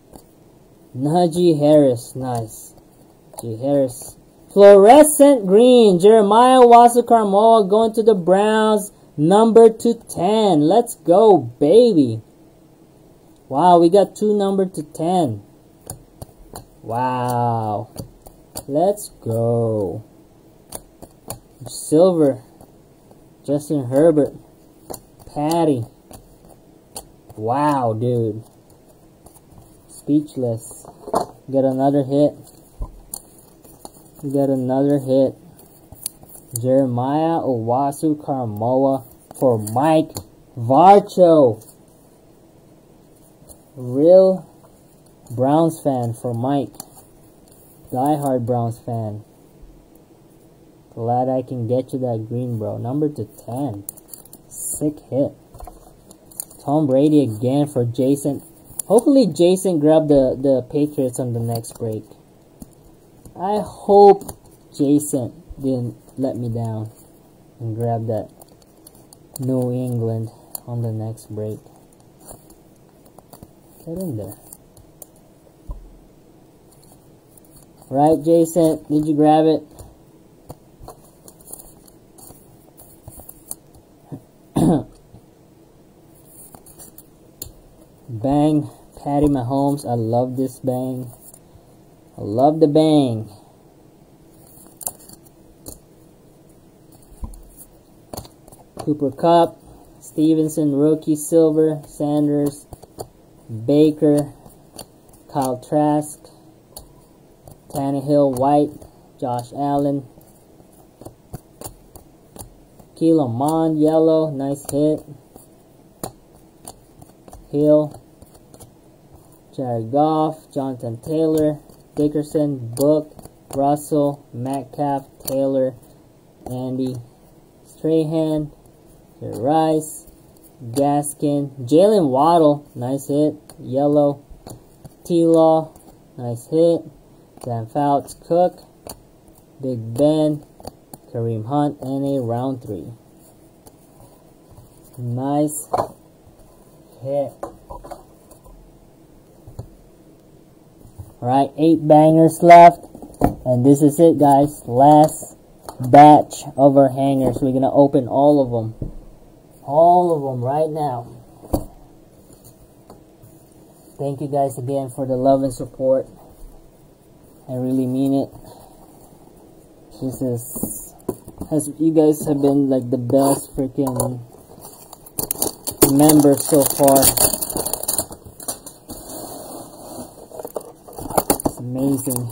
Najee Harris. Nice. Najee Harris. Fluorescent green. Jeremiah Owusu-Koramoah going to the Browns. Number to 10. Let's go, baby. Wow, we got two number to 10. Wow. Let's go. Silver. Justin Herbert. Patty. Wow, dude. Speechless. Get another hit. Get another hit. Jeremiah Owusu-Koramoah for Mike Varcho. Real Browns fan for Mike. Die-hard Browns fan. Glad I can get you that green, bro. Number to 10. Sick hit. Tom Brady again for Jason. Hopefully Jason grabbed the, the Patriots on the next break. I hope Jason didn't let me down and grab that New England on the next break. Get in there. Right, Jason? Did you grab it? bang. Patty Mahomes. I love this bang. I love the bang. Cooper Kupp, Stevenson, rookie silver. Sanders. Baker. Kyle Trask. Tannehill, White. Josh Allen. Kellen Mond, yellow. Nice hit. Hill. Jared Goff, Jonathan Taylor, Dickerson, Book, Russell, Metcalf, Taylor, Andy, Strahan, Rice, Gaskin, Jaylen Waddle, nice hit, Yellow, T-Law, nice hit, Dan Fouts, Cook, Big Ben, Kareem Hunt, and a Rountree. Nice hit. Alright, eight bangers left. And this is it, guys. Last batch of our hangers. We're going to open all of them. All of them right now. Thank you guys again for the love and support. I really mean it. This is, has you guys have been like the best freaking members so far. It's amazing.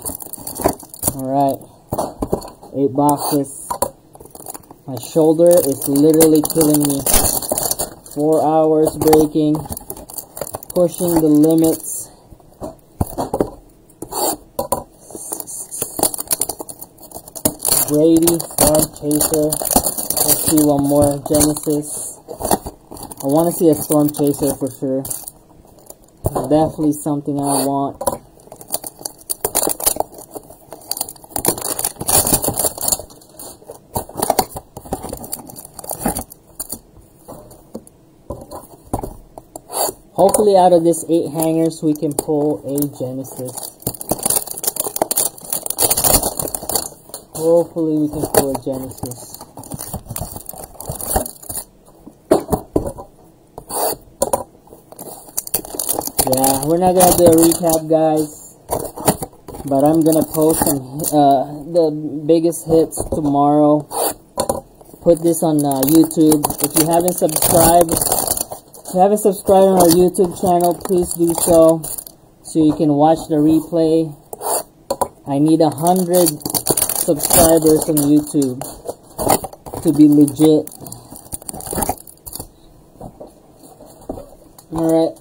Alright. Eight boxes. My shoulder is literally killing me. Four hours breaking. Pushing the limits. Brady, Storm Chaser. Let's see one more. Genesis. I want to see a Storm Chaser for sure. Definitely something I want. Hopefully out of this eight hangers we can pull a Genesis. Hopefully we can pull a Genesis. Yeah, we're not gonna do a recap guys. But I'm gonna post some, uh, the biggest hits tomorrow. Put this on uh, YouTube. If you haven't subscribed, if you haven't subscribed on our YouTube channel, please do so. So you can watch the replay. I need a hundred subscribers on YouTube to be legit. Alright.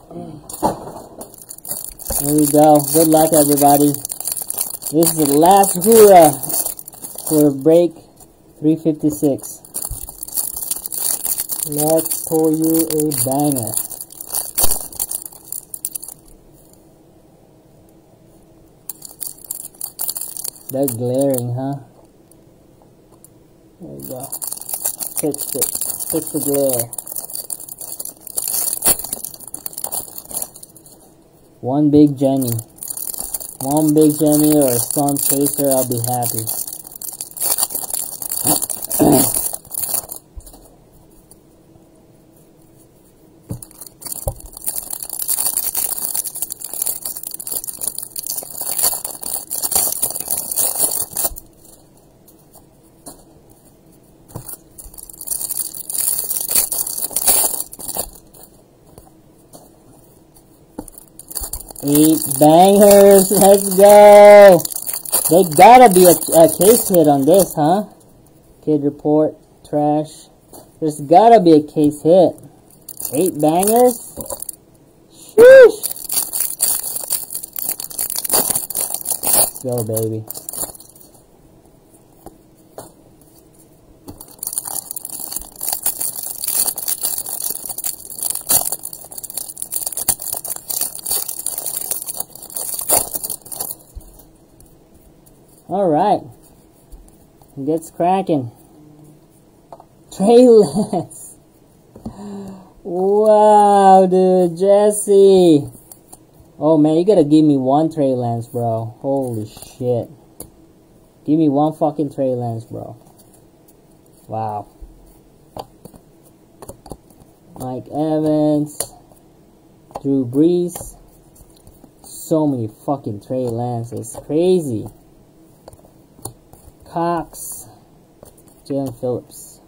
There we go. Good luck everybody. This is the last hoorah for break 356. Let's pull you a banger. That's glaring, huh? There you go. Fixed it. Fix the glare. One big Jenny. One big Jenny or a Storm Chaser, I'll be happy. Eight bangers. Let's go. They gotta be a, a case hit on this, huh? Kid report. Trash. There's gotta be a case hit. Eight bangers. Sheesh. Let's go, baby. All right. Gets cracking. Trey Lance. Wow, dude. Jesse. Oh, man, you gotta give me one Trey Lance, bro. Holy shit. Give me one fucking Trey Lance, bro. Wow. Mike Evans. Drew Brees. So many fucking Trey Lances. It's crazy. Cox, Jaelan Phillips,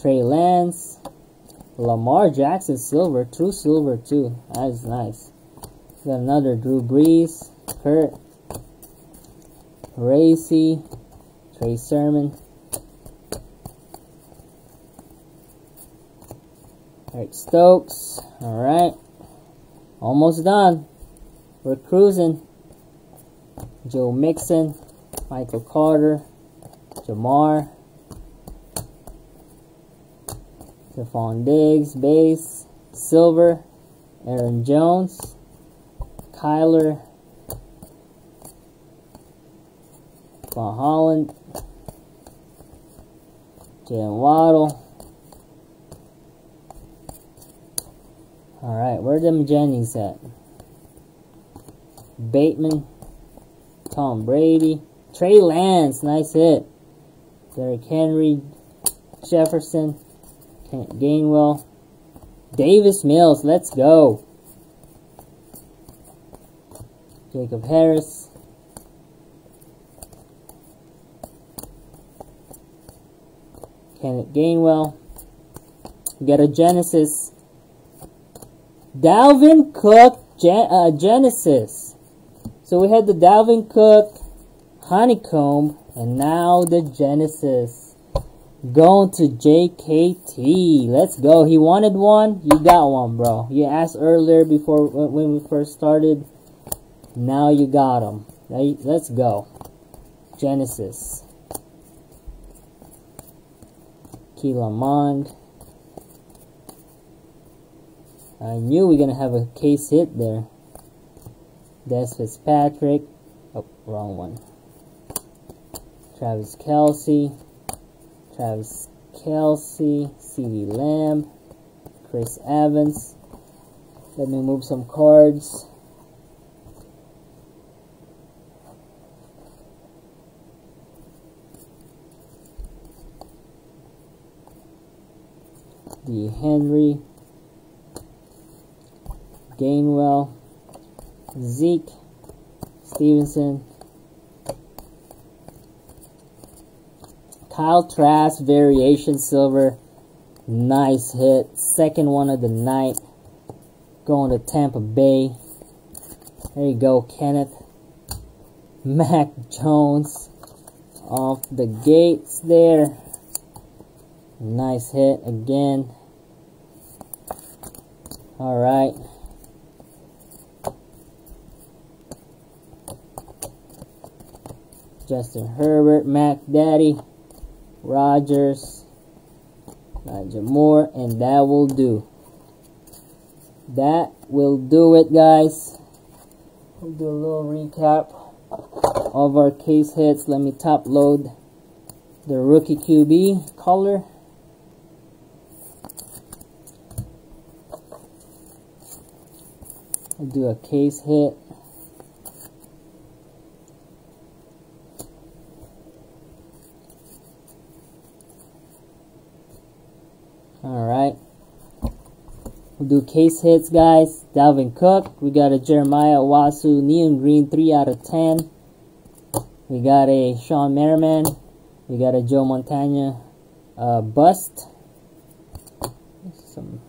Trey Lance, Lamar Jackson Silver, true silver too. That is nice. Got another Drew Brees, Kurt, Racy, Trey Sermon, Eric Stokes. All right, almost done. We're cruising. Joe Mixon, Michael Carter, Ja'Marr, Stefon Diggs, base, Silver, Aaron Jones, Kyler, Jevon Holland, Jaylen Waddle. Alright, where them Jennings at? Bateman, Tom Brady, Trey Lance, nice hit. Derrick Henry, Jefferson, Kent Gainwell, Davis Mills, let's go. Jacob Harris. Kenneth Gainwell. We got a Genesis. Dalvin Cook Gen uh, Genesis. So we had the Dalvin Cook, Honeycomb, and now the Genesis. Going to JKT. Let's go. He wanted one. You got one, bro. You asked earlier before uh, when we first started. Now you got him. Let's go. Genesis. Kellen Mond. I knew we were going to have a case hit there. Des Fitzpatrick. Oh, wrong one. Travis Kelce. Travis Kelce. CeeDee Lamb. Chris Evans. Let me move some cards. D. Henry. Gainwell, Zeke, Stevenson, Kyle Trask, variation silver, nice hit, second one of the night, going to Tampa Bay. There you go, Kenneth. Mac Jones off the gates there. Nice hit again. All right. Justin Herbert, Mac Daddy, Rodgers, Elijah Moore, and that will do. That will do it, guys. We'll do a little recap of our case hits. Let me top load the rookie QB color. I'll do a case hit. Alright. We'll do case hits, guys. Dalvin Cook. We got a Jeremiah Owusu Neon Green 3 out of 10. We got a Shawne Merriman. We got a Joe Montana uh, Bust. Some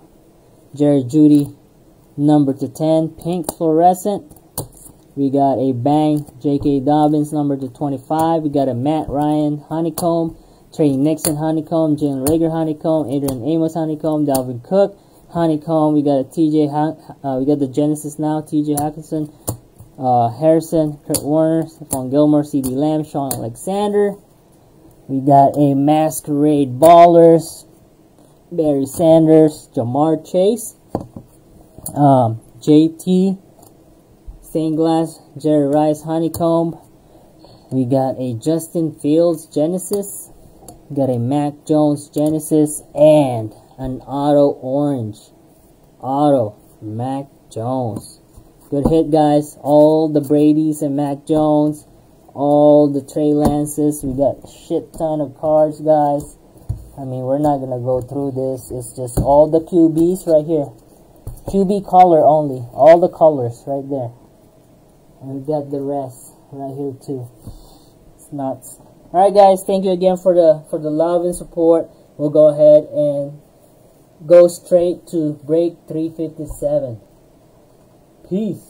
Jerry Jeudy, number to 10, pink fluorescent. We got a Bang J.K. Dobbins, number to 25. We got a Matt Ryan honeycomb, Trey Nixon honeycomb, Jalen Reagor honeycomb, Adrian Amos honeycomb, Dalvin Cook honeycomb. We got a TJ, uh, we got the Genesis now, TJ Hockenson, uh, Harrison, Kurt Warner, Stephon Gilmore, CeeDee Lamb, Shaun Alexander. We got a Masquerade Ballers, Barry Sanders, Ja'Marr Chase, um, JT, Stained Glass, Jerry Rice Honeycomb. We got a Justin Fields Genesis. Got a Mac Jones Genesis and an Auto Orange. Auto Mac Jones. Good hit, guys. All the Brady's and Mac Jones. All the Trey Lances. We got shit ton of cards, guys. I mean, we're not going to go through this. It's just all the QBs right here. QB color only. All the colors right there. And we got the rest right here too. It's nuts. Alright guys, thank you again for the for the love and support. We'll go ahead and go straight to break 357. Peace.